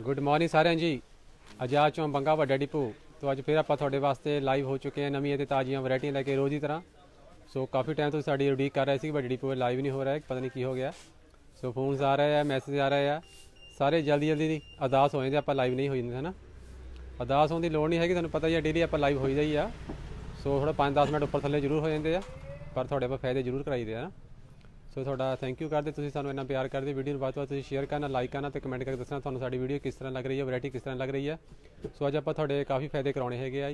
Good morning ਸਾਰਿਆਂ ਜੀ। ਆਜ਼ਾਦ ਚੋਂ ਬੰਗਾ ਵੱਡਾ ਡਿਪੂ। ਤੋਂ ਅੱਜ ਫਿਰ ਆਪਾਂ ਤੁਹਾਡੇ ਵਾਸਤੇ ਲਾਈਵ ਹੋ ਚੁੱਕੇ ਹਾਂ ਨਵੀਆਂ ਤੇ ਤਾਜ਼ੀਆਂ ਵੈਰਾਈਟੀਆਂ ਲੈ ਕੇ ਰੋਜ਼ ਦੀ ਤਰ੍ਹਾਂ। ਸੋ ਕਾਫੀ ਟਾਈਮ ਤੋਂ ਸਾਡੀ ਉਡੀਕ ਕਰ ਰਹੇ ਸੀ ਵੱਡਾ ਡਿਪੂ ਲਾਈਵ ਨਹੀਂ ਹੋ ਰਿਹਾ ਪਤਾ ਨਹੀਂ ਕੀ ਹੋ ਗਿਆ। ਸੋ ਫੋਨਸ ਆ ਰਹੇ ਆ ਮੈਸੇਜ ਆ ਰਹੇ ਆ। ਸਾਰੇ ਜਲਦੀ ਜਲਦੀ ਅਰਦਾਸ ਹੋ ਜਾਂਦੇ ਆਪਾਂ ਲਾਈਵ ਨਹੀਂ ਹੋ ਜਾਂਦੇ, ਹਨਾ। ਅਰਦਾਸ ਹੋਣ ਦੀ ਲੋੜ ਨਹੀਂ ਹੈਗੀ, ਤੁਹਾਨੂੰ ਪਤਾ ਹੀ ਆ ਡੇਲੀ ਆਪਾਂ ਲਾਈਵ ਹੋਈ ਜਾਈ ਆ। ਸੋ ਥੋੜਾ 5-10 ਮਿੰਟ ਉੱਪਰ ਥੱਲੇ ਜ਼ਰੂਰ ਹੋ ਜਾਂਦੇ ਆ, ਪਰ ਤੁਹਾਡੇ ਆਪਾਂ ਫਾਇਦੇ ਜ਼ਰੂਰ ਕਰਾਈਦੇ ਆ ਨਾ ਸੋ ਤੁਹਾਡਾ ਥੈਂਕ ਯੂ ਕਰਦੇ, ਤੁਸੀਂ ਸਾਨੂੰ ਇੰਨਾ ਪਿਆਰ ਕਰਦੇ ਵੀਡੀਓ ਨੂੰ ਵੱਧ ਤੋਂ ਵੱਧ ਤੁਸੀਂ ਸ਼ੇਅਰ ਕਰਨਾ ਲਾਈਕ ਕਰਨਾ ਤੇ ਕਮੈਂਟ ਕਰਕੇ ਦੱਸਣਾ ਤੁਹਾਨੂੰ ਸਾਡੀ ਵੀਡੀਓ ਕਿਸ ਤਰ੍ਹਾਂ ਲੱਗ ਰਹੀ ਹੈ ਵੈਰਾਈਟੀ ਕਿਸ ਤਰ੍ਹਾਂ ਲੱਗ ਰਹੀ ਹੈ। ਸੋ ਅੱਜ ਆਪਾਂ ਤੁਹਾਡੇ ਕਾਫੀ ਫਾਇਦੇ ਕਰਾਉਣੇ ਹੈਗੇ ਆ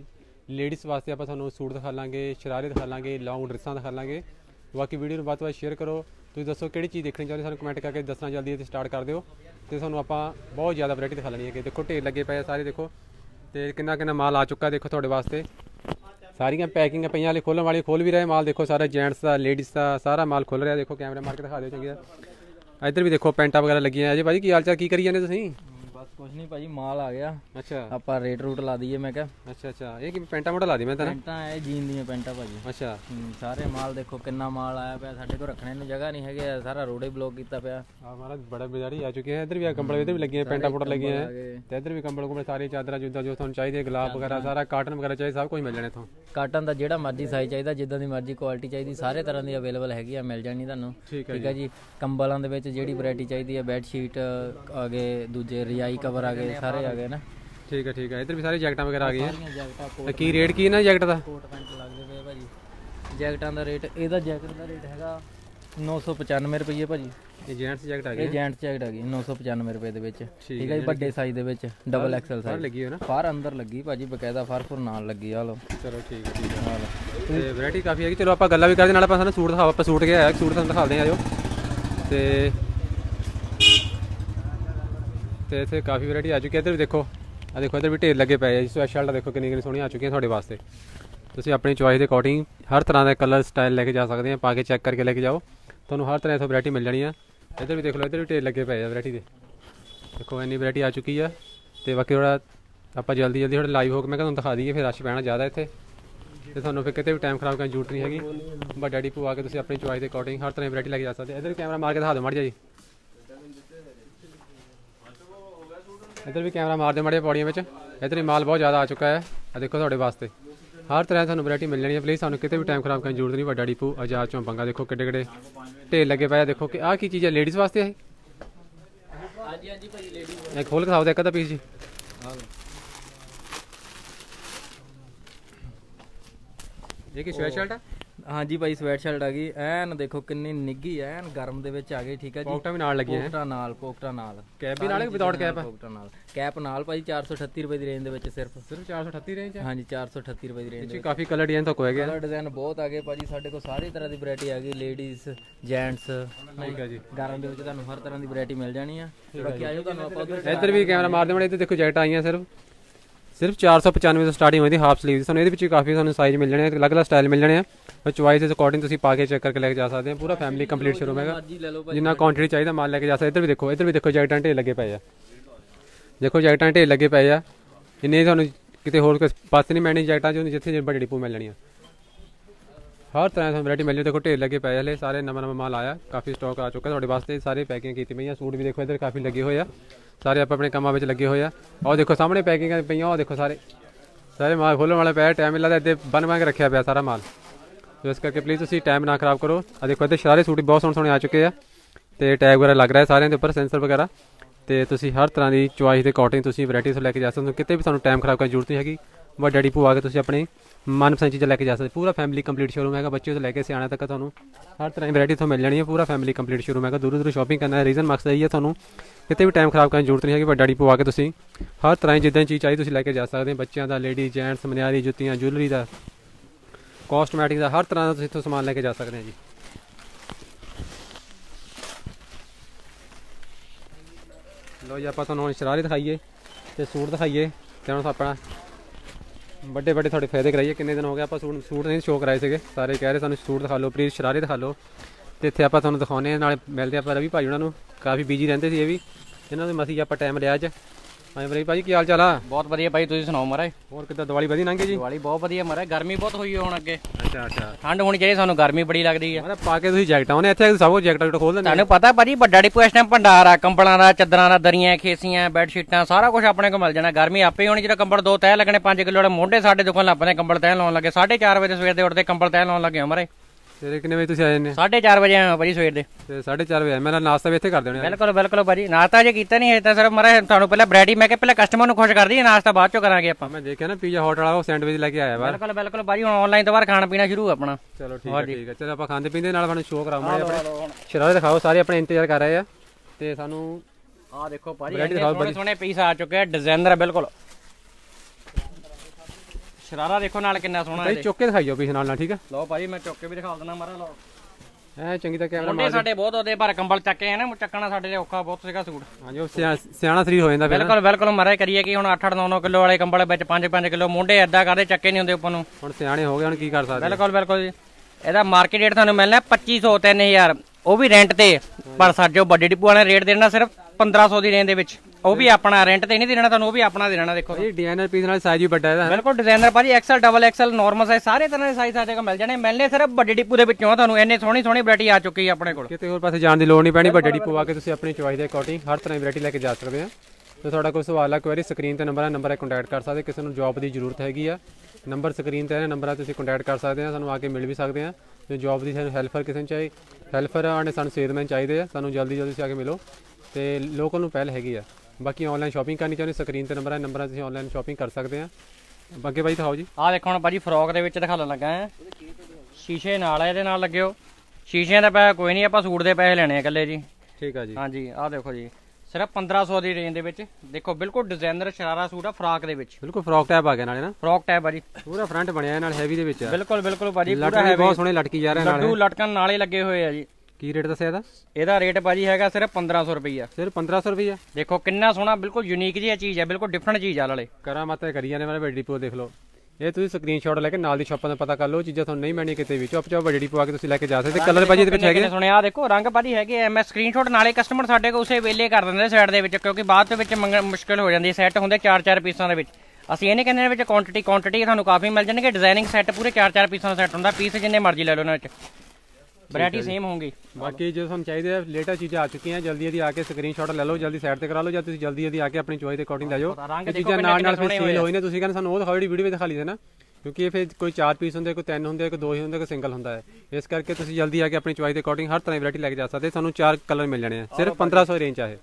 ਲੇਡੀਜ਼ ਵਾਸਤੇ ਆਪਾਂ ਤੁਹਾਨੂੰ ਸੂਟ ਦਿਖਾ ਲਾਂਗੇ, ਸ਼ਰਾਰੇ ਦਿਖਾ ਲਾਂਗੇ ਲੌਂਗ ਡਰੈਸਾਂ ਦਿਖਾ ਲਾਂਗੇ। ਬਾਕੀ ਵੀਡੀਓ ਨੂੰ ਵੱਧ ਤੋਂ ਵੱਧ ਸ਼ੇਅਰ ਕਰੋ। ਤੁਸੀਂ ਦੱਸੋ ਕਿਹੜੀ ਚੀਜ਼ ਦੇਖਣੀ ਚਾਹੁੰਦੇ ਸਾਨੂੰ ਕਮੈਂਟ ਕਰਕੇ ਦੱਸਣਾ ਜਲਦੀ ਤੇ ਸਟਾਰਟ ਕਰ ਦਿਓ। ਤੇ ਤੁਹਾਨੂੰ ਆਪਾਂ ਬਹੁਤ ਜ਼ਿਆਦਾ ਵੈਰਾਈਟੀ ਦਿਖਾ ਲੈਣੀ ਹੈ ਕਿ ਦੇਖੋ, ਢੇਰ ਲੱਗੇ ਪਏ ਆ ਸਾਰੇ, ਦੇਖੋ। ਤੇ ਕਿੰਨਾ ਕਿੰਨਾ ਮਾਲ ਆ ਚੁੱਕਾ ਦੇਖੋ ਤੁਹਾਡੇ ਵਾਸਤੇ। ਸਾਰੀਆਂ ਪੈਕਿੰਗਾਂ ਪਈਆਂ ਵਾਲੇ ਖੋਲਣ ਵਾਲੀ ਖੋਲ ਵੀ ਰਹੇ, ਮਾਲ ਦੇਖੋ ਸਾਰਾ ਜੈਂਟਸ ਦਾ ਲੇਡੀਜ਼ ਦਾ, ਸਾਰਾ ਮਾਲ ਖੁੱਲ ਰਿਹਾ, ਦੇਖੋ ਕੈਮਰੇ ਮਾਰ ਕੇ ਦਿਖਾ ਦਿਓ ਚੰਗੀ ਤਰ੍ਹਾਂ। ਇੱਧਰ ਵੀ ਦੇਖੋ, ਪੈਂਟਾਂ ਵਗੈਰਾ ਲੱਗੀਆਂ, ਅਜੇ ਭਾਜੀ ਕੀ ਹਾਲ ਚਾਲ, ਕੀ ਕਰੀ ਜਾਂਦੇ ਤੁਸੀਂ? ਬਸ ਕੁਝ ਨਹੀਂ ਭਾਜੀ ਮਾਲ ਆ ਗਿਆ। ਅੱਛਾ। ਆਪਾਂ ਰੇਟ ਰੂਟ ਲਾ ਦਈਏ ਮੈਂ ਕਿਹਾ। ਅੱਛਾ ਅੱਛਾ। ਇਹ ਕਿ ਪੈਂਟਾਂ ਮੋਟਾ ਲਾ ਦੀ ਮੈਂ ਤਾਂ ਪੈਂਟਾਂ ਇਹ ਜੀਨ ਦੀਆਂ ਪੈਂਟਾਂ ਭਾਜੀ। ਅੱਛਾ। ਸਾਰੇ ਮਾਲ ਦੇਖੋ ਕਿੰਨਾ ਮਾਲ ਆਇਆ ਪਿਆ ਸਾਡੇ ਕੋਲ ਰੱਖਣੇ ਨੂੰ ਜਗ੍ਹਾ ਨਹੀਂ ਹੈਗੇ ਸਾਰਾ ਰੋਡੇ ਬਲੌਕ ਕੀਤਾ ਪਿਆ। ਆ ਮਹਾਰਾਜ ਬੜਾ ਬਾਜ਼ਾਰੀ ਆ ਚੁੱਕੇ ਹੈ। ਇੱਧਰ ਵੀ ਆ ਕੰਬਲ ਇੱਧਰ ਵੀ ਲੱਗੀਆਂ ਪੈਂਟਾਂ ਮੋਟਾ ਲੱਗੀਆਂ ਹੈ ਤੇ ਇੱਧਰ ਵੀ ਕੰਬਲ ਕੁੰਬਲ ਸਾਰੇ ਚਾਦਰਾਂ ਜੁੱਦਾਂ ਜੋ ਤੁਹਾਨੂੰ ਚਾਹੀਦੇ ਗਲਾਬ ਵਗੈਰਾ ਸਾਰਾ ਕਾਟਨ ਵਗੈਰਾ ਚਾਹੀਦਾ ਸਭ ਕੁਝ ਮਿਲ ਜਾਣਾ ਇੱਥੋਂ। ਕਾਟਨ ਦਾ ਜਿਹੜਾ ਮਰਜ਼ੀ ਸਾਈਜ਼ ਚਾਹੀਦਾ ਜਿੱਦਾਂ ਦੀ ਮਰਜ਼ੀ ਕੁਆਲਿਟੀ ਚਾਹੀਦੀ ਸਾਰੇ ਤਰ੍ਹਾਂ ਦੀ ਅਵੇਲੇਬਲ ਹੈਗੀ ਆ ਮਿਲ ਜਾਣੀ ਤੁਹਾਨੂੰ। ਠੀਕ ਹੈ ਜੀ। ਕੰਬਲਾਂ ਦੇ ਵਿੱਚ ਜਿਹੜੀ ਵੈਰਾਈਟੀ ਚਾਹੀਦੀ ਹੈ ਬੈੱਡ ਸ਼ੀਟ ਗਏ ਦੂਜੇ ਰਜਾਈ ਕਵਰ ਆ ਗਏ ਸਾਰੇ ਆ ਗਏ ਨਾ। ਠੀਕ ਹੈ ਠੀਕ ਹੈ। ਇੱਧਰ ਵੀ ਸਾਰੀ ਜੈਕਟਾਂ ਵਗੈਰਾ ਆ ਗਈਆਂ। ਕੀ ਰੇਟ ਕੀ ਨਾ ਜੈਕਟ ਦਾ? ਕੋਟ ਪੈਂਟ ਲੱਗਦੇ ਪਏ ਭਾਜੀ। ਜੈਕਟਾਂ ਦਾ ਰੇਟ ਇਹਦਾ ਜੈਕਟ ਦਾ ਰੇਟ ਹੈਗਾ 995 ਰੁਪਏ ਭਾਜੀ। ਇਹ ਜੈਂਟਸ ਜੈਕਟ ਆ ਇਹ ਗਈ ਜੈਂਟ ਜੈਕਟ ਹੈਗੀ 995 ਰੁਪਏ ਦੇ ਵਿੱਚ। ਠੀਕ ਹੈ ਜੀ ਵੱਡੇ ਸਾਈਜ਼ ਦੇ ਵਿੱਚ ਡਬਲ ਐਕਸਲ ਸਾਈਜ਼ ਲੱਗੀ ਹੋ ਨਾ? ਫਾਰ ਅੰਦਰ ਲੱਗੀ ਭਾਜੀ ਬਕਾਇਦਾ ਫਾਰ ਫੁਰ ਨਾਲ ਲੱਗੀ ਆ ਲੋ ਚਲੋ ਠੀਕ ਹੈ ਠੀਕ ਹੈ। ਆ ਤੇ ਵੈਰਾਈਟੀ ਕਾਫੀ ਹੈਗੀ। ਚਲੋ ਆਪਾਂ ਗੱਲਾਂ ਵੀ ਕਰਦੇ ਨਾਲ ਆਪਾਂ ਸਾਨੂੰ ਸੂਟ ਦਿਖਾਓ ਆਪਾਂ ਸੂਟ ਗਿਆ ਹੈ ਸੂਟ ਤੁਹਾਨੂੰ ਦਿਖਾਉਂਦੇ ਆ ਆਜੋ ਤੇ ਤੇ ਇੱਥੇ ਕਾਫੀ ਵੈਰਾਈਟੀ ਆ ਚੁੱਕੀ ਹੈ ਇੱਧਰ ਵੀ ਦੇਖੋ ਆ ਦੇਖੋ, ਇੱਧਰ ਵੀ ਢੇਰ ਲੱਗੇ ਪਏ ਆ ਜੀ। ਸਵੈਸ਼ਲ ਦੇਖੋ ਕਿੰਨੀ ਕਿੰਨੀ ਸੋਹਣੀਆਂ ਆ ਚੁੱਕੀਆਂ ਤੁਹਾਡੇ ਵਾਸਤੇ। ਤੁਸੀਂ ਆਪਣੀ ਚੁਆਇਸ ਦੇ ਅਕੋਰਡਿੰਗ ਹਰ ਤਰ੍ਹਾਂ ਦਾ ਕਲਰ ਸਟਾਈਲ ਲੈ ਕੇ ਜਾ ਸਕਦੇ ਆ। ਪਾ ਕੇ ਚੈੱਕ ਕਰਕੇ ਲੈ ਕੇ ਜਾਓ। ਤੁਹਾਨੂੰ ਹਰ ਤਰ੍ਹਾਂ ਦੀ ਵੈਰਾਈਟੀ ਮਿਲ ਜਾਣੀ ਆ। ਇੱਧਰ ਵੀ ਦੇਖ ਲਓ, ਇੱਧਰ ਵੀ ਢੇਰ ਲੱਗੇ ਪਏ ਆ ਵੈਰਾਈਟੀ ਦੇ। ਦੇਖੋ, ਇੰਨੀ ਵੈਰਾਈਟੀ ਆ ਚੁੱਕੀ ਆ। ਤੇ ਬਾਕੀ ਥੋੜਾ ਆਪਾਂ ਜਲਦੀ ਜਲਦੀ ਥੋੜਾ ਲਾਈਵ ਹੋ ਕੇ ਮੈਂ ਤੁਹਾਨੂੰ ਦਿਖਾ ਦਈਏ, ਫਿਰ ਰਸ਼ ਪੈਣਾ ਜ਼ਿਆਦਾ ਇੱਥੇ। ਤੇ ਤੁਹਾਨੂੰ ਫਿਰ ਕਿਤੇ ਵੀ ਟਾਈਮ ਖਰਾਬ ਕਰਨ ਦੀ ਜ਼ਰੂਰਤ ਨਹੀਂ ਹੈਗੀ। ਬਟ ਡੈਡੀ ਡਿਪੂ ਆ ਕੇ ਤੁਸੀਂ ਆਪਣੀ ਚੁਆਇਸ ਦੇ ਅਕੋਰਡਿੰਗ ਹਰ ਤਰ੍ਹਾਂ ਦੀ ਵੈਰਾਈਟੀ ਲੈ ਕੇ ਜਾ ਸਕਦੇ ਇੱਧਰ ਵੀ ਕੈਮਰਾ ਮਾਰ ਕੇ ਦਿਖਾ ਦਿਓ, ਮਾੜੀ ਜੀ ਇੱਧਰ ਵੀ ਕੈਮਰਾ ਮਾਰ ਦਿਓ ਮਾੜੀਆਂ ਪੌੜੀਆਂ ਵਿੱਚ। ਇੱਧਰ ਵੀ ਮਾਲ ਬਹੁਤ ਜ਼ਿਆਦਾ ਆ ਚੁੱਕਾ ਹੈ। ਆ ਦੇਖੋ ਤੁਹਾਡੇ ਵਾਸਤੇ। ਹਰ ਤਰ੍ਹਾਂ ਦੀ ਤੁਹਾਨੂੰ ਵੈਰਾਈਟੀ ਮਿਲ ਜਾਣੀ ਹੈ। ਪਲੀਜ਼ ਸਾਨੂੰ ਕਿਤੇ ਵੀ ਟਾਈਮ ਖਰਾਬ ਕਰਨ ਦੀ ਜ਼ਰੂਰਤ ਨਹੀਂ। ਵੱਡਾ ਡਿਪੂ ਆਜ਼ਾਦ ਚੋਂ ਬੰਗਾ ਦੇਖੋ ਕਿੱਡੇ ਕਿੱਡੇ ਢੇਰ ਲੱਗੇ ਪਏ ਆ। ਦੇਖੋ ਕਿ ਆਹ ਕੀ ਚੀਜ਼ ਹੈ? ਲੇਡੀਜ਼ ਵਾਸਤੇ ਹੈ ਹਾਂਜੀ ਹਾਂਜੀ ਭਾਜੀ ਲੇਡੀ ਇਹ ਖੋਲ ਕੇ ਦਿਖਾਓ ਇੱਕ ਅੱਧਾ ਪੀਸ ਜੀ। ਇਹ ਕੀ ਸਵੈਟ ਸ਼ਰਟ ਹੈ? ਹਾਂਜੀ ਭਾਈ ਸਵੈਟ ਸ਼ਰਟ ਆ ਗਈ। ਐਨ ਦੇਖੋ ਕਿੰਨੀ ਨਿੱਗੀ ਐਨ ਗਰਮ ਦੇ ਵਿੱਚ ਆ ਗਈ ਠੀਕ ਹੈ ਜੀ। ਪੌਕਟਾਂ ਵੀ ਨਾਲ ਲੱਗੀਆਂ ਪੋਕਟਾ ਨਾਲ ਪੋਕਟਾ ਨਾਲ। ਕੈਪ ਵੀ ਨਾਲ ਹੈ ਵਿਦਆਊਟ ਕੈਪ ਪੋਕਟਾ ਨਾਲ। ਕੈਪ ਨਾਲ ਭਾਈ 438 ਰੁਪਏ ਦੀ ਰੇਂਜ ਦੇ ਵਿੱਚ ਸਿਰਫ। ਸਿਰਫ 438 ਰੇਂਜ ਹਾਂਜੀ 438 ਰੁਪਏ ਦੀ ਰੇਂਜ ਇਹ 'ਚ ਕਾਫੀ ਕਲਰ ਡਿਜ਼ਾਈਨ ਤੱਕ ਹੋਏਗਾ ਕਲਰ ਡਿਜ਼ਾਈਨ ਬਹੁਤ ਆ ਗਏ ਭਾਜੀ ਸਾਡੇ ਕੋਲ ਸਾਰੀ ਤਰ੍ਹਾਂ ਦੀ ਵੈਰਾਈਟੀ ਆ ਗਈ ਲੇਡੀਜ਼ ਜੈਂਟਸ ਠੀਕ ਹੈ ਜੀ। ਗਰਮ ਦੇ ਵਿੱਚ ਤੁਹਾਨੂੰ ਹਰ ਤਰ੍ਹਾਂ ਦੀ ਵੈਰਾਈਟੀ ਮਿਲ ਜਾਣੀ ਆ। ਬਾਕੀ ਆਇਓ ਤੁਹਾਨੂੰ ਆਪਾਂ ਉਧਰ ਇੱਧਰ ਵੀ ਕੈਮਰਾ ਮਾਰ ਦੇ ਮੜੇ ਇੱਧਰ ਦੇਖੋ ਜੈਕਟ ਆਈਆਂ ਸਿਰਫ। ਸਿਰਫ 495 ਤੋਂ ਸਟਾਰਟਿੰਗ ਹੋਈ ਦੀ ਹਾਫ ਸਲੀਵ ਤੁਹਾਨੂੰ ਇਹਦੇ ਵਿੱਚ ਕਾਫੀ ਤੁਹਾਨੂੰ ਸਾਈਜ਼ ਮਿਲ ਜਾਣੇ ਆ ਅਲੱਗ-ਅਲੱਗ ਸਟਾਈਲ ਮਿਲ ਜਾਣੇ ਆ। ਉਹ ਚੁਆਇਸ ਦੇ ਅਕੋਰਡਿੰਗ ਤੁਸੀਂ ਪਾ ਕੇ ਚੈੱਕ ਕਰਕੇ ਲੈ ਕੇ ਜਾ ਸਕਦੇ ਆ। ਪੂਰਾ ਫੈਮਿਲੀ ਕੰਪਲੀਟ ਸ਼ੋਰੂਮ ਹੈਗਾ। ਜਿੰਨਾ ਕੁਆਂਟੀਟੀ ਚਾਹੀਦਾ ਮਾਲ ਲੈ ਕੇ ਜਾ ਸਕਦੇ ਇੱਧਰ ਵੀ ਦੇਖੋ ਇੱਧਰ ਵੀ ਦੇਖੋ ਜੈਕਟਾਂ ਢੇਰ ਲੱਗੇ ਪਏ ਆ। ਦੇਖੋ ਜੈਕਟਾਂ ਢੇਰ ਲੱਗੇ ਪਏ ਆ। ਇੰਨੇ ਤੁਹਾਨੂੰ ਕਿਤੇ ਹੋਰ ਕੋਈ ਪਾਸੇ ਨਹੀਂ ਮਿਲਣੀ ਜੈਕਟਾਂ ਚ ਜਿੱਥੇ ਵੱਡੇ ਡਿਪੂ ਮਿਲ ਜਾਣੀਆਂ ਹਰ ਤਰ੍ਹਾਂ ਦੀ ਵੈਰਾਈਟੀ ਮਿਲ ਜੂ ਦੇਖੋ ਢੇਰ ਲੱਗੇ ਪਏ ਆ ਹਲੇ। ਸਾਰੇ ਨਵਾਂ ਨਵਾਂ ਮਾਲ ਆਇਆ। ਕਾਫੀ ਸਟਾਕ ਆ ਚੁੱਕਾ ਤੁਹਾਡੇ ਵਾਸਤੇ। ਸਾਰੇ ਪੈਕਿੰਗ ਕੀਤੀ ਪਈਆਂ। ਸੂਟ ਵੀ ਦੇਖੋ ਇੱਧਰ ਕਾਫੀ ਲੱਗੇ ਹੋਏ ਆ। ਸਾਰੇ ਆਪਾਂ ਆਪਣੇ ਕੰਮਾਂ ਵਿੱਚ ਲੱਗੇ ਹੋਏ ਆ। ਆਹ ਦੇਖੋ ਸਾਹਮਣੇ ਪੈਕਿੰਗਾਂ ਪਈਆਂ ਉਹ ਦੇਖੋ ਸਾਰੇ। ਸਾਰੇ ਮਾਲ ਖੋਲਣ ਵਾਲਾ ਪਿਆ ਟਾਈਮ ਲੱਗਦਾ ਇੱਥੇ ਬਨ ਬਨ ਕੇ ਰੱਖਿਆ ਪਿਆ ਸਾਰਾ ਮਾਲ। ਸੋ ਇਸ ਕਰਕੇ ਪਲੀਜ਼ ਤੁਸੀਂ ਟਾਈਮ ਨਾ ਖਰਾਬ ਕਰੋ। ਆ ਦੇਖੋ ਇੱਥੇ ਸਾਰੇ ਸੂਟ ਵੀ ਬਹੁਤ ਸੋਹਣੇ ਸੋਹਣੇ ਆ ਚੁੱਕੇ ਆ। ਤੇ ਟੈਗ ਵਗੈਰਾ ਲੱਗ ਰਿਹਾ ਸਾਰਿਆਂ ਦੇ ਉੱਪਰ ਸੈਂਸਰ ਵਗੈਰਾ। ਤੇ ਤੁਸੀਂ ਹਰ ਤਰ੍ਹਾਂ ਦੀ ਚੁਆਇਸ ਦੇ ਅਕੋਰਡਿੰਗ ਤੁਸੀਂ ਵੈਰਾਈਟੀ ਲੈ ਕੇ ਜਾ ਸਕਦੇ ਹੋ। ਕਿਤੇ ਵੀ ਤੁਹਾਨੂੰ ਟਾਈਮ ਖਰਾਬ ਕਰਨ ਦੀ ਜ਼ਰੂਰਤ ਨਹੀਂ ਹੈਗੀ। ਵੱਡਾ ਡਿਪੂ ਆ ਕੇ ਤੁਸੀਂ ਆਪਣੀ ਮਨਪਸੰਦ ਚੀਜ਼ਾਂ ਲੈ ਕੇ ਜਾ ਸਕਦੇ। ਪੂਰਾ ਫੈਮਿਲੀ ਕੰਪਲੀਟ ਸ਼ੋਰੂਮ ਹੈਗਾ, ਬੱਚੇ ਤੋਂ ਲੈ ਕੇ ਸਿਆਣੇ ਤੱਕ ਤੁਹਾਨੂੰ ਹਰ ਤਰ੍ਹਾਂ ਦੀ ਵੈਰਾਈਟੀ ਤੁਹਾਨੂੰ ਮਿਲ ਜਾਣੀ ਹੈ, ਪੂਰਾ ਫੈਮਿਲੀ ਕੰਪਲੀਟ ਸ਼ੋਰੂਮ ਹੈਗਾ। ਦੂਰੋਂ ਦੂਰੋਂ ਸ਼ਾਪਿੰਗ ਕਰਨਾ ਹੈ ਰੀਜ਼ਨ ਮਕਸਦ ਇਹੀ ਹੈ ਤੁਹਾਨੂੰ, ਕਿਤੇ ਵੀ ਟਾਈਮ ਖਰਾਬ ਕਰਨ ਦੀ ਜ਼ਰੂਰਤ ਨਹੀਂ ਹੈਗੀ, ਵੱਡਾ ਡਿਪੂ ਆ ਕੇ ਤੁਸੀਂ ਹਰ ਤਰ੍ਹਾਂ ਦੀ ਜਿੱਦਾਂ ਚੀਜ਼ ਚਾਹੀਦੀ ਤੁਸੀਂ ਲੈ ਕੇ ਜਾ ਸਕਦੇ ਹੋ। ਬੱਚਿਆਂ ਦਾ ਲੇਡੀ ਜੈਂਟਸ ਮਨਿਆਰੀ ਜੁੱਤੀਆਂ ਜੁਐਲਰੀ ਦਾ ਕਾਸਟਮੈਟਿਕ ਦਾ, ਹਰ ਤਰ੍ਹਾਂ ਦਾ ਤੁਸੀਂ ਇੱਥੋਂ ਸਮਾਨ ਲੈ ਕੇ ਜਾ ਸਕਦੇ ਹੋ ਜੀ। ਲੋ ਜੀ, ਆਪਾਂ ਤੁਹਾਨੂੰ ਹੁਣ ਸ਼ਰਾਰੇ ਦਿਖਾਈਏ ਤੇ ਸੂਟ ਦਿਖਾਈਏ, ਤੇ ਹੁਣ ਆਪਣਾ ਵੱਡੇ ਵੱਡੇ ਤੁਹਾਡੇ ਫਾਇਦੇ ਕਰਾਈਏ। ਕਿੰਨੇ ਦਿਨ ਹੋ ਗਏ ਆਪਾਂ ਸੂਟ ਸੂਟ ਨਹੀਂ ਸ਼ੋਅ ਕਰਾਏ ਸੀਗੇ। ਸਾਰੇ ਕਹਿ ਰਹੇ ਸਾਨੂੰ ਸੂਟ ਦਿਖਾ ਲਓ ਪਲੀਜ਼ ਸ਼ਰਾਰੇ ਦਿਖਾ ਲਓ। ਤੇ ਇੱਥੇ ਆਪਾਂ ਤੁਹਾਨੂੰ ਦਿਖਾਉਨੇ ਆ ਨਾਲੇ ਮਿਲਦੇ ਆਪਾਂ ਰਵੀ ਭਾਈ ਉਹਨਾਂ ਨੂੰ। ਕਾਫੀ ਬਿਜ਼ੀ ਰਹਿੰਦੇ ਸੀ ਇਹ ਵੀ। ਇਹਨਾਂ ਦੇ ਮਸੀ ਆਪਾਂ ਟਾਈਮ ਲਿਆ ਅੱਜ। ਹਾਂ ਬਰੇ ਭਾਜੀ ਕੀ ਹਾਲ ਚਾਲ ਆ? ਬਹੁਤ ਵਧੀਆ ਭਾਈ ਤੁਸੀਂ ਸੁਣਾਓ ਮਹਾਰਾਜ? ਹੋਰ ਕਿੱਦਾਂ ਦੀਵਾਲੀ ਵਧੀ ਲੰਘੀ ਜੀ? ਦੀਵਾਲੀ ਬਹੁਤ ਵਧੀਆ ਮਹਾਰਾਜ ਗਰਮੀ ਬਹੁਤ ਹੋਈ ਹੁਣ ਅੱਗੇ। ਅੱਛਾ ਅੱਛਾ। ਠੰਡ ਹੋਣੀ ਚਾਹੀਦੀ ਸਾਨੂੰ ਗਰਮੀ ਬੜੀ ਲੱਗਦੀ ਹੈ ਮੈਂ ਪਾ ਕੇ ਤੁਸੀਂ ਜੈਕਟਾਂ ਉਹਨੇ ਇੱਥੇ ਸਭ ਜੈਕਟਾਂ ਜੁਕਟ ਖੋਲ ਦਿੰਦੇ ਤੁਹਾਨੂੰ ਪਤਾ ਭਾਜੀ ਵੱਡਾ ਡਿਪੂ ਇਸ ਟਾਈਮ ਭੰਡਾਰ ਆ ਕੰਬਲਾਂ ਦਾ ਚੱਦਰਾਂ ਦਾ ਦਰੀਆਂ ਖੇਸੀਆਂ ਬੈੱਡ ਸ਼ੀਟਾਂ ਸਾਰਾ ਕੁਝ ਆਪਣੇ ਕੋਲ ਮਿਲ ਜਾਣਾ। ਗਰਮੀ ਆਪੇ ਹੀ ਹੋਣੀ ਜਿਹੜਾ ਕੰਬਲ ਦੋ ਤਹਿ ਲੱਗਣੇ 5 ਕਿਲੋ ਵਾਲੇ ਮੋਢੇ ਸਾਡੇ ਦੁਕਾਨ ਲੱਪਦੇ ਕੰਬਲ ਤਹਿ ਲਾਉਣ ਲੱਗੇ। 4:30 ਵਜੇ ਸਵੇਰ ਦੇ ਉੱਠਦੇ ਕੰਬਲ ਤਹਿ ਲਾਉਣ ਲੱਗੇ ਮਹਾਰਾਜ। ਤੇਰੇ ਕਿੰਨੇ ਵਜੇ ਤੁਸੀਂ ਆਏ ਨੇ 4:30 ਵਜੇ ਹਾਂ ਭਾਜੀ ਸਵੇਰ ਦੇ। ਤੇ 4:30 ਵਜੇ। ਮੈਂ ਨਾਸ਼ਤਾ ਵੀ ਇੱਥੇ ਕਰ ਦੇਣਾ। ਬਿਲਕੁਲ ਬਿਲਕੁਲ ਭਾਜੀ। ਨਾਸ਼ਤਾ ਜੇ ਕੀਤਾ ਨਹੀਂ ਹੈ ਤਾਂ ਸਿਰਫ ਮਹਾਰਾਜ ਤੁਹਾਨੂੰ ਪਹਿਲਾਂ ਬ੍ਰੈਡ ਹੀ ਮੈਂ ਕਿਹਾ ਪਹਿਲਾਂ ਕਸਟਮਰ ਨੂੰ ਖੁਸ਼ ਕਰਦੀ ਨਾਸ਼ਤਾ ਬਾਅਦ ਚੋਂ ਕਰਾਂਗੇ ਆਪਾਂ। ਮੈਂ ਦੇਖਿਆ ਨਾ ਪੀਜ਼ਾ ਹੌਟ ਵਾਲਾ ਉਹ ਸੈਂਡਵਿਚ ਲੈ ਕੇ ਆਇਆ ਵਾ ਬਿਲਕੁਲ ਬਿਲਕੁਲ ਭਾਜੀ ਹੁਣ ਆਨਲਾਈਨ ਤੋਂ ਬਾਅਦ ਖਾਣਾ ਪੀਣਾ ਸ਼ੁਰੂ ਆਪਣਾ। ਚਲੋ ਠੀਕ ਹੈ ਠੀਕ ਹੈ ਚਲੋ ਆਪਾਂ ਖਾਂਦੇ ਪੀਂਦੇ ਨਾਲ ਸਾਨੂੰ ਸ਼ੋਅ ਕਰਾਵਾਂਗੇ ਆਪਣੇ। ਸ਼ਰਾਰੇ ਦਿਖਾਓ ਸਾਰੇ ਆਪਣੇ ਇੰਤਜ਼ਾਰ ਕਰ ਰਹੇ ਆ। ਤੇ ਸਾਨੂੰ ਆ ਦੇਖੋ ਭਾਜੀ ਸੋਹਣੇ ਸੋਹਣੇ ਪੀਸ ਆ ਚੁੱਕੇ ਆ ਡਿਜ਼ਾਈਨਰ ਆ ਬਿਲਕੁਲ। ਸ਼ਰਾਰਾ ਦੇਖੋ ਨਾਲ ਕਿੰਨਾ ਸੋਹਣਾ ਭਾਈ ਹੈ ਚੁੱਕ ਕੇ ਦਿਖਾਈਓ ਪੀਸ ਨਾਲ ਨਾਲ ਠੀਕ ਆ? ਲਓ ਭਾਜੀ ਮੈਂ ਚੁੱਕ ਕੇ ਵੀ ਦਿਖਾ ਦਿੰਦਾ ਮਾਰਾ ਲਓ। ਐ ਚੰਗੀ ਤਾਂ ਕੈਮਰਾ ਮੁੰਡੇ ਸਾਡੇ ਬਹੁਤ ਉਹਦੇ ਪਰ ਕੰਬਲ ਚੱਕੇ ਆ ਨਾ ਚੱਕਣਾ ਸਾਡੇ ਲਈ ਔਖਾ ਬਹੁਤ ਸੀਗਾ ਸੂਟ। ਹਾਂਜੀ ਉਹ ਸਿਆ- ਸਿਆਣਾ ਸਰੀਰ ਹੋ ਜਾਂਦਾ ਫਿਰ। ਬਿਲਕੁਲ ਬਿਲਕੁਲ ਮਾਰਾ ਕਰੀਏ ਕਿ ਹੁਣ 8-8 9-9 ਕਿਲੋ ਵਾਲੇ ਕੰਬਲ ਵਿੱਚ 5-5 ਕਿਲੋ ਮੁੰਡੇ ਐਦਾਂ ਕਰਦੇ ਚੱਕੇ ਨਹੀਂ ਹੁੰਦੇ ਉੱਪਰ ਨੂੰ। ਹੁਣ ਸਿਆਣੇ ਹੋ ਗਏ ਹੁਣ ਕੀ ਕਰ ਸਕਦੇ? ਬਿਲਕੁਲ ਬਿਲਕੁਲ ਜੀ। ਇਹਦਾ ਮਾਰਕੀਟ ਰੇਟ ਤੁਹਾਨੂੰ ਮਿਲਣਾ 2500 3000 ਉਹ ਵੀ ਰੈਂਟ ਤੇ ਪਰ ਸਾਡੇ ਜੋ ਵੱਡੇ ਡਿਪੂ ਵਾਲੇ ਰੇਟ ਦੇਣਾ ਸਿਰਫ 1500 ਦੀ ਰੇਂਜ ਦੇ ਵਿੱਚ। ਉਹ ਵੀ ਆਪਣਾ ਰੈਂਟ ਤੇ ਨਹੀਂ ਦੇਣਾ ਤੁਹਾਨੂੰ ਉਹ ਵੀ ਆਪਣਾ ਦੇਣਾ ਦੇਖੋ। ਇਹ ਡਿਜ਼ਾਈਨਰ ਪੀਸ ਨਾਲ ਸਾਈਜ਼ ਵੀ ਵੱਡਾ ਇਹਦਾ। ਬਿਲਕੁਲ ਡਿਜ਼ਾਈਨਰ ਭਾਜੀ XL double XL normal size ਸਾਰੇ ਤਰ੍ਹਾਂ ਦੇ ਸਾਈਜ਼ ਸਾਡੇ ਕੋਲ ਮਿਲ ਜਾਣੇ। ਮਿਲਨੇ ਸਿਰਫ ਵੱਡੇ ਡਿਪੂ ਦੇ ਵਿੱਚੋਂ ਆ ਤੁਹਾਨੂੰ ਇੰਨੇ ਸੋਹਣੀ ਸੋਹਣੀ ਵੈਰਾਈਟੀ ਆ ਚੁੱਕੀ ਹੈ ਆਪਣੇ ਕੋਲ। ਕਿਤੇ ਹੋਰ ਪਾਸੇ ਜਾਣ ਦੀ ਲੋੜ ਨਹੀਂ ਪੈਣੀ ਵੱਡੇ ਡਿਪੂ ਆ ਕੇ ਤੁਸੀਂ ਆਪਣੀ ਚੁਆਇਸ ਦੇ ਅਕੋਰਡਿੰਗ ਹਰ ਤਰ੍ਹਾਂ ਦੀ ਵੈਰਾਈਟੀ ਲੈ ਕੇ ਜਾ ਸਕਦੇ ਆ। ਤੇ ਤੁਹਾਡਾ ਕੋਈ ਸਵਾਲ ਆ ਕੁਐਰੀ ਸਕਰੀਨ ਤੇ ਨੰਬਰ ਹੈ ਨੰਬਰ ਹੈ ਕੰਟੈਕਟ ਕਰ ਸਕਦੇ ਕਿਸੇ ਨੂੰ ਜੌਬ ਦੀ ਜ਼ਰੂਰਤ ਹੈਗੀ ਆ। ਨੰਬਰ ਸਕਰੀਨ ਤੇ ਹੈ ਨੰਬਰ ਆ ਤੁਸੀਂ ਕੰਟੈਕਟ ਕਰ ਸਕਦੇ ਆ ਸਾਨੂੰ ਆ ਕੇ ਮਿਲ ਵੀ ਸਕਦੇ ਆ। ਜੇ ਜੌਬ ਦੀ ਸਾਨੂੰ ਹੈਲਪਰ ਕਿਸੇ ਨੂੰ ਚਾਹੀ ਹੈਲਪਰ ਆਣੇ ਸਾਨੂੰ ਸੇਲਮੈਨ ਚਾਹੀਦੇ ਆ ਸਾਨੂੰ ਜਲਦੀ ਜਲਦੀ ਤੁਸੀਂ ਆ ਕੇ ਮਿਲੋ। ਤੇ ਲੋਕਲ ਨੂੰ ਪਹਿਲ ਹੈਗੀ ਆ। ਬਾਕੀ ਆਨਲਾਈਨ ਸ਼ਾਪਿੰਗ ਕਰਨੀ ਚਾਹੁੰਦੇ ਸਕਰੀਨ ਤੇ ਨੰਬਰ ਹੈ ਨੰਬਰ ਆ ਤੁਸੀਂ ਆਨਲਾਈਨ ਸ਼ਾਪਿੰਗ ਕਰ ਸਕਦੇ ਆ। ਅੱਗੇ ਬਾਈ ਦਿਖਾਓ ਜੀ। ਆਹ ਦੇਖੋ ਹੁਣ ਭਾਜੀ ਫਰੋਕ ਦੇ ਵਿੱਚ ਦਿਖਾਉਣ ਲੱਗਾ ਹੈ। ਸ਼ੀਸ਼ੇ ਨਾਲ ਆ ਇਹਦੇ ਨਾਲ ਲੱਗਿਓ। ਸ਼ੀਸ਼ਿਆਂ ਦਾ ਪੈਸਾ ਕੋਈ ਨਹੀਂ ਆਪਾਂ ਸੂਟ ਦੇ ਪੈਸੇ ਲੈਣੇ ਆ ਇਕੱਲੇ ਜੀ। ਠੀਕ ਆ ਜੀ। ਹਾਂਜੀ ਆਹ ਦੇਖੋ ਜੀ। ਸਿਰਫ 1500 ਦੀ ਰੇਂਜ ਦੇ ਵਿੱਚ। ਦੇਖੋ ਬਿਲਕੁਲ ਡਿਜ਼ਾਈਨਰ ਸ਼ਰਾਰਾ ਸੂਟ ਆ ਫਰਾਕ ਦੇ ਵਿੱਚ। ਬਿਲਕੁਲ ਫਰੌਕ ਟੈਪ ਆ ਗਿਆ ਨਾਲੇ ਨਾ। ਫਰੋਕ ਟੈਪ ਆ ਜੀ। ਪੂਰਾ ਫਰੰਟ ਬਣਿਆ ਨਾਲ ਹੈਵੀ ਦੇ ਵਿੱਚ ਆ। ਬਿਲਕੁਲ ਬਿਲਕੁਲ ਭਾਜੀ ਪੂਰਾ ਹੈਵੀ ਬਹੁਤ ਸੋਹਣੇ ਲਟਕੀ ਜਾ ਰਹੇ ਨਾਲ ਲੱਡੂ ਲਟਕਣ ਨਾਲੇ ਲੱਗੇ ਹੋਏ ਆ ਜੀ। ਕੀ ਰੇਟ ਦੱਸਿਆ ਇਹਦਾ? ਇਹਦਾ ਰੇਟ ਭਾਜੀ ਹੈਗਾ ਸਿਰਫ 1500 ਰੁਪਈਆ। ਸਿਰਫ 1500 ਰੁਪਏ ਦੇਖੋ ਕਿੰਨਾ ਸੋਹਣਾ ਬਿਲਕੁਲ ਯੂਨੀਕ ਜਿਹੀ ਚੀਜ਼ ਹੈ ਬਿਲਕੁਲ ਡਿਫਰੈਂਟ ਚੀਜ਼ ਆ ਨਾਲੇ। ਕਰਾਂ ਮਾਤਾ ਕਰੀਆਂ ਨੇ ਮੇਰੇ ਵੱਡੀ ਡਿਪੋ ਦੇਖ ਲਓ। ਇਹ ਤੁਸੀਂ ਸਕਰੀਨਸ਼ਾਟ ਲੈ ਕੇ ਨਾਲ ਦੀ ਸ਼ਾਪਾਂ ਦਾ ਪਤਾ ਕਰ ਲਓ ਚੀਜ਼ਾਂ ਤੁਹਾਨੂੰ ਨਹੀਂ ਮਿਲਣੀਆਂ ਕਿਤੇ ਵੀ। ਚੁੱਪ ਚਾਪ ਡਿਪੋ ਆ ਕੇ ਤੁਸੀਂ ਲੈ ਕੇ ਜਾ ਸਕਦੇ। ਕਲਰ ਭਾਜੀ ਇਹਦੇ ਵਿੱਚ ਹੈਗੇ। ਸੁਣਿਆ ਦੇਖੋ ਰੰਗ ਭਾਜੀ ਹੈਗੇ ਆ। ਮੈਂ ਸਕਰੀਨਸ਼ਾਟ ਨਾਲੇ ਕਸਟਮਰ ਸਾਡੇ ਕੋਲ ਉਸੇ ਵੇਲੇ ਕਰ ਦਿੰਦੇ ਸਾਈਡ ਦੇ ਵਿੱਚ ਕਿਉਂਕਿ ਬਾਅਦ ਦੇ ਵਿੱਚ ਮੰਗਣ ਮੁਸ਼ਕਲ ਹੋ ਜਾਂਦੀ ਹੈ। ਸੈੱਟ ਹੁੰਦੇ 4-4 ਪੀਸਾਂ ਦੇ ਵਿੱਚ। ਅਸੀਂ ਇਹ ਨਹੀਂ ਕਹਿੰਦੇ ਵਿੱਚ ਕੁਆਂਟੀਟੀ ਕੁਆਂਟੀਟੀ ਤੁਹਾਨੂੰ ਕਾਫੀ ਮਿਲ ਜਾਣਗੇ। ਡਿਜ਼ਾਈਨਿੰਗ ਸੈੱਟ ਪੂਰੇ 4-4 ਪੀਸਾਂ ਦਾ ਸੈੱਟ ਹੁੰਦਾ। ਪੀਸ ਜਿੰਨੇ ਮਰਜ਼ੀ ਲੈ ਲਓ ਇਹਨਾਂ ਵਿੱਚ। ਵੈਰਾਈਟੀ ਸੇਮ ਹੋਊਗੀ। ਬਾਕੀ ਜੋ ਤੁਹਾਨੂੰ ਚਾਹੀਦੇ ਆ ਲੇਟੈਸਟ ਚੀਜ਼ਾਂ ਆ ਚੁੱਕੀਆਂ ਜਲਦੀ ਜਲਦੀ ਆ ਕੇ ਸਕਰੀਨਸ਼ਾਟ ਲੈ ਲਓ ਜਲਦੀ ਸਾਈਡ ਤੇ ਕਰਾ ਲਓ ਜਾਂ ਤੁਸੀਂ ਜਲਦੀ ਜਲਦੀ ਆ ਕੇ ਆਪਣੀ ਚੋਇਸ ਦੇ ਅਕੋਰਡਿੰਗ ਲੈ ਜਾਓ। ਇਹ ਚੀਜ਼ਾਂ ਨਾਲ ਨਾਲ ਫਿਰ ਸੇਲ ਹੋਈ ਨੇ। ਤੁਸੀਂ ਕਹਿੰਦੇ ਸਾਨੂੰ ਉਹ ਦਿਖਾਓ ਜਿਹੜੀ ਵੀਡੀਓ ਵਿੱਚ ਦਿਖਾ ਲਈ ਸੀ ਨਾ। ਕਿਉਂਕਿ ਇਹ ਫਿਰ ਕੋਈ ਚਾਰ ਪੀਸ ਹੁੰਦੇ ਕੋਈ ਤਿੰਨ ਹੁੰਦੇ ਕੋਈ ਦੋ ਹੀ ਹੁੰਦੇ ਕੋਈ ਸਿੰਗਲ ਹੁੰਦਾ ਹੈ। ਇਸ ਕਰਕੇ ਤੁਸੀਂ ਜਲਦੀ ਆ ਕੇ ਆਪਣੀ ਚੋਇਸ ਦੇ ਅਕੋਰਡਿੰਗ ਹਰ ਤਰ੍ਹਾਂ ਦੀ ਵੈਰਾਈਟੀ ਲੈ ਕੇ ਜਾ ਸਕਦੇ ਤੁਹਾਨੂੰ ਚਾਰ ਕਲਰ ਮਿਲ ਜਾਣੇ ਆ। ਸਿਰਫ 1500 ਰੇਂਜ ਆ ਇਹ।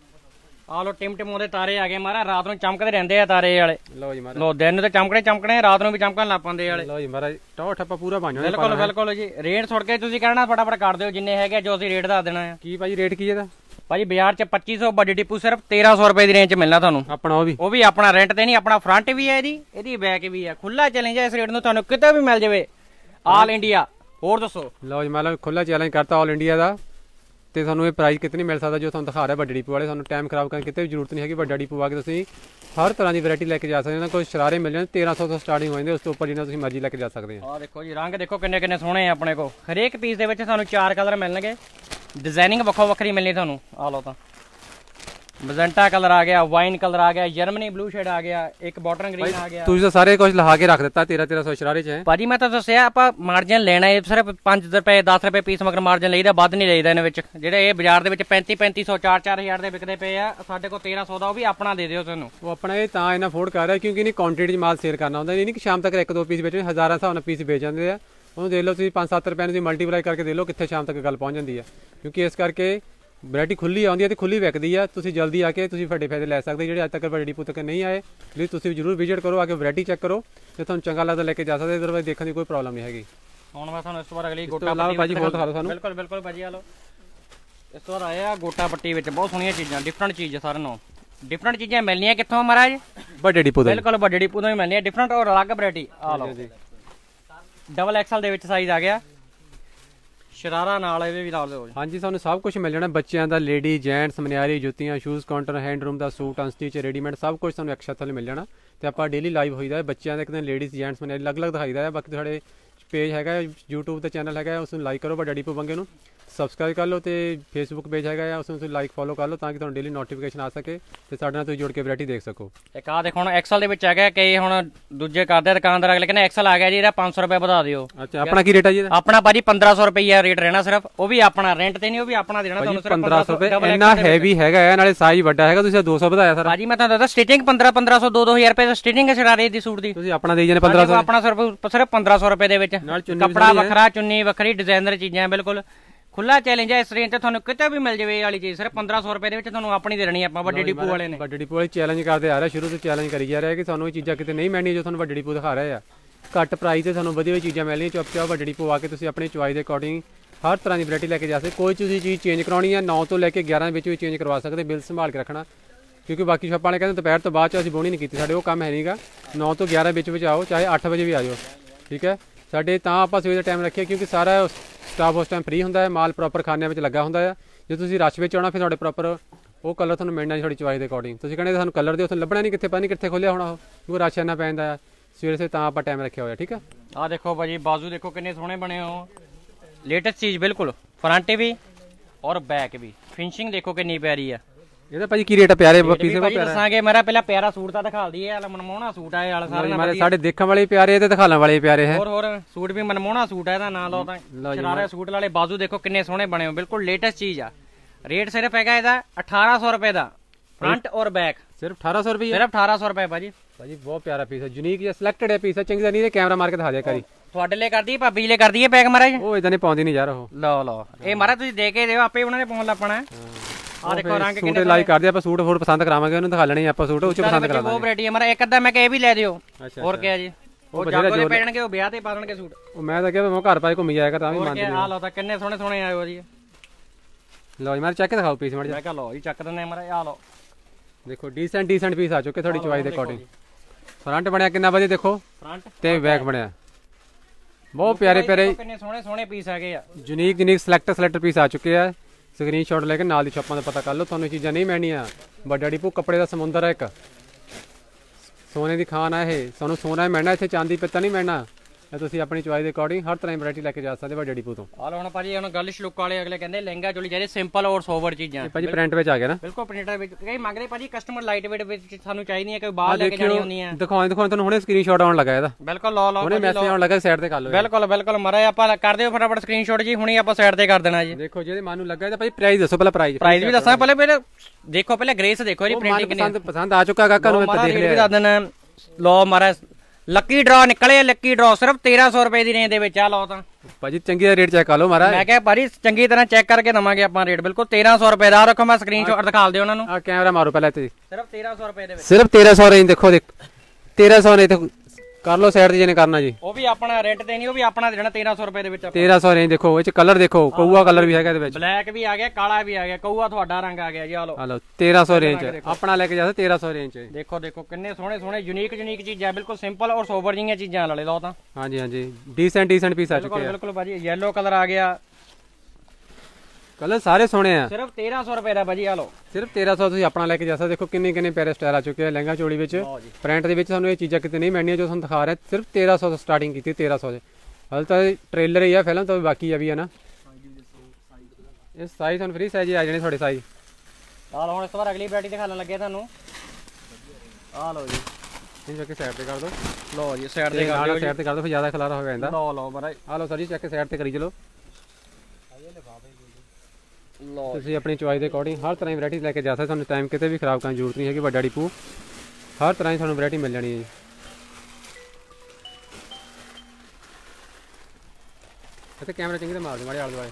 ਆ ਲੋ ਟਿਮ ਟਿਮ ਉਹਦੇ ਤਾਰੇ ਆ ਗਏ ਮਾਰਾ ਰਾਤ ਨੂੰ ਚਮਕਦੇ ਰਹਿੰਦੇ ਆ ਤਾਰੇ ਵਾਲੇ। ਲਓ ਜੀ ਮਹਾਰਾਜ। ਲੋ ਦਿਨ ਨੂੰ ਤੇ ਚਮਕਣੇ ਚਮਕਣੇ ਰਾਤ ਨੂੰ ਵੀ ਚਮਕਣ ਲੱਗ ਪੈਂਦੇ ਵਾਲੇ। ਲਓ ਜੀ ਮਹਾਰਾਜ ਟੌ ਠੱਪਾ ਪੂਰਾ ਬਣ ਜਾਣਾ ਬਿਲਕੁਲ ਬਿਲਕੁਲ ਜੀ। ਰੇਟ ਸੁਣ ਕੇ ਤੁਸੀਂ ਕਹਿਣਾ ਫਟਾਫਟ ਕਰ ਦਿਓ ਜਿੰਨੇ ਹੈਗੇ ਜੋ ਅਸੀਂ ਰੇਟ ਦੱਸ ਦੇਣਾ ਆ। ਕੀ ਭਾਜੀ ਰੇਟ ਕੀ ਇਹਦਾ? ਭਾਜੀ ਬਾਜ਼ਾਰ 'ਚ 2500 ਵੱਡੀ ਡਿਪੂ ਸਿਰਫ 1300 ਰੁਪਏ ਦੀ ਰੇਂਜ 'ਚ ਮਿਲਣਾ ਤੁਹਾਨੂੰ। ਆਪਣਾ ਉਹ ਵੀ। ਉਹ ਵੀ ਆਪਣਾ ਰੈਂਟ ਤੇ ਨਹੀਂ ਆਪਣਾ ਫਰੰਟ ਵੀ ਹੈ ਇਹਦੀ ਇਹਦੀ ਬੈਕ ਵੀ ਹੈ। ਖੁੱਲਾ ਚੈਲੰਜ ਹੈ ਇਸ ਰੇਟ ਨੂੰ ਤੁਹਾਨੂੰ ਕਿਤੇ ਵੀ ਮਿਲ ਜਾਵੇ। ਆਲ ਇੰਡੀਆ ਹੋਰ ਦੱਸੋ। ਲਓ ਜੀ ਮਤਲਬ ਖੁੱਲਾ ਚੈਲੰਜ ਕਰਤਾ ਆਲ ਇੰਡੀਆ ਦਾ। ਤੇ ਤੁਹਾਨੂੰ ਇਹ ਪ੍ਰਾਈਸ ਕਿਤਨੀ ਮਿਲ ਸਕਦਾ ਜੋ ਤੁਹਾਨੂੰ ਦਿਖਾ ਰਿਹਾ ਵੱਡੇ ਡਿਪੂ ਵਾਲੇ। ਤੁਹਾਨੂੰ ਟਾਈਮ ਖਰਾਬ ਕਰਨ ਕਿਤੇ ਵੀ ਜ਼ਰੂਰਤ ਨਹੀਂ ਹੈਗੀ ਵੱਡਾ ਡਿਪੂ ਆ ਕੇ ਤੁਸੀਂ ਹਰ ਤਰ੍ਹਾਂ ਦੀ ਵੈਰਾਈਟੀ ਲੈ ਕੇ ਜਾ ਸਕਦੇ ਹੋ। ਕੋਈ ਸ਼ਰਾਰੇ ਮਿਲ ਜਾਣ 1300 ਤੋਂ ਸਟਾਰਟਿੰਗ ਹੋ ਜਾਂਦੇ ਉਸ ਤੋਂ ਉੱਪਰ ਜਿੰਨਾ ਤੁਸੀਂ ਮਰਜ਼ੀ ਲੈ ਕੇ ਜਾ ਸਕਦੇ ਹੋ। ਆਹ ਦੇਖੋ ਜੀ, ਰੰਗ ਦੇਖੋ ਕਿੰਨੇ ਕਿੰਨੇ ਸੋਹਣੇ ਆ ਆਪਣੇ ਕੋ ਹਰੇਕ ਪੀਸ ਦੇ ਵਿੱਚ ਤੁਹਾਨੂੰ ਚਾਰ ਕਲਰ ਮਿਲਣਗੇ। ਡਿਜ਼ਾਈਨਿੰਗ ਵੱਖੋ ਵੱਖਰੀ ਮਿਲਣੀ ਤੁਹਾਨੂੰ। ਆ ਲਓ ਤਾਂ। ਮਜੈਂਟਾ ਕਲਰ ਆ ਗਿਆ ਵਾਈਨ ਕਲਰ ਆ ਗਿਆ ਜਰਮਨੀ ਬਲੂ ਸ਼ੇਡ ਆ ਗਿਆ ਇੱਕ ਬਾਟਨ ਗ੍ਰੀਨ ਆ ਗਿਆ। ਤੁਸੀਂ ਤਾਂ ਸਾਰੇ ਕੁਝ ਲਹਾ ਕੇ ਰੱਖ ਦਿੱਤਾ 13 1300 ਸ਼ਰਾਰੇ ਚ ਹੈ। ਭਾਜੀ ਮੈਂ ਤਾਂ ਦੱਸਿਆ ਆਪਾਂ ਮਾਰਜਨ ਲੈਣਾ ਹੈ ਸਿਰਫ 5 ਰੁਪਏ 10 ਰੁਪਏ ਪੀਸ ਮਗਰ ਮਾਰਜਨ ਲਈਦਾ ਵੱਧ ਨਹੀਂ ਲਈਦਾ ਇਹਨਾਂ ਵਿੱਚ। ਜਿਹੜੇ ਇਹ ਬਾਜ਼ਾਰ ਦੇ ਵਿੱਚ 35 3500 4 4000 ਦੇ ਵਿਕਦੇ ਪਏ ਆ ਸਾਡੇ ਕੋਲ 1300 ਦਾ ਉਹ ਵੀ ਆਪਣਾ ਦੇ ਦਿਓ ਤੁਹਾਨੂੰ ਉਹ ਆਪਣਾ ਇਹ ਤਾਂ ਇਹਨਾਂ ਅਫੋਰਡ ਕਰ ਰਿਹਾ ਕਿਉਂਕਿ ਇਹਨੀ ਕੁਆਂਟੀਟੀ ਚ ਮਾਲ ਸੇਲ ਕਰਨਾ ਹੁੰਦਾ ਇਹ ਨਹੀਂ ਕਿ ਸ਼ਾਮ ਤੱਕ ਇੱਕ ਦੋ ਪੀਸ ਵੇਚਣੇ ਹਜ਼ਾਰਾਂ ਹਿਸਾਬ ਨਾਲ ਪੀਸ ਵੇਚ ਜਾਂਦੇ ਆ। ਉਹਨੂੰ ਦੇਖ ਲਓ ਤੁਸੀਂ 5-7 ਰੁਪਏ ਨੂੰ ਤੁਸੀਂ ਮਲਟੀਪਲਾਈ ਕਰਕੇ ਦੇ ਲਓ ਕਿੱਥੇ ਸ਼ਾਮ ਤੱਕ ਗੱਲ ਪਹੁੰਚ ਜਾਂਦੀ ਆ। ਕਿਉਂਕਿ ਇਸ ਕਰਕੇ ਵੈਰਾਈਟੀ ਖੁੱਲੀ ਆਉਂਦੀ ਹੈ ਤੇ ਖੁੱਲੀ ਵਿਕਦੀ ਆ। ਤੁਸੀਂ ਜਲਦੀ ਆ ਕੇ ਤੁਸੀਂ ਵੱਡੇ ਫਾਇਦੇ ਲੈ ਸਕਦੇ ਜਿਹੜੇ ਅੱਜ ਤੱਕ ਵੱਡੇ ਡਿਪੂ ਤੱਕ ਨਹੀਂ ਆਏ। ਪਲੀਜ਼ ਤੁਸੀਂ ਜਰੂਰ ਵਿਜ਼ਿਟ ਕਰੋ ਆ ਕੇ ਵੈਰਾਈਟੀ ਚੈੱਕ ਕਰੋ ਜੇ ਤੁਹਾਨੂੰ ਚੰਗਾ ਲੱਗਦਾ ਲੈ ਕੇ ਜਾ ਸਕਦੇ ਅਦਰਵਾਈਜ਼ ਦੇਖਣ ਦੀ ਕੋਈ ਪ੍ਰੋਬਲਮ ਨਹੀਂ ਹੈਗੀ। ਹੁਣ ਮੈਂ ਤੁਹਾਨੂੰ ਇਸ ਤੋਂ ਬਾਅਦ ਅਗਲੀ ਤੋਂ ਗੋਟਾ ਪੱਟੀ ਭਾਜੀ ਸਾਨੂੰ। ਬਿਲਕੁਲ ਬਿਲਕੁਲ ਭਾਜੀ ਆ ਲਓ। ਇਸ ਤੋਂ ਬਾਅਦ ਆਇਆ ਗੋਟਾ ਪੱਟੀ ਵਿੱਚ ਬਹੁਤ ਸੋਹਣੀਆਂ ਚੀਜ਼ਾਂ ਡਿਫਰੈਂਟ ਚੀਜ਼ਾਂ ਸਾਰਿਆਂ ਨੂੰ ਡਿਫਰੈਂਟ ਚੀਜ਼ਾਂ ਮਿਲਣੀਆਂ ਕਿੱਥੋਂ ਮਹਾਰਾਜ? ਵੱਡੇ ਡਿਪੂ ਦਾ ਬਿਲਕੁਲ ਵੱਡੇ ਡਿਪੂ ਤੋਂ ਹੀ ਮਿਲਣੀਆਂ ਡਿਫਰੈਂਟ ਔਰ ਅਲੱਗ ਵੈਰਾਈਟੀ ਆ ਲਓ। ਡਬਲ ਐਕਸਲ ਦੇ ਵਿੱਚ ਸਾਈਜ਼ ਆ ਗਿਆ। ਸ਼ਰਾਰਾ ਨਾਲ ਇਹਦੇ ਵੀ ਨਾਲ ਦਿਓ ਜੀ। ਹਾਂਜੀ, ਸਾਨੂੰ ਸਭ ਕੁਝ ਮਿਲ ਜਾਣਾ। ਬੱਚਿਆਂ ਦਾ ਲੇਡੀ, ਜੈਂਟਸ, ਮਨਿਆਰੀ, ਜੁੱਤੀਆਂ ਸ਼ੂਜ਼ ਕਾਊਂਟਰ ਹੈਂਡ ਰੂਮ ਦਾ ਸੂਟ ਅਨਸਟਿਚ ਰੈਡੀਮੇਡ ਸਭ ਕੁਝ ਸਾਨੂੰ ਇੱਕ ਛੱਤ ਥੱਲੇ ਮਿਲ ਜਾਣਾ। ਤੇ ਆਪਾਂ ਡੇਲੀ ਲਾਈਵ ਹੋਈਦਾ ਹੈ। ਬੱਚਿਆਂ ਦਾ ਇੱਕ ਦਿਨ ਲੇਡੀਜ਼ ਜੈਂਟਸ ਮਨਿਆਰੀ ਅਲੱਗ-ਅਲੱਗ ਦਿਖਾਈਦਾ ਹੈ। ਬਾਕੀ ਤੁਹਾਡੇ ਪੇਜ ਹੈਗਾ YouTube ਤੇ ਚੈਨਲ ਹੈਗਾ ਉਸ ਨੂੰ ਲਾਈਕ ਕਰੋ ਵੱਡਾ ਡੀਪੂ ਬੰਗੇ ਨੂੰ। ਸਬਸਕ੍ਰਾਈਬ ਕਰ ਲਓ ਤੇ ਫੇਸਬੁੱਕ ਪੇਜ ਹੈਗਾ ਆ ਉਸ ਨੂੰ ਤੁਸੀਂ ਲਾਈਕ ਫੋਲੋ ਕਰ ਲਓ ਤਾਂ ਕਿ ਤੁਹਾਨੂੰ ਡੇਲੀ ਨੋਟੀਫਿਕੇਸ਼ਨ ਆ ਸਕੇ ਤੇ ਸਾਡੇ ਨਾਲ ਤੁਸੀਂ ਜੁੜ ਕੇ ਵੈਰਾਈਟੀ ਦੇਖ ਸਕੋ। ਇੱਕ ਆ ਦੇਖੋ ਹੁਣ ਐਕਸਲ ਦੇ ਵਿੱਚ ਹੈਗਾ ਕਈ ਹੁਣ ਦੂਜੇ ਕਰਦੇ ਆ ਦੁਕਾਨਦਾਰ ਅਗਲੇ ਕਹਿੰਦੇ ਐਕਸਲ ਆ ਗਿਆ ਜੀ ਇਹਦਾ 500 ਰੁਪਏ ਵਧਾ ਦਿਓ। ਅੱਛਾ ਆਪਣਾ ਕੀ ਰੇਟ ਹੈ ਜੀ ਇਹਦਾ? ਆਪਣਾ ਭਾਜੀ 1500 ਰੁਪਏ ਰੇਟ ਰਹਿਣਾ ਸਿਰਫ ਉਹ ਵੀ ਆਪਣਾ ਰੈਂਟ ਤੇ ਨਹੀਂ ਉਹ ਵੀ ਆਪਣਾ ਦੇਣਾ ਤੁਹਾਨੂੰ ਸਿਰਫ 1500 ਰੁਪਏ ਇੰਨਾ। ਹੈਵੀ ਹੈਗਾ ਹੈ ਨਾਲੇ ਸਾਈਜ਼ ਵੱਡਾ ਹੈਗਾ ਤੁਸੀਂ 200 ਵਧਾਇਆ ਸਰ। ਭਾਜੀ ਮੈਂ ਤੁਹਾਨੂੰ ਦੱਸਦਾ ਸਟਿਚਿੰਗ 15 1500 2 2000 ਰੁਪਏ ਦਾ ਸਟਿਚਿੰਗ ਸ਼ਰਾਰੇ ਦੀ ਸੂਟ ਦੀ। ਤੁਸੀਂ ਆਪਣਾ ਦੇਈ ਸਾਡੇ 1500 ਕੋਲ ਆਪਣਾ ਸਿਰਫ ਸਿਰਫ 1500 ਰੁਪਏ ਦੇ ਵਿੱਚ। ਕੱਪੜਾ। ਵੱਖਰਾ ਚੁੰਨੀ ਵੱਖਰੀ ਡਿਜ਼ਾਈਨਰ ਚੀਜ਼ਾਂ ਬਿਲਕੁਲ। ਖੁੱਲਾ ਚੈਲੰਜ ਹੈ ਇਸ ਰੇਂਜ ਤੇ ਤੁਹਾਨੂੰ ਕਿਤੇ ਵੀ ਮਿਲ ਜਾਵੇ ਇਹ ਵਾਲੀ ਚੀਜ਼। ਸਿਰਫ 1500 ਰੁਪਏ ਦੇ ਵਿੱਚ ਤੁਹਾਨੂੰ ਆਪਣੀ ਦੇ ਦੇਣੀ ਆਪਾਂ ਵੱਡੇ ਡਿਪੂ ਵਾਲੇ ਨੇ। ਵੱਡੇ ਡਿਪੂ ਵਾਲੇ ਚੈਲੰਜ ਕਰਦੇ ਆ ਰਹੇ ਸ਼ੁਰੂ ਤੋਂ ਚੈਲੰਜ ਕਰੀ ਜਾ ਰਹੇ ਕਿ ਤੁਹਾਨੂੰ ਇਹ ਚੀਜ਼ਾਂ ਕਿਤੇ ਨਹੀਂ ਮਿਲਣੀਆਂ ਜੋ ਤੁਹਾਨੂੰ ਵੱਡੇ ਡਿਪੂ ਦਿਖਾ ਰਹੇ ਆ। ਘੱਟ ਪ੍ਰਾਈਸ ਤੇ ਤੁਹਾਨੂੰ ਵਧੀਆ ਚੀਜ਼ਾਂ ਮਿਲਣੀਆਂ ਚੁੱਪ ਚਾਪ ਵੱਡੇ ਡਿਪੂ ਆ ਕੇ ਤੁਸੀਂ ਆਪਣੀ ਚੁਆਇਸ ਦੇ ਅਕੋਰਡਿੰਗ ਹਰ ਤਰ੍ਹਾਂ ਦੀ ਵੈਰਾਈਟੀ ਲੈ ਕੇ ਜਾ ਸਕਦੇ। ਕੋਈ ਤੁਸੀਂ ਚੀਜ਼ ਚੇਂਜ ਕਰਾਉਣੀ ਹੈ 9 ਤੋਂ ਲੈ ਕੇ 11 ਦੇ ਵਿੱਚ ਵੀ ਚੇਂਜ ਕਰਵਾ ਸਕਦੇ ਬਿੱਲ ਸੰਭਾਲ ਕੇ ਰੱਖਣਾ। ਕਿਉਂਕਿ ਬਾਕੀ ਸ਼ਾਪਾਂ ਵਾਲੇ ਕਹਿੰਦੇ ਦੁਪਹਿਰ ਤੋਂ ਬਾਅਦ ਚ ਅਸੀਂ ਬੋਣੀ ਨਹੀਂ ਕੀਤੀ ਸਾਡੇ ਉਹ ਕੰਮ ਹੈ ਨਹੀਂਗਾ 9 ਤੋਂ 11 ਵਿੱਚ ਵਿੱਚ ਆਓ ਚਾਹੇ 8 ਵਜੇ ਵੀ ਆ ਜਾਓ ਠੀਕ ਹੈ? ਸਾਡੇ ਤਾਂ ਆਪਾਂ ਸਵੇਰ ਦਾ ਟਾਈਮ ਰੱਖਿਆ ਕਿਉਂਕਿ ਸਾਰਾ ਸਟਾਫ ਉਸ ਟਾਈਮ ਫ੍ਰੀ ਹੁੰਦਾ ਹੈ, ਮਾਲ ਪ੍ਰੋਪਰ ਖਾਨਿਆਂ ਵਿੱਚ ਲੱਗਾ ਹੁੰਦਾ ਹੈ। ਜੇ ਤੁਸੀਂ ਰਸ਼ ਵਿੱਚ ਆਉਣਾ, ਫਿਰ ਤੁਹਾਡੇ ਪ੍ਰੋਪਰ ਉਹ ਕਲਰ ਤੁਹਾਨੂੰ ਮਿਲਣਾ ਤੁਹਾਡੀ ਚੁਆਇਸ ਦੇ ਅਕੋਰਡਿੰਗ ਤੁਸੀਂ ਕਹਿੰਦੇ ਸਾਨੂੰ ਕਲਰ ਦਿਓ, ਤੁਹਾਨੂੰ ਲੱਭਣਾ ਨਹੀਂ ਕਿੱਥੇ, ਪਤਾ ਨਹੀਂ ਕਿੱਥੇ ਖੋਲਿਆ ਹੋਣਾ ਉਹ ਉਹ ਰਸ਼ ਇੰਨਾ ਪੈਂਦਾ ਹੈ। ਸਵੇਰੇ ਸੇ ਤਾਂ ਆਪਾਂ ਟਾਈਮ ਰੱਖਿਆ ਹੋਇਆ, ਠੀਕ ਹੈ ਆਹ ਦੇਖੋ ਭਾਜੀ, ਬਾਜ਼ੂ ਦੇਖੋ ਕਿੰਨੇ ਸੋਹਣੇ ਬਣੇ ਹੋ। ਲੇਟੈਸਟ ਚੀਜ਼ ਬਿਲਕੁਲ ਫਰੰਟ ਵੀ ਔਰ ਬੈਕ ਵੀ। ਫਿਨਿਸ਼ਿੰਗ ਦੇਖੋ ਕਿੰਨੀ ਪਿਆਰੀ ਆ। ਇਹਦਾ ਭਾਜੀ ਕੀ ਰੇਟ ਹੈ ਪਿਆਰੇ ਪੀਸੇ ਭਾਜੀ ਦੱਸਾਂਗੇ ਮੇਰਾ ਪਹਿਲਾਂ ਪਿਆਰਾ ਸੂਟ ਤਾਂ ਦਿਖਾ ਦਈਏ ਵਾਲਾ ਮਨਮੋਹਣਾ ਸੂਟ ਆ ਇਹ ਵਾਲਾ ਸਾਰਾ ਮਾਰੇ ਸਾਡੇ ਦੇਖਣ ਵਾਲੇ ਪਿਆਰੇ ਤੇ ਦਿਖਾਉਣ ਵਾਲੇ ਪਿਆਰੇ ਹੈ। ਹੋਰ ਹੋਰ ਸੂਟ ਵੀ ਮਨਮੋਹਣਾ ਸੂਟ ਹੈ ਇਹਦਾ ਨਾਂ ਲਓ ਤਾਂ। ਸ਼ਰਾਰੇ ਸੂਟ ਵਾਲੇ ਬਾਜ਼ੂ ਦੇਖੋ ਕਿੰਨੇ ਸੋਹਣੇ ਬਣੇ ਹੋ ਬਿਲਕੁਲ ਲੇਟੈਸਟ ਚੀਜ਼ ਆ। ਰੇਟ ਸਿਰਫ ਹੈਗਾ ਇਹਦਾ 1800 ਰੁਪਏ ਦਾ ਫਰੰਟ ਔਰ ਬੈਕ ਸਿਰਫ 1800 ਰੁਪਏ ਸਿਰਫ 1800 ਰੁਪਏ ਭਾਜੀ। ਭਾਜੀ ਬਹੁਤ ਪਿਆਰਾ ਪੀਸ ਹੈ ਯੂਨੀਕ ਜਿਹਾ ਸਿਲੈਕਟਡ ਹੈ ਪੀਸ ਹੈ ਚੰਗੀ ਤਰ੍ਹਾਂ ਨਹੀਂ ਕੈਮਰਾ ਮਾਰ ਕੇ ਦਿਖਾ ਦਿਆ ਕਰੀ। ਤੁਹਾਡੇ ਲਈ ਕਰਦੀ ਹੈ ਭਾਬੀ ਲਈ ਕਰਦੀ ਹੈ ਪੈਕ ਮਹਾਰਾਜ? ਉਹ ਇਦਾਂ ਨਹੀਂ ਪਾਉਂਦੀ ਨਹੀਂ ਯਾਰ ਉਹ। ਲਓ ਲਓ। ਇਹ ਮਹਾਰਾਜ ਤੁਸੀਂ ਦੇ ਕੇ ਦਿਓ ਆਪੇ ਉਹਨਾਂ ਨੇ ਪਾਉਣ ਲੱਪਣਾ। ਆ ਦੇਖੋ ਰੰਗ ਸੂਟ ਕਿੰਨੇ ਲਾਈਕ ਕਰਦੇ ਆਪਾਂ ਸੂਟ ਫੋਟ ਪਸੰਦ ਕਰਾਵਾਂਗੇ ਉਹਨੂੰ ਦਿਖਾ ਲੈਣੇ ਆਪਾਂ ਸੂਟ ਉਹ ਚ ਪਸੰਦ ਕਰਾ ਉਹ ਦਾਂਗੇ ਵੈਰਾਈਟੀ ਹੈ ਮਹਾਰਾਜ ਇੱਕ ਅੱਧਾ ਮੈਂ ਕਿਹਾ ਇਹ ਵੀ ਲੈ ਦਿਓ ਹੋਰ ਕੀ ਹੈ ਜੀ। ਉਹ ਜਾਗੋ ਦੇ ਜੋਰ ਪੈ ਜਾਣਗੇ ਉਹ ਵਿਆਹ ਤੇ ਪਾ ਦੇਣਗੇ ਸੂਟ। ਉਹ ਮੈਂ ਤਾਂ ਕਿਹਾ ਮੈਂ ਘਰ ਪਾਏ ਘੁੰਮੀ ਜਾਏਗਾ ਤਾਂ ਵੀ ਮੰਨਦੇ ਕੀ ਆ ਲਓ ਤਾਂ ਕਿੰਨੇ ਸੋਹਣੇ ਸੋਹਣੇ ਆਏ ਹੋ ਜੀ। ਲਓ ਜੀ ਮਾਰ ਚੱਕ ਕੇ ਦਿਖਾਓ ਪੀਸ ਮੜ ਮੈਂ ਕਿਹਾ ਲਓ ਜੀ ਚੱਕ ਦਿੰਦੇ ਮਹਾਰਾਜ ਆ ਲਓ। ਦੇਖੋ ਡੀਸੈਂਟ ਡੀਸੈਂਟ ਪੀਸ ਆ ਚੁੱਕੇ ਤੁਹਾਡੀ ਚੁਆਇਸ ਦੇ ਅਕੋਰਡਿੰਗ ਫਰੰਟ ਬਣਿਆ ਕਿੰਨਾ ਵਧੀਆ ਦੇਖੋ। ਫਰੰਟ? ਤੇ ਬੈਕ ਬਣਿਆ। ਬਹੁਤ ਪਿਆਰੇ ਪਿਆਰੇ ਕਿੰਨੇ ਸੋਹਣੇ ਸੋਹਣੇ ਪੀਸ ਹੈਗੇ ਆ। Unique unique select selector piece ਆ ਚੁੱਕੇ ਆ। ਸਕਰੀਨਸ਼ਾਟ ਲੈ ਕੇ ਨਾਲ ਦੀ ਸ਼ਾਪਾਂ ਦਾ ਪਤਾ ਕਰ ਲਓ, ਤੁਹਾਨੂੰ ਇਹ ਚੀਜ਼ਾਂ ਨਹੀਂ ਮਿਲਣੀਆਂ। ਵੱਡਾ ਡਿਪੂ ਕੱਪੜੇ ਦਾ ਸਮੁੰਦਰ ਹੈ ਇੱਕ। ਸੋਨੇ ਦੀ ਖਾਨ ਆ ਇਹ ਤੁਹਾਨੂੰ ਸੋਨਾ ਹੀ ਮਿਲਣਾ, ਇੱਥੇ ਚਾਂਦੀ ਪਿੱਤਲ ਨਹੀਂ ਮਿਲਣਾ। ਇਹ ਤੁਸੀਂ ਆਪਣੀ ਚੁਆਇਸ ਦੇ ਅਕੋਰਡਿੰਗ ਹਰ ਤਰ੍ਹਾਂ ਦੀ ਵੈਰਾਈਟੀ ਲੈ ਕੇ ਜਾ ਸਕਦੇ ਵੱਡੇ ਡਿਪੂ ਤੋਂ। ਆ ਲਓ ਹੁਣ ਭਾਜੀ ਹੁਣ ਗੱਲ ਲੁੱਕ ਵਾਲੇ ਅਗਲੇ ਕਹਿੰਦੇ ਲਹਿੰਗਾ ਚੋਲੀ ਜਿਹੜੇ ਸਿੰਪਲ ਔਰ ਸੋਵਰ ਚੀਜ਼ਾਂ। ਭਾਜੀ ਪ੍ਰਿੰਟ ਵਿੱਚ ਆ ਗਿਆ ਨਾ। ਬਿਲਕੁਲ ਪ੍ਰਿੰਟਰ ਵਿੱਚ। ਕਈ ਮੰਗਦੇ ਭਾਜੀ ਕਸਟਮਰ ਲਾਈਟ ਵੇਟ ਵਿੱਚ ਸਾਨੂੰ ਚਾਹੀਦੀ ਹੈ ਕੋਈ ਬਾਹਰ ਲੈ ਕੇ ਜਾਣੀ ਹੁੰਦੀ ਹੈ। ਦਿਖਾਉਂ ਦਿਖਾਉਂ ਤੁਹਾਨੂੰ ਹੁਣੇ ਸਕਰੀਨਸ਼ਾਟ ਆਉਣ ਲੱਗਾ ਇਹਦਾ। ਬਿਲਕੁਲ ਲਓ ਲਓ ਹੁਣੇ ਮੈਸੇਜ ਆਉਣ ਲੱਗਾ ਸਾਈਡ ਤੇ ਕਰ ਲਓ। ਬਿਲਕੁਲ ਬਿਲਕੁਲ ਮਹਾਰਾਜ ਆਪਾਂ ਕਰ ਦਿਓ ਫਟਾਫਟ ਸਕਰੀਨਸ਼ਾਟ ਜੀ ਹੁਣੀ ਆਪਾਂ ਸਾਈਡ ਤੇ ਕਰ ਦੇਣਾ ਜੀ। ਦੇਖੋ ਜਿਹਦੇ ਮਨ ਨੂੰ ਲੱਗਾ ਤਾਂ ਭਾਈ ਪ੍ਰਾਈਸ ਦੱਸੋ ਪਹਿਲਾਂ ਪ੍ਰਾਈਸ ਪ੍ਰਾਈਸ ਵੀ ਦੱਸਾਂ ਪਹਿਲੇ ਪਹਿਲੇ ਦੇਖੋ ਪਹਿਲੇ ਗ੍ਰੇਸ ਦੇਖੋ ਜੀ ਪ੍ਰਿੰਟਿੰਗ ਕਿੰਨੀ ਪਸੰਦ ਆ ਚੁੱਕਾ ਕਾਕਾ ਨੂੰ ਮੈਂ ਮਾਰਾ ਦੇਖ ਦੇਣਾ। ਲਓ ਮਹਾਰਾਜ ਲੱਕੀ ਡਰਾ ਨਿਕਲੇ ਲੱਕੀ ਡਰਾ ਸਿਰਫ 1300 ਰੁਪਏ ਦੀ ਰੇਂਜ ਦੇ ਵਿੱਚ ਆ ਲਓ ਤਾਂ। ਭਾਜੀ ਚੰਗੀ ਦਾ ਰੇਟ ਚੈੱਕ ਕਰ ਲਓ ਮਾਰਾ ਮੈਂ ਕਿਹਾ ਭਾਜੀ ਚੰਗੀ ਤਰ੍ਹਾਂ ਚੈੱਕ ਕਰਕੇ ਦਵਾਂਗੇ ਆਪਾਂ ਰੇਟ ਬਿਲਕੁਲ 1300 ਰੁਪਏ ਦਾ ਰੱਖੋ ਮੈਂ ਸਕਰੀਨਸ਼ਾਟ ਦਿਖਾ ਦਿਓ ਉਹਨਾਂ ਨੂੰ। ਆ ਕੈਮਰਾ ਮਾਰੋ ਪਹਿਲਾਂ ਇੱਥੇ। ਸਿਰਫ 1300 ਰੁਪਏ ਦੇ ਵਿੱਚ। ਸਿਰਫ 1300 ਰੇਂਜ ਦੇਖੋ ਦੇਖ। 1300 ਨੇ ਤੇ ਕਰ ਲਓ ਸਾਈਡ ਤੇ ਜਿਹਨੇ ਕਰਨਾ ਜੀ। ਉਹ ਵੀ ਆਪਣਾ ਰੈਂਟ ਤੇ ਨਹੀਂ ਉਹ ਵੀ ਆਪਣਾ ਦੇਣਾ 1300 ਰੁਪਏ ਦੇ ਵਿੱਚ 1300 ਰੇਂਜ ਦੇਖੋ ਇਹ ਚ ਕਲਰ ਦੇਖੋ ਕਊਆ ਕਲਰ ਵੀ ਹੈਗਾ ਇਹਦੇ ਵਿੱਚ। ਬਲੈਕ ਵੀ ਆ ਗਿਆ ਕਾਲਾ ਵੀ ਆ ਗਿਆ ਕਊਆ ਤੁਹਾਡਾ ਰੰਗ ਆ ਗਿਆ ਜੀ ਆ ਲਓ। ਆ ਲਓ 1300 ਰੇਂਜ ਆਪਣਾ ਲੈ ਕੇ ਜਾ ਸਕਦੇ 1300 ਰੇਂਜ ਚ ਦੇਖੋ ਦੇਖੋ ਕਿੰਨੇ ਸੋਹਣੇ ਸੋਹਣੇ ਯੂਨੀਕ ਯੂਨੀਕ ਚੀਜ਼ਾਂ ਬਿਲਕੁਲ ਸਿੰਪਲ ਔਰ ਸੋਬਰ ਜਿਹੀਆਂ ਚੀਜ਼ਾਂ ਲੈ ਲਓ ਤਾਂ। ਹਾਂਜੀ ਹਾਂਜੀ। ਡੀਸੈਂਟ ਡੀਸੈਂਟ ਪੀਸ ਆ ਚੁੱਕੇ ਆ। ਬਿਲਕੁਲ ਭਾਜੀ ਯੈਲੋ ਕਲਰ ਆ ਗਿਆ। ਕਲਰ ਸਾਰੇ ਸੋਹਣੇ ਆ। ਸਿਰਫ 1300 ਰੁਪਏ ਦਾ ਭਾਜੀ ਆ ਲਓ। ਸਿਰਫ 1300 ਤੁਸੀਂ ਆਪਣਾ ਲੈ ਕੇ ਜਾ ਸਕਦੇ ਦੇਖੋ ਕਿੰਨੇ ਕਿੰਨੇ ਪਿਆਰੇ ਸਟਾਈਲ ਆ ਚੁੱਕੇ ਆ ਲਹਿੰਗਾ ਚੋਲੀ ਵਿੱਚ। ਜੀ। ਪ੍ਰਿੰਟ ਦੇ ਵਿੱਚ ਤੁਹਾਨੂੰ ਇਹ ਚੀਜ਼ਾਂ ਕਿਤੇ ਨਹੀਂ ਮਿਲਣੀਆਂ ਜੋ ਤੁਹਾਨੂੰ ਦਿਖਾ ਰਿਹਾ। ਸਿਰਫ 1300 ਤੋਂ ਸਟਾਰਟਿੰਗ ਕੀਤੀ 1300 ਦੇ ਹਾਲ ਤਾਂ ਟ੍ਰੇਲਰ ਹੀ ਆ ਫਿਲਮ ਤਾਂ ਬਾਕੀ ਆ ਵੀ ਹੈ ਨਾ। ਇਹ ਸਾਈਜ਼ ਤੁਹਾਨੂੰ ਫ੍ਰੀ ਸਾਈਜ਼ ਆ ਜਾਣੇ ਤੁਹਾਡੇ ਸਾਈਜ਼ ਆ ਲਓ ਹੁਣ ਇਸ ਤੋਂ ਬਾਅਦ ਅਗਲੀ ਵੈਰਾਈਟੀ ਦਿਖਾਉਣ ਲੱਗੇ ਤੁਹਾਨੂੰ। ਆ ਲਓ ਜੀ। ਇਹ ਚੱਕ ਕੇ ਸਾਈਡ ਤੇ ਕਰ ਦਿਓ ਲਓ ਜੀ ਸਾਈਡ ਤੇ ਕਰ ਦਿਓ ਸਾਈਡ ਤੇ ਕਰ ਦਿਓ ਫਿਰ ਜ਼ਿਆਦਾ ਖਲਾਰਾ ਹੋ ਜਾਂਦਾ ਲਓ ਲਓ ਮਹਾਰਾਜ ਆ ਲਓ ਸਰ ਜੀ ਚੱਕ ਕੇ ਸਾਈਡ ਤੇ ਕਰੀ ਚਲੋ। ਲਓ ਤੁਸੀਂ ਆਪਣੀ ਚੁਆਇਸ ਦੇ ਅਕੋਰਡਿੰਗ ਹਰ ਤਰ੍ਹਾਂ ਦੀ ਵੈਰਾਈਟੀ ਲੈ ਕੇ ਜਾ ਸਕਦੇ ਤੁਹਾਨੂੰ ਟਾਈਮ ਕਿਤੇ ਵੀ ਖਰਾਬ ਕਰਨ ਦੀ ਜ਼ਰੂਰਤ ਨਹੀਂ ਹੈਗੀ, ਵੱਡਾ ਡਿਪੂ। ਹਰ ਤਰ੍ਹਾਂ ਦੀ ਤੁਹਾਨੂੰ ਵੈਰਾਈਟੀ ਮਿਲ ਜਾਣੀ ਹੈ ਜੀ। ਇੱਥੇ ਕੈਮਰਾ ਚੰਗੀ ਤਰ੍ਹਾਂ ਮਾਰ ਦਿਓ, ਮਾੜੇ ਆਲੇ ਦੁਆਲੇ।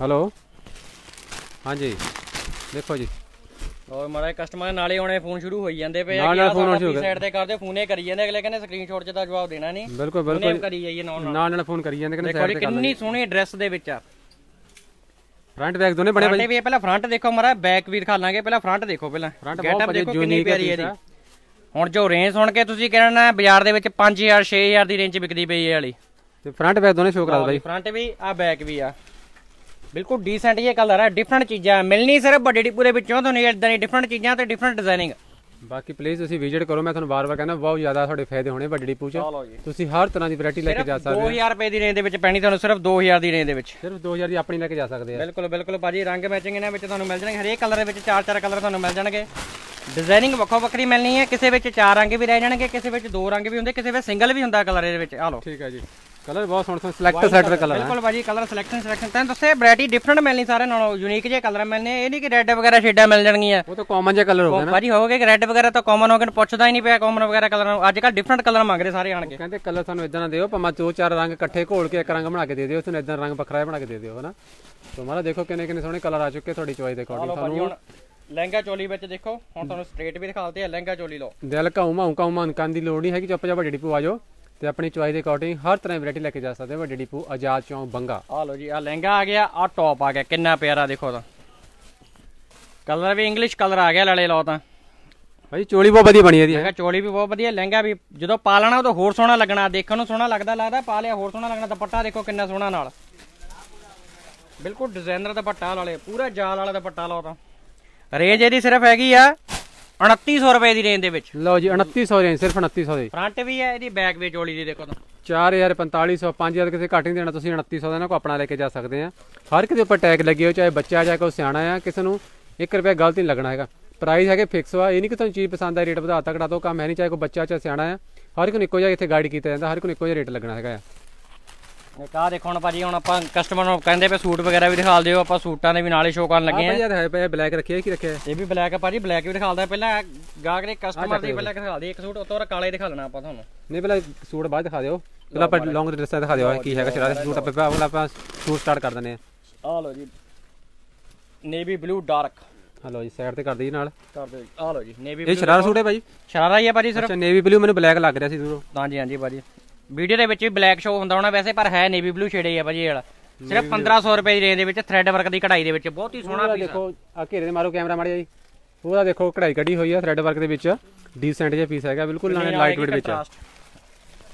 ਹੈਲੋ ਹਾਂਜੀ। ਦੇਖੋ ਜੀ। ਹੋਰ ਮਹਾਰਾਜ ਕਸਟਮਰ ਨਾਲੇ ਹੁਣੇ ਫੋਨ ਸ਼ੁਰੂ ਹੋਈ ਜਾਂਦੇ ਪਏ ਸ਼ੁਰੂ ਹੋ ਗਏ। ਸਾਈਡ ਤੇ ਕਰਦੇ ਫੋਨੇ ਕਰੀ ਜਾਂਦੇ ਅਗਲੇ ਕਹਿੰਦੇ ਸਕਰੀਨਸ਼ਾਟ 'ਚ ਤਾਂ ਜਵਾਬ ਦੇਣਾ ਨਹੀਂ। ਬਿਲਕੁਲ ਬਿਲਕੁਲ। ਕਰੀ ਜਾਈਏ ਨਾਲ ਨਾਲ। ਫੋਨ ਕਰੀ ਜਾਂਦੇ ਕਹਿੰਦੇ ਸਾਈਡ ਤੇ ਕਿੰਨੀ ਸੋਹਣੀ ਡਰੈਸ ਦੇ ਵਿੱਚ ਆ। ਫਰੰਟ ਬੈਕ ਦੋਨੇ ਬਣੇ ਹੈ, ਪਹਿਲਾਂ ਫਰੰਟ ਦੇਖੋ ਮਹਾਰਾਜ ਬੈਕ ਵੀ ਦਿਖਾ ਲਾਂਗੇ ਪਹਿਲਾਂ ਫਰੰਟ ਦੇਖੋ ਪਹਿਲਾਂ। ਗੈਟਅਪ ਦੇਖੋ ਕਿੰਨੀ ਪਿਆਰੀ ਹੈ ਇਹਦੀ। ਹੁਣ ਜੋ ਰੇਂਜ ਸੁਣ ਕੇ ਤੁਸੀਂ ਕਹਿਣਾ ਬਾਜ਼ਾਰ ਦੇ ਵਿੱਚ 5000 6000 ਦੀ ਰੇਂਜ ਵਿਕਦੀ ਪਈ ਇਹ ਵਾਲੀ। ਤੇ ਫਰੰਟ ਬੈਕ ਦੋਨੇ ਸ਼ੋਅ ਕਰਾ ਦਿਓ ਬਾਈ ਫਰੰਟ ਵੀ ਆ ਬੈਕ ਵੀ ਆ। ਬਿਲਕੁਲ ਡੀਸੈਂਟ ਇਹ ਕਲਰ ਆ ਡਿਫਰੈਂਟ ਚੀਜ਼ਾਂ ਮਿਲਣੀ ਸਿਰਫ ਵੱਡੇ ਡਿਪੂ ਦੇ ਵਿੱਚੋਂ ਤੁਹਾਨੂੰ ਇਦਾਂ ਦੀ ਡਿਫਰੈਂਟ ਚੀਜ਼ਾਂ ਤੇ ਡਿਫਰੈਂਟ ਡਿਜ਼ਾਈਨਿੰਗ ਬਾਕੀ ਪਲੀਜ਼ ਤੁਸੀਂ ਵਿਜ਼ਿਟ ਕਰੋ ਮੈਂ ਤੁਹਾਨੂੰ ਬਾਰ-ਬਾਰ ਕਹਿੰਦਾ ਬਹੁਤ ਜ਼ਿਆਦਾ ਤੁਹਾਡੇ ਫਾਇਦੇ ਹੋਣੇ ਵੱਡੀ ਡਿਪੂ 'ਚ। ਤੁਸੀਂ ਹਰ ਤਰ੍ਹਾਂ ਦੀ ਵੈਰਾਈਟੀ ਲੈ ਕੇ ਜਾ ਸਕਦੇ ਹੋ। 2000 ਰੁਪਏ ਦੀ ਰੇਂਜ ਦੇ ਵਿੱਚ ਪੈਣੀ ਤੁਹਾਨੂੰ ਸਿਰਫ 2000 ਦੀ ਰੇਂਜ ਦੇ ਵਿੱਚ। ਸਿਰਫ 2000 ਦੀ ਆਪਣੀ ਲੈ ਕੇ ਜਾ ਸਕਦੇ ਆ। ਬਿਲਕੁਲ ਬਿਲਕੁਲ ਭਾਜੀ ਰੰਗ ਮੈਚਿੰਗ ਇਹਨਾਂ ਵਿੱਚ ਤੁਹਾਨੂੰ ਮਿਲ ਜਾਣਗੇ ਹਰੇਕ ਕਲਰ ਦੇ ਵਿੱਚ ਚਾਰ ਚਾਰ ਕਲਰ ਤੁਹਾਨੂੰ ਮਿਲ ਜਾਣਗੇ। ਡਿਜ਼ਾਈਨਿੰਗ ਵੱਖੋ ਵੱਖਰੀ ਮਿਲਣੀ ਹੈ ਕਿਸੇ ਵਿੱਚ ਚਾਰ ਰੰਗ ਵੀ ਰਹਿ ਜਾਣਗੇ ਕਿਸੇ ਵਿੱਚ ਦੋ ਰੰਗ ਵੀ ਹੁੰਦੇ ਕਿਸੇ ਵਿੱਚ ਸਿੰਗਲ ਵੀ ਹੁੰਦਾ ਕਲਰ ਦੇ ਵਿੱਚ। ਆ ਲਓ। ਠੀਕ ਹੈ ਜੀ। ਕਲਰ ਬਹੁਤ ਸੋਹਣੇ ਸੋਹਣੇ ਸਿਲੈਕਟ ਸੈਟ ਦੇ ਕਲਰ ਹੈ ਬਿਲਕੁਲ ਭਾਜੀ ਕਲਰ ਸਿਲੈਕਸ਼ਨ ਸਿਲੈਕਸ਼ਨ ਤੈਨੂੰ ਦੱਸਿਆ ਵੈਰਾਈਟੀ ਡਿਫਰੈਂਟ ਮਿਲਣੀ ਸਾਰੇ ਨਾਲੋਂ ਯੂਨੀਕ ਜਿਹੇ ਕਲਰ ਮਿਲਨੇ ਇਹ ਨਹੀਂ ਕਿ ਰੈੱਡ ਵਗੈਰਾ ਸ਼ੇਡਾਂ ਮਿਲ ਜਾਣਗੀਆਂ। ਉਹ ਤਾਂ ਕਾਮਨ ਜਿਹਾ ਕਲਰ ਹੋ ਨਾ। ਭਾਜੀ ਹੋਗੇ ਕਿ ਰੈੱਡ ਵਗੈਰਾ ਤਾਂ ਕਾਮਨ ਹੋ ਗਏ ਪੁੱਛਦਾ ਹੀ ਨਹੀਂ ਪਿਆ ਕਾਮਨ ਵਗੈਰਾ ਕਲਰ ਅੱਜ ਕੱਲ ਡਿਫਰੈਂਟ ਕਲਰ ਮੰਗ ਰਹੇ ਸਾਰੇ ਆਣ ਕੇ। ਕਹਿੰਦੇ ਕਲਰ ਸਾਨੂੰ ਇਦਾਂ ਨਾ ਦਿਓ ਭਾਵੇਂ ਦੋ ਚਾਰ ਰੰਗ ਇਕੱਠੇ ਘੋਲ ਕੇ ਇੱਕ ਰੰਗ ਬਣਾ ਕੇ ਦੇ ਦਿਓ ਤੁਹਾਨੂੰ ਇਦਾਂ ਰੰਗ ਵੱਖਰਾ ਬਣਾ ਕੇ ਦੇ ਦਿਓ ਹਨਾ? ਸੋ ਮਾਰਾ ਦੇਖੋ ਕਿੰਨੇ ਕਿੰਨੇ ਸੋਹਣੇ ਕਲਰ ਆ ਚੁੱਕੇ ਤੁਹਾਡੀ ਚੋਇਸ ਦੇ ਅਕੋਰਡਿੰਗ ਤੁਹਾਨੂੰ ਲਹਿੰਗਾ ਚੋਲੀ ਵਿੱਚ ਦੇਖੋ ਹੁਣ ਤੁਹਾਨੂੰ ਸਟ੍ਰੇਟ ਵੀ ਦਿਖਾਲਤੇ ਆ ਲਹਿੰਗਾ ਚੋਲੀ ਲਓ। ਦਿਲ ਕਾਉ ਮਾਉ ਕਾਉ ਮਨ ਕੰਨ ਦੀ ਲੋੜ ਨਹੀਂ ਹੈਗੀ ਚੁੱਪ ਜਾ ਵੱਡੀ ਡਿਪੂ ਆ ਜਾਓ। ਤੇ ਆਪਣੀ ਚੋਇਸ ਦੇ ਅਕੋਰਡਿੰਗ ਹਰ ਤਰ੍ਹਾਂ ਦੀ ਵੈਰਾਈਟੀ ਲੈ ਕੇ ਜਾ ਸਕਦੇ ਹੋ ਵੱਡੀ ਡਿਪੂ ਆਜ਼ਾਦ ਚੌਂਕ ਬੰਗਾ। ਆ ਲਓ ਜੀ ਆ ਲਹਿੰਗਾ ਆ ਗਿਆ ਆ ਟੌਪ ਆ ਗਿਆ ਕਿੰਨਾ ਪਿਆਰਾ ਦੇਖੋ ਤਾਂ। ਕਲਰ ਵੀ ਇੰਗਲਿਸ਼ ਕਲਰ ਆ ਗਿਆ ਲੜੇ ਲਓ ਤਾਂ। ਭਾਈ ਚੋਲੀ ਬਹੁਤ ਵਧੀਆ ਬਣੀ ਇਹਦੀ। ਮੈਂ ਕਿਹਾ ਚੋਲੀ ਵੀ ਬਹੁਤ ਵਧੀਆ ਲਹਿੰਗਾ ਵੀ ਜਦੋਂ ਪਾ ਲੈਣਾ ਉਦੋਂ ਹੋਰ ਸੋਹਣਾ ਲੱਗਣਾ ਦੇਖਣ ਨੂੰ ਸੋਹਣਾ ਲੱਗਦਾ ਲੱਗਦਾ ਪਾ ਲਿਆ ਹੋਰ ਸੋਹਣਾ ਲੱਗਣਾ ਦੁਪੱਟਾ ਦੇਖੋ ਕਿੰਨਾ ਸੋਹਣਾ ਨਾਲ। ਬਿਲਕੁਲ ਡਿਜ਼ਾਈਨਰ ਦੁਪੱਟਾ ਲਾਲੇ ਪੂਰਾ ਜਾਲ ਵਾਲਾ ਦੁਪੱਟਾ ਲਾਓ ਤਾਂ। ਰੇਂਜ ਇਹਦੀ ਸਿਰਫ ਹੈਗੀ ਆ 2900 ਰੁਪਏ ਦੀ ਰੇਂਜ ਦੇ ਵਿੱਚ। ਲਓ ਜੀ 2900 ਰੇਂਜ ਸਿਰਫ 2900 ਦੀ। ਫਰੰਟ ਵੀ ਹੈ ਇਹਦੀ ਬੈਕ ਵੀ ਚੋਲੀ ਦੀ ਦੇਖੋ ਤਾਂ। 4000 4500 5000 ਕਿਸੇ ਘੱਟ ਨਹੀਂ ਦੇਣਾ ਤੁਸੀਂ 2900 ਦਾ ਨਾ ਕੋ ਆਪਣਾ ਲੈ ਕੇ ਜਾ ਸਕਦੇ ਆ। ਹਰ ਕਿਸੇ ਉੱਪਰ ਟੈਗ ਲੱਗੇ ਹੋ ਚਾਹੇ ਬੱਚਾ ਜਾਂ ਕੋਈ ਸਿਆਣਾ ਆ ਕਿਸੇ ਨੂੰ 1 ਰੁਪਿਆ ਗਲਤ ਨਹੀਂ ਲੱਗਣਾ ਹੈਗਾ। ਪ੍ਰਾਈਸ ਹੈਗੇ ਫਿਕਸ ਵਾ ਇਹ ਨਹੀਂ ਕਿ ਤੁਹਾਨੂੰ ਚੀਜ਼ ਪਸੰਦ ਆ ਰੇਟ ਵਧਾ ਤੋਂ ਕੰਮ ਹੈ ਨਹੀਂ ਚਾਹੇ ਕੋਈ ਬੱਚਾ ਚਾਹੇ ਸਿਆਣਾ ਆ ਹਰ ਇੱਕ ਨੂੰ ਇੱਕੋ ਜਿਹਾ ਇੱਥੇ ਗਾਈਡ ਕੀਤਾ ਜਾਂਦਾ ਹਰ ਇੱਕ ਨੂੰ ਇੱਕੋ ਜਿਹਾ ਰੇਟ ਲੱਗਣਾ ਹੈਗਾ ਆ। ਇੱਕ ਆਹ ਦੇਖੋ ਹੁਣ ਭਾਜੀ ਹੁਣ ਆਪਾਂ ਕਸਟਮਰ ਨੂੰ ਕਹਿੰਦੇ ਪਏ ਸੂਟ ਵਗੈਰਾ ਵੀ ਦਿਖਾ ਦਿਓ ਆਪਾਂ ਸੂਟਾਂ ਦੇ ਵੀ ਨਾਲੇ ਸ਼ੋਅ ਕਰਨ ਲੱਗੇ ਆ ਯਾਰ ਹੈ। ਪਿਆ ਬਲੈਕ ਰੱਖਿਆ ਕੀ ਰੱਖਿਆ? ਇਹ ਵੀ ਬਲੈਕ ਆ ਭਾਜੀ ਬਲੈਕ ਵੀ ਦਿਖਾਲਦਾ। ਪਹਿਲਾਂ ਗਾਹਕ ਦੇ ਕਸਟਮਰ ਦੀ ਪਹਿਲਾਂ ਦਿਖਾ ਦੇ ਇੱਕ ਸੂਟ ਉਤੋਂ ਕਾਲੇ ਦਿਖਾ ਲੈਣਾ ਆਪਾਂ ਤੁਹਾਨੂੰ। ਨਹੀਂ ਪਹਿਲਾਂ ਸੂਟ ਬਾਅਦ ਦਿਖਾ ਦਿਓ। ਪਹਿਲਾਂ ਆਪਾਂ ਲੌਂਗ ਡਰੈਸ ਦਿਖਾ ਦਿਓ ਕੀ ਹੈਗਾ ਸ਼ਰਾਰਾ ਸੂਟ ਆਪਾਂ ਪਹਿਲਾਂ ਆਪਾਂ ਸੂਟ ਸਟਾਰਟ ਕਰ ਦਿੰਦੇ ਆ ਆ ਲਓ ਜੀ। ਨੇਵੀ ਬਲੂ ਡਾਰਕ ਹਲੋ ਜੀ ਸਾਈਡ ਤੇ ਕਰ ਦਈਏ ਨਾਲ। ਕਰ ਦਿਓ ਆ ਲਓ ਜੀ ਨੇਵੀ ਇਹ ਸ਼ਰਾਰਾ ਸੂਟ ਹੈ ਭਾਈ ਸ਼ਰਾਰਾ ਹੀ ਆ ਭਾਜੀ ਸਿਰਫ। ਅੱਛਾ ਨੇਵੀ ਬਲੂ ਮੈਨੂੰ ਬਲੈਕ ਲੱਗ ਰਿਹਾ ਸੀ ਦੂਰੋਂ। ਹਾਂਜੀ ਹਾਂਜੀ ਭਾਜੀ। ਵੀਡੀਓ ਦੇ ਵਿੱਚ ਵੀ ਬਲੈਕ ਸ਼ੋ ਹੁੰਦਾ ਹੋਣਾ ਵੈਸੇ ਪਰ ਹੈ ਨੇਵੀ ਬਲੂ ਹੀ ਆ ਭਾਜੀ ਵਾਲਾ। ਸਿਰਫ 1500 ਰੁਪਏ ਦੀ ਰੇਂਜ ਦੇ ਵਿੱਚ ਥ੍ਰੈਡ ਵਰਕ ਦੀ ਕਢਾਈ ਦੇ ਵਿੱਚ ਬਹੁਤ ਹੀ ਸੋਹਣਾ ਪੀਸ ਦੇਖੋ ਆ ਘੇਰੇ ਦੇ ਮਾਰੋ ਕੈਮਰਾ ਮਾੜੀ ਜੀ। ਪੂਰਾ ਦੇਖੋ ਕਢਾਈ ਕੱਢੀ ਹੋਈ ਆ ਥ੍ਰੈਡ ਵਰਕ ਦੇ ਵਿੱਚ। ਡੀਸੈਂਟ ਜਿਹਾ ਪੀਸ ਹੈਗਾ ਬਿਲਕੁਲ ਨਾਲੇ ਲਾਈਟ ਵੇਟ ਵਿੱਚ।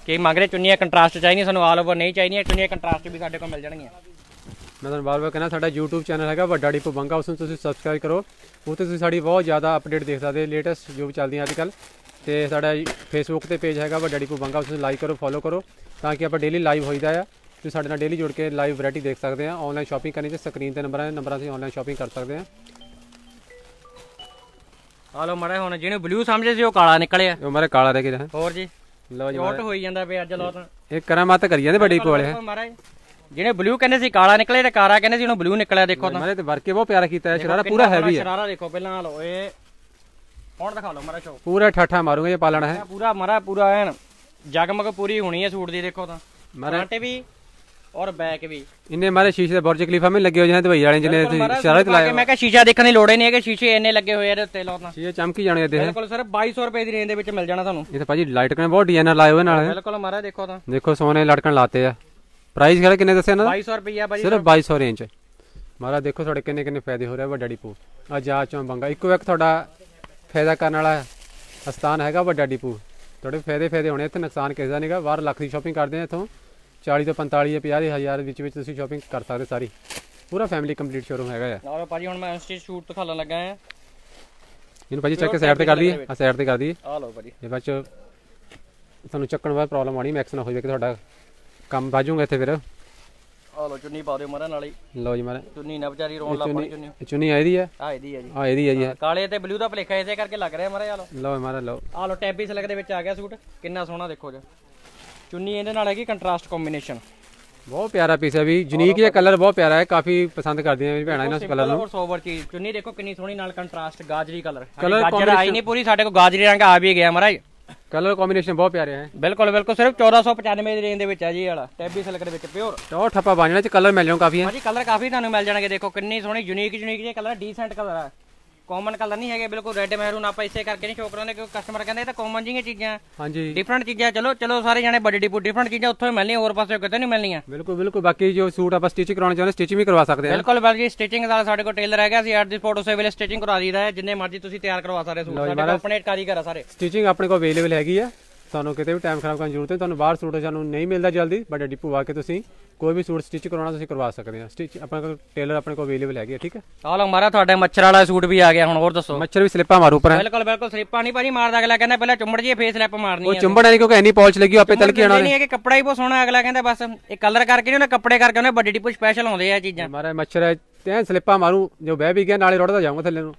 ਕੀ ਮੰਗ ਰਹੇ ਚੁੰਨੀਆਂ ਕੰਟਰਾਸਟ ਚਾਹੀਦੀਆਂ ਸਾਨੂੰ ਆਲ ਓਵਰ ਨਹੀਂ ਚਾਹੀਦੀਆਂ ਚੁੰਨੀਆਂ ਕੰਟਰਾਸਟ ਵੀ ਸਾਡੇ ਕੋਲ ਮਿਲ ਜਾਣਗੀਆਂ। ਮੈਂ ਤੁਹਾਨੂੰ ਬਾਰ-ਬਾਰ ਕਹਿੰਦਾ ਸਾਡਾ YouTube ਚੈਨਲ ਹੈਗਾ ਵੱਡਾ ਡੀਪੋ ਬੰਗਾ ਉਸ ਨੂੰ ਤੁਸੀਂ ਸਬਸਕ੍ਰਾਈਬ ਕਰੋ। ਤੇ ਤੁਸੀਂ ਸਾਡੀ ਬਹੁਤ ਜ਼ਿਆਦਾ ਅਪਡੇਟ ਦੇਖ ਸਕਦੇ ਲੇਟੈਸਟ ਜੋ ਵੀ ਚੱਲਦੀਆਂ ਅੱਜ ਕੱਲ ਤੇ ਸਾਡਾ ਫੇਸਬੁੱਕ ਤੇ ਪੇਜ ਹੈਗਾ ਵੱਡਾ ਡੀਪੋ ਬੰਗਾ ਉਸ ਨੂੰ ਲਾਈਕ ਕਰੋ ਫੋਲੋ ਕਰੋ ਤਾਂ ਕਿ ਆਪਾਂ ਡੇਲੀ ਲਾਈਵ ਹੋਈਦਾ ਆ। ਤੁਸੀਂ ਸਾਡੇ ਨਾਲ ਡੇਲੀ ਜੁੜ ਕੇ ਲਾਈਵ ਵੈਰਾਈਟੀ ਦੇਖ ਸਕਦੇ ਆ ਆਨਲਾਈਨ ਸ਼ਾਪਿੰਗ ਕਰਨੀ ਤੇ ਸਕਰੀਨ ਤੇ ਨੰਬਰ ਹੈ ਨੰਬਰਾਂ 'ਤੇ ਆਨਲਾਈਨ ਸ਼ਾਪਿੰਗ ਕਰ ਸਕਦੇ ਆ। ਆ ਮੜਾ ਹੁਣ ਜਿਹਨੂੰ ਬਲੂ ਸਮਝੇ ਸੀ ਉਹ ਕਾਲਾ ਨਿਕਲਿਆ। ਉਹ ਮਾਰੇ ਕਾਲਾ ਰਹਿ ਗਿਆ ਹੋਰ ਜੀ ਲਓ ਜੀ ਸ਼ਾਰਟ ਹੋਈ ਜਾਂਦਾ ਪਿਆ ਅੱਜ ਤਾਂ ਇਹ ਕਰਾਮਾਤ ਕਰੀ ਜਾਂਦੇ ਡੀਪੋ ਵਾਲੇ ਹੈ ਜਿਹਨੇ ਬਲੂ ਕਹਿੰਦੇ ਸੀ ਕਾਲਾ ਨਿਕਲਿਆ ਤੇ ਕਾਰਾ ਕਹਿੰਦੇ ਸੀ ਉਹਨੂੰ ਬਲੂ ਨਿਕਲਿਆ ਦੇਖੋ ਤਾਂ। ਮਾਰੇ ਤੇ ਵਰਕੇ ਬਹੁਤ ਪਿਆਰਾ ਕੀਤਾ ਹੈ ਸ਼ਰਾਰਾ ਪੂਰਾ ਹੈਵੀ ਹੈ ਸ਼ਰਾਰਾ ਦੇਖੋ ਪਹਿਲਾਂ ਆ ਇਹ ਹੁਣ ਦਿਖਾ ਲਓ ਮਹਾਰਾਜ ਸ਼ੋ ਪੂਰਾ ਠਾਠਾ ਮਾਰੂਗਾ ਇਹ ਪਾਲਣਾ ਹੈ। ਪੂਰਾ ਮਰਾ ਪੂਰਾ ਐਨ। ਜਗਮਗ ਪੂਰੀ ਹੋਣੀ ਹੈ ਸੂਟ ਦੀ ਦੇਖੋ ਤਾਂ। ਮਾਰੇ ਫਰੰਟ ਵੀ ਔਰ ਬੈਕ ਵੀ। ਇੰਨੇ ਮਾਰੇ ਸ਼ੀਸ਼ੇ ਦੇ ਬੁਰਜ ਖਲੀਫਾ ਵਿੱਚ ਲੱਗੇ ਹੋਏ ਜਿਹਨੇ ਦੁਬਈ ਵਾਲੇ ਜਿਹਨੇ ਕੇ ਚਲਾਇਆ ਮੈਂ ਕਿਹਾ ਸ਼ੀਸ਼ਾ ਦੇਖਣ ਦੀ ਲੋੜ ਹੀ ਨਹੀਂ ਹੈ ਕਿ ਸ਼ੀਸ਼ੇ ਇੰਨੇ ਲੱਗੇ ਹੋਏ ਆ ਇਹਦੇ ਉੱਤੇ ਲਾਉਣਾ ਸ਼ੀਸ਼ੇ ਚਮਕੀ ਜਾਣੇ ਇਹਦੇ ਬਿਲਕੁਲ ਸਰ 2200 ਰੁਪਏ ਦੀ ਰੇਂਜ ਦੇ ਵਿੱਚ ਮਿਲ ਜਾਣਾ ਤੁਹਾਨੂੰ। ਇਹ ਤਾਂ ਭਾਜੀ ਲਾਈਟ ਕਨੇ ਬਹੁਤ ਡਿਜ਼ਾਈਨਰ ਲਾਏ ਹੋਏ ਨਾਲ। ਬਿਲਕੁਲ ਮਹਾਰਾਜ ਦੇਖੋ ਤਾਂ। ਦੇਖੋ ਸੋਨੇ ਲਟਕਣ ਲਾਤੇ ਆ। ਪ੍ਰਾਈਸ ਖਰੇ ਕਿੰਨੇ ਦੱਸਿਆ ਦਾ? 2200 ਰੁਪਈਆ ਭਾਜੀ ਸਿਰਫ 2200 ਰੇਂਜ ਮਾਰਾ ਦੇਖੋ ਤੁਹਾਡੇ ਕਿੰਨੇ ਕਿੰਨੇ ਫਾਇਦੇ ਹੋ ਰਹੇ ਵੱਡਾ ਡੀਪੂ। ਆ ਜਾ ਚੋਂ ਬੰਗਾ। ਇੱਕੋ ਇੱਕ ਤੁਹਾਡਾ ਫਾਇਦਾ ਕਰਨ ਵਾਲਾ ਸਥਾਨ ਹੈਗਾ ਵੱਡਾ ਡੀਪੂ। ਤੁਹਾਡੇ ਫਾਇਦੇ ਫਾਇਦੇ ਹੋਣੇ ਇੱਥੇ ਨੁਕਸਾਨ ਕਿਸੇ ਦਾ ਨਹੀਂਗਾ ਬਾਹਰ ਲੱਖ ਦੀ ਸ਼ਾਪਿੰਗ ਕਰਦੇ ਆ ਇੱਥੋਂ। 40 ਤੋਂ 45 ਜਾਂ 50 ਹਜ਼ਾਰ ਵਿੱਚ ਵਿੱਚ ਤੁਸੀਂ ਸ਼ਾਪਿੰਗ ਕਰ ਸਕਦੇ ਸਾਰੀ। ਪੂਰਾ ਫੈਮਿਲੀ ਕੰਪਲੀਟ ਸ਼ੋਰੂਮ ਹੈਗਾ ਆ। ਨਾਲ ਭਾਜੀ ਹੁਣ ਮੈਂ ਇੰਸਟੀ ਸ਼ੂਟ ਦਿਖਾਉਣ ਲੱਗਾ ਆ। ਇਹਨੂੰ ਭਾਜੀ ਚੱਕ ਕੇ ਸਾਈਡ ਤੇ ਕਰ ਦਈਏ। ਆ ਸਾਈਡ ਤੇ ਕਰ ਦਈਏ। ਆ ਲਓ ਭਾਜੀ। ਇਹ ਵਿੱਚ ਤੁਹਾਨੂੰ ਚੱਕਣ ਵਾਲਾ ਪ੍ਰੋਬਲਮ ਆਣੀ ਮੈਕਸ ਨਾ ਹੋ ਜਾਵੇ ਕਿ ਤੁਹਾਡਾ ਕੰਮ। ਬਾਜੂਗਾ ਇੱਥੇ ਫਿਰ। ਆ ਲਓ ਚੁੰਨੀ ਪਾ ਦਿਓ ਮਹਾਰਾਜ ਨਾਲੇ ਲਓ ਜੀ ਮਾਰੇ ਚੁੰਨੀ ਨਾ ਵਿਚਾਰੀ ਰੋਣ ਲੱਗ ਪਈ ਚੁੰਨੀ। ਇਹ ਚੁੰਨੀ ਆਈ ਦੀ ਆ ਆ ਇਹਦੀ ਆ ਜੀ। ਆ ਇਹਦੀ ਆ ਜੀ। ਇਹ। ਕਾਲੇ ਤੇ ਬਲੂ ਦਾ ਭਲੇਖਾ ਇਸੇ ਕਰਕੇ ਲੱਗ ਰਿਹਾ ਮਹਾਰਾਜ ਆ ਲਓ। ਲਓ ਮਾਰੇ ਲਓ। ਆ ਲਓ ਟੈਬੀ ਸਿਲਕ ਦੇ ਵਿੱਚ ਆ ਗਿਆ ਸੂਟ। ਕਿੰਨਾ ਸੋਹਣਾ ਦੇਖੋ ਜੀ। ਚੁੰਨੀ ਇਹਦੇ ਨਾਲ ਹੈਗੀ ਕੰਟਰਾਸਟ ਕੰਬੀਨੇਸ਼ਨ ਬਹੁਤ ਪਿਆਰਾ ਪੀਸ ਹੈ ਵੀ ਯੂਨੀਕ ਜਿਹਾ ਕਲਰ ਬਹੁਤ ਪਿਆਰਾ ਹੈ ਕਾਫੀ ਪਸੰਦ ਕਰਦੀਆਂ ਮੇਰੀ ਭੈਣਾਂ ਇਹਨਾਂ ਕਲਰ ਨੂੰ। ਔਰ ਸੋਬਰ ਚੀਜ਼। ਚੁੰਨੀ ਦੇਖੋ ਕਿੰਨੀ ਸੋਹਣੀ ਨਾਲ ਕੰਟਰਾਸਟ ਗਾਜਰੀ ਕਲਰ Colour ਗਾਜਰ ਆਈ ਨਹੀਂ ਪੂਰੀ ਸਾਡੇ ਕੋਲ ਗਾਜਰੀ ਰੰਗ ਆ ਵੀ ਗਿਆ ਮਹਾਰਾਜ ਕਲਰ ਕੰਬੀਨੇਸ਼ਨ ਬਹੁਤ ਪਿਆਰੇ ਹੈ ਬਿਲਕੁਲ ਬਿਲਕੁਲ ਸਿਰਫ 1495 ਦੀ ਰੇਂਜ ਦੇ ਵਿੱਚ ਆ ਜੀ ਇਹ ਵਾਲਾ ਟੈਬੀ ਸਿਲਕ ਦੇ ਵਿੱਚ ਪਿਓਰ ਟੌਰ ਠੱਪਾ ਬਾਜਣਾ ਚ ਕਲਰ ਮਿਲ ਜਾਣ ਕਾਫੀ ਹੈ। ਭਾਜੀ ਕਲਰ ਕਾਫੀ ਤੁਹਾਨੂੰ ਮਿਲ ਜਾਣਗੇ ਦੇਖੋ ਕਿੰਨੀ ਸੋਹਣੀ ਯੂਨੀਕ ਯੂਨੀਕ ਜਿਹੇ ਕਲਰ ਡੀਸੈਂਟ ਕਲਰ ਆ। ਕਾਮਨ ਕਲਰ ਨਹੀਂ ਹੈਗੇ ਬਿਲਕੁਲ ਰੈੱਡ ਮੈਰੂਨ ਆਪਾਂ ਇਸੇ ਕਰਕੇ ਨਹੀਂ ਸ਼ੋਅ ਕਰਾਉਂਦੇ ਕਿਉਂਕਿ ਕਸਟਮਰ ਕਹਿੰਦੇ ਇਹ ਤਾਂ ਕਾਮਨ ਜਿਹੀਆਂ ਚੀਜ਼ਾਂ। ਹਾਂਜੀ। ਡਿਫਰੈਂਟ ਚੀਜ਼ਾਂ ਚਲੋ ਚਲੋ ਸਾਰੇ ਜਾਣੇ ਬੜੇ ਡਿਪੂ ਡਿਫਰੈਂਟ ਚੀਜ਼ਾਂ ਉੱਥੋਂ ਹੀ ਮਿਲਣੀਆਂ ਹੋਰ ਪਾਸੇ ਕਿਤੇ ਨਹੀਂ ਮਿਲਣੀਆਂ। ਬਿਲਕੁਲ ਬਿਲਕੁਲ ਬਾਕੀ ਜੋ ਸੂਟ ਆਪਾਂ ਸਟਿਚ ਕਰਾਉਣਾ ਚਾਹੁੰਦੇ ਸਟਿਚਿੰਗ ਵੀ ਕਰਵਾ ਸਕਦੇ ਆ। ਬਿਲਕੁਲ ਬਾਲ ਜੀ ਸਟਿਚਿੰਗ ਦਾ ਸਾਡੇ ਕੋਲ ਟੇਲਰ ਹੈਗਾ ਅਸੀਂ ਐਟ ਦੀ ਫੋਟੋ ਸੇ ਵੇਲੇ ਸਟਿਚਿੰਗ ਕਰਵਾ ਦਈਦਾ ਹੈ ਜਿੰਨੇ ਮਰਜ਼ੀ ਤੁਸੀਂ ਤਿਆਰ ਕਰਵਾ ਸਕਦੇ ਸੂਟ। ਸਾਡੇ ਕੋਲ ਆਪਣੇ ਕਾਰੀਗਰ ਆ ਸਾਰੇ। ਸਟਿਚਿੰਗ ਆਪਣੇ ਕੋਲ ਅਵੇਲੇਬਲ ਹੈਗੀ ਆ। ਤੁਹਾਨੂੰ ਕਿਤੇ ਵੀ ਟਾਈਮ ਖਰਾਬ ਕਰਨ ਦੀ ਜ਼ਰੂਰਤ ਨਹੀਂ ਤੁਹਾਨੂੰ ਬਾਹਰ ਸੂਟ ਸਾਨੂੰ ਨਹੀਂ ਮਿਲਦਾ ਜਲਦੀ ਬਟ ਡਿਪੂ ਆ ਕੇ ਤੁਸੀਂ ਕੋਈ ਵੀ ਸੂਟ ਸਟਿਚ ਕਰਾਉਣਾ ਤੁਸੀਂ ਕਰਵਾ ਸਕਦੇ ਆ ਸਟਿਚ ਆਪਣੇ ਕੋਲ ਟੇਲਰ ਆਪਣੇ ਕੋਲ ਅਵੇਲੇਬਲ ਹੈਗੇ ਠੀਕ ਹੈ? ਆ ਲਓ ਮਾਰਾ ਤੁਹਾਡੇ ਮੱਛਰ ਵਾਲਾ ਸੂਟ ਵੀ ਆ ਗਿਆ ਹੁਣ ਹੋਰ ਦੱਸੋ। ਮੱਛਰ ਵੀ ਸਲਿੱਪਾਂ ਮਾਰੂ ਉੱਪਰ ਹੈ? ਬਿਲਕੁਲ ਬਿਲਕੁਲ ਸਲਿੱਪਾਂ ਨਹੀਂ ਭਾਜੀ ਮਾਰਦਾ ਅਗਲਾ ਕਹਿੰਦਾ ਪਹਿਲਾਂ ਚੁੰਮੜ ਜੀ ਫੇਸ ਲੈਪ ਮਾਰਨੀ ਉਹ ਹੈ ਚੁੰਬੜ ਨਹੀਂ ਕਿਉਂਕਿ ਐਨੀ ਪੌਲਿਸ਼ ਲੱਗੀ ਆਪੇ ਤਲਕੀ ਆਣਾ ਨਹੀਂ ਹੈ ਕਿ ਕੱਪੜਾ ਹੀ ਬਹੁਤ ਸੋਹਣਾ ਅਗਲਾ ਕਹਿੰਦਾ ਬਸ ਇਹ ਕਲਰ ਕਰਕੇ ਨਹੀਂ ਉਹਨੇ ਕੱਪੜੇ ਕਰਕੇ ਉਹਨੇ ਵੱਡੀ ਡਿਪੂ ਸਪੈਸ਼ਲ ਆਉਂਦੇ ਆ ਚੀਜ਼ਾਂ। ਮਾਰਾ ਮੱਛਰ ਹੈ ਤੇ ਸਲਿੱਪਾਂ ਮਾਰੂ ਜੋ ਬਹਿ ਵੀ ਗਿਆ ਨਾਲੇ ਰੋੜਦਾ ਜਾਊਂਗਾ ਥੱਲੇ ਨੂੰ।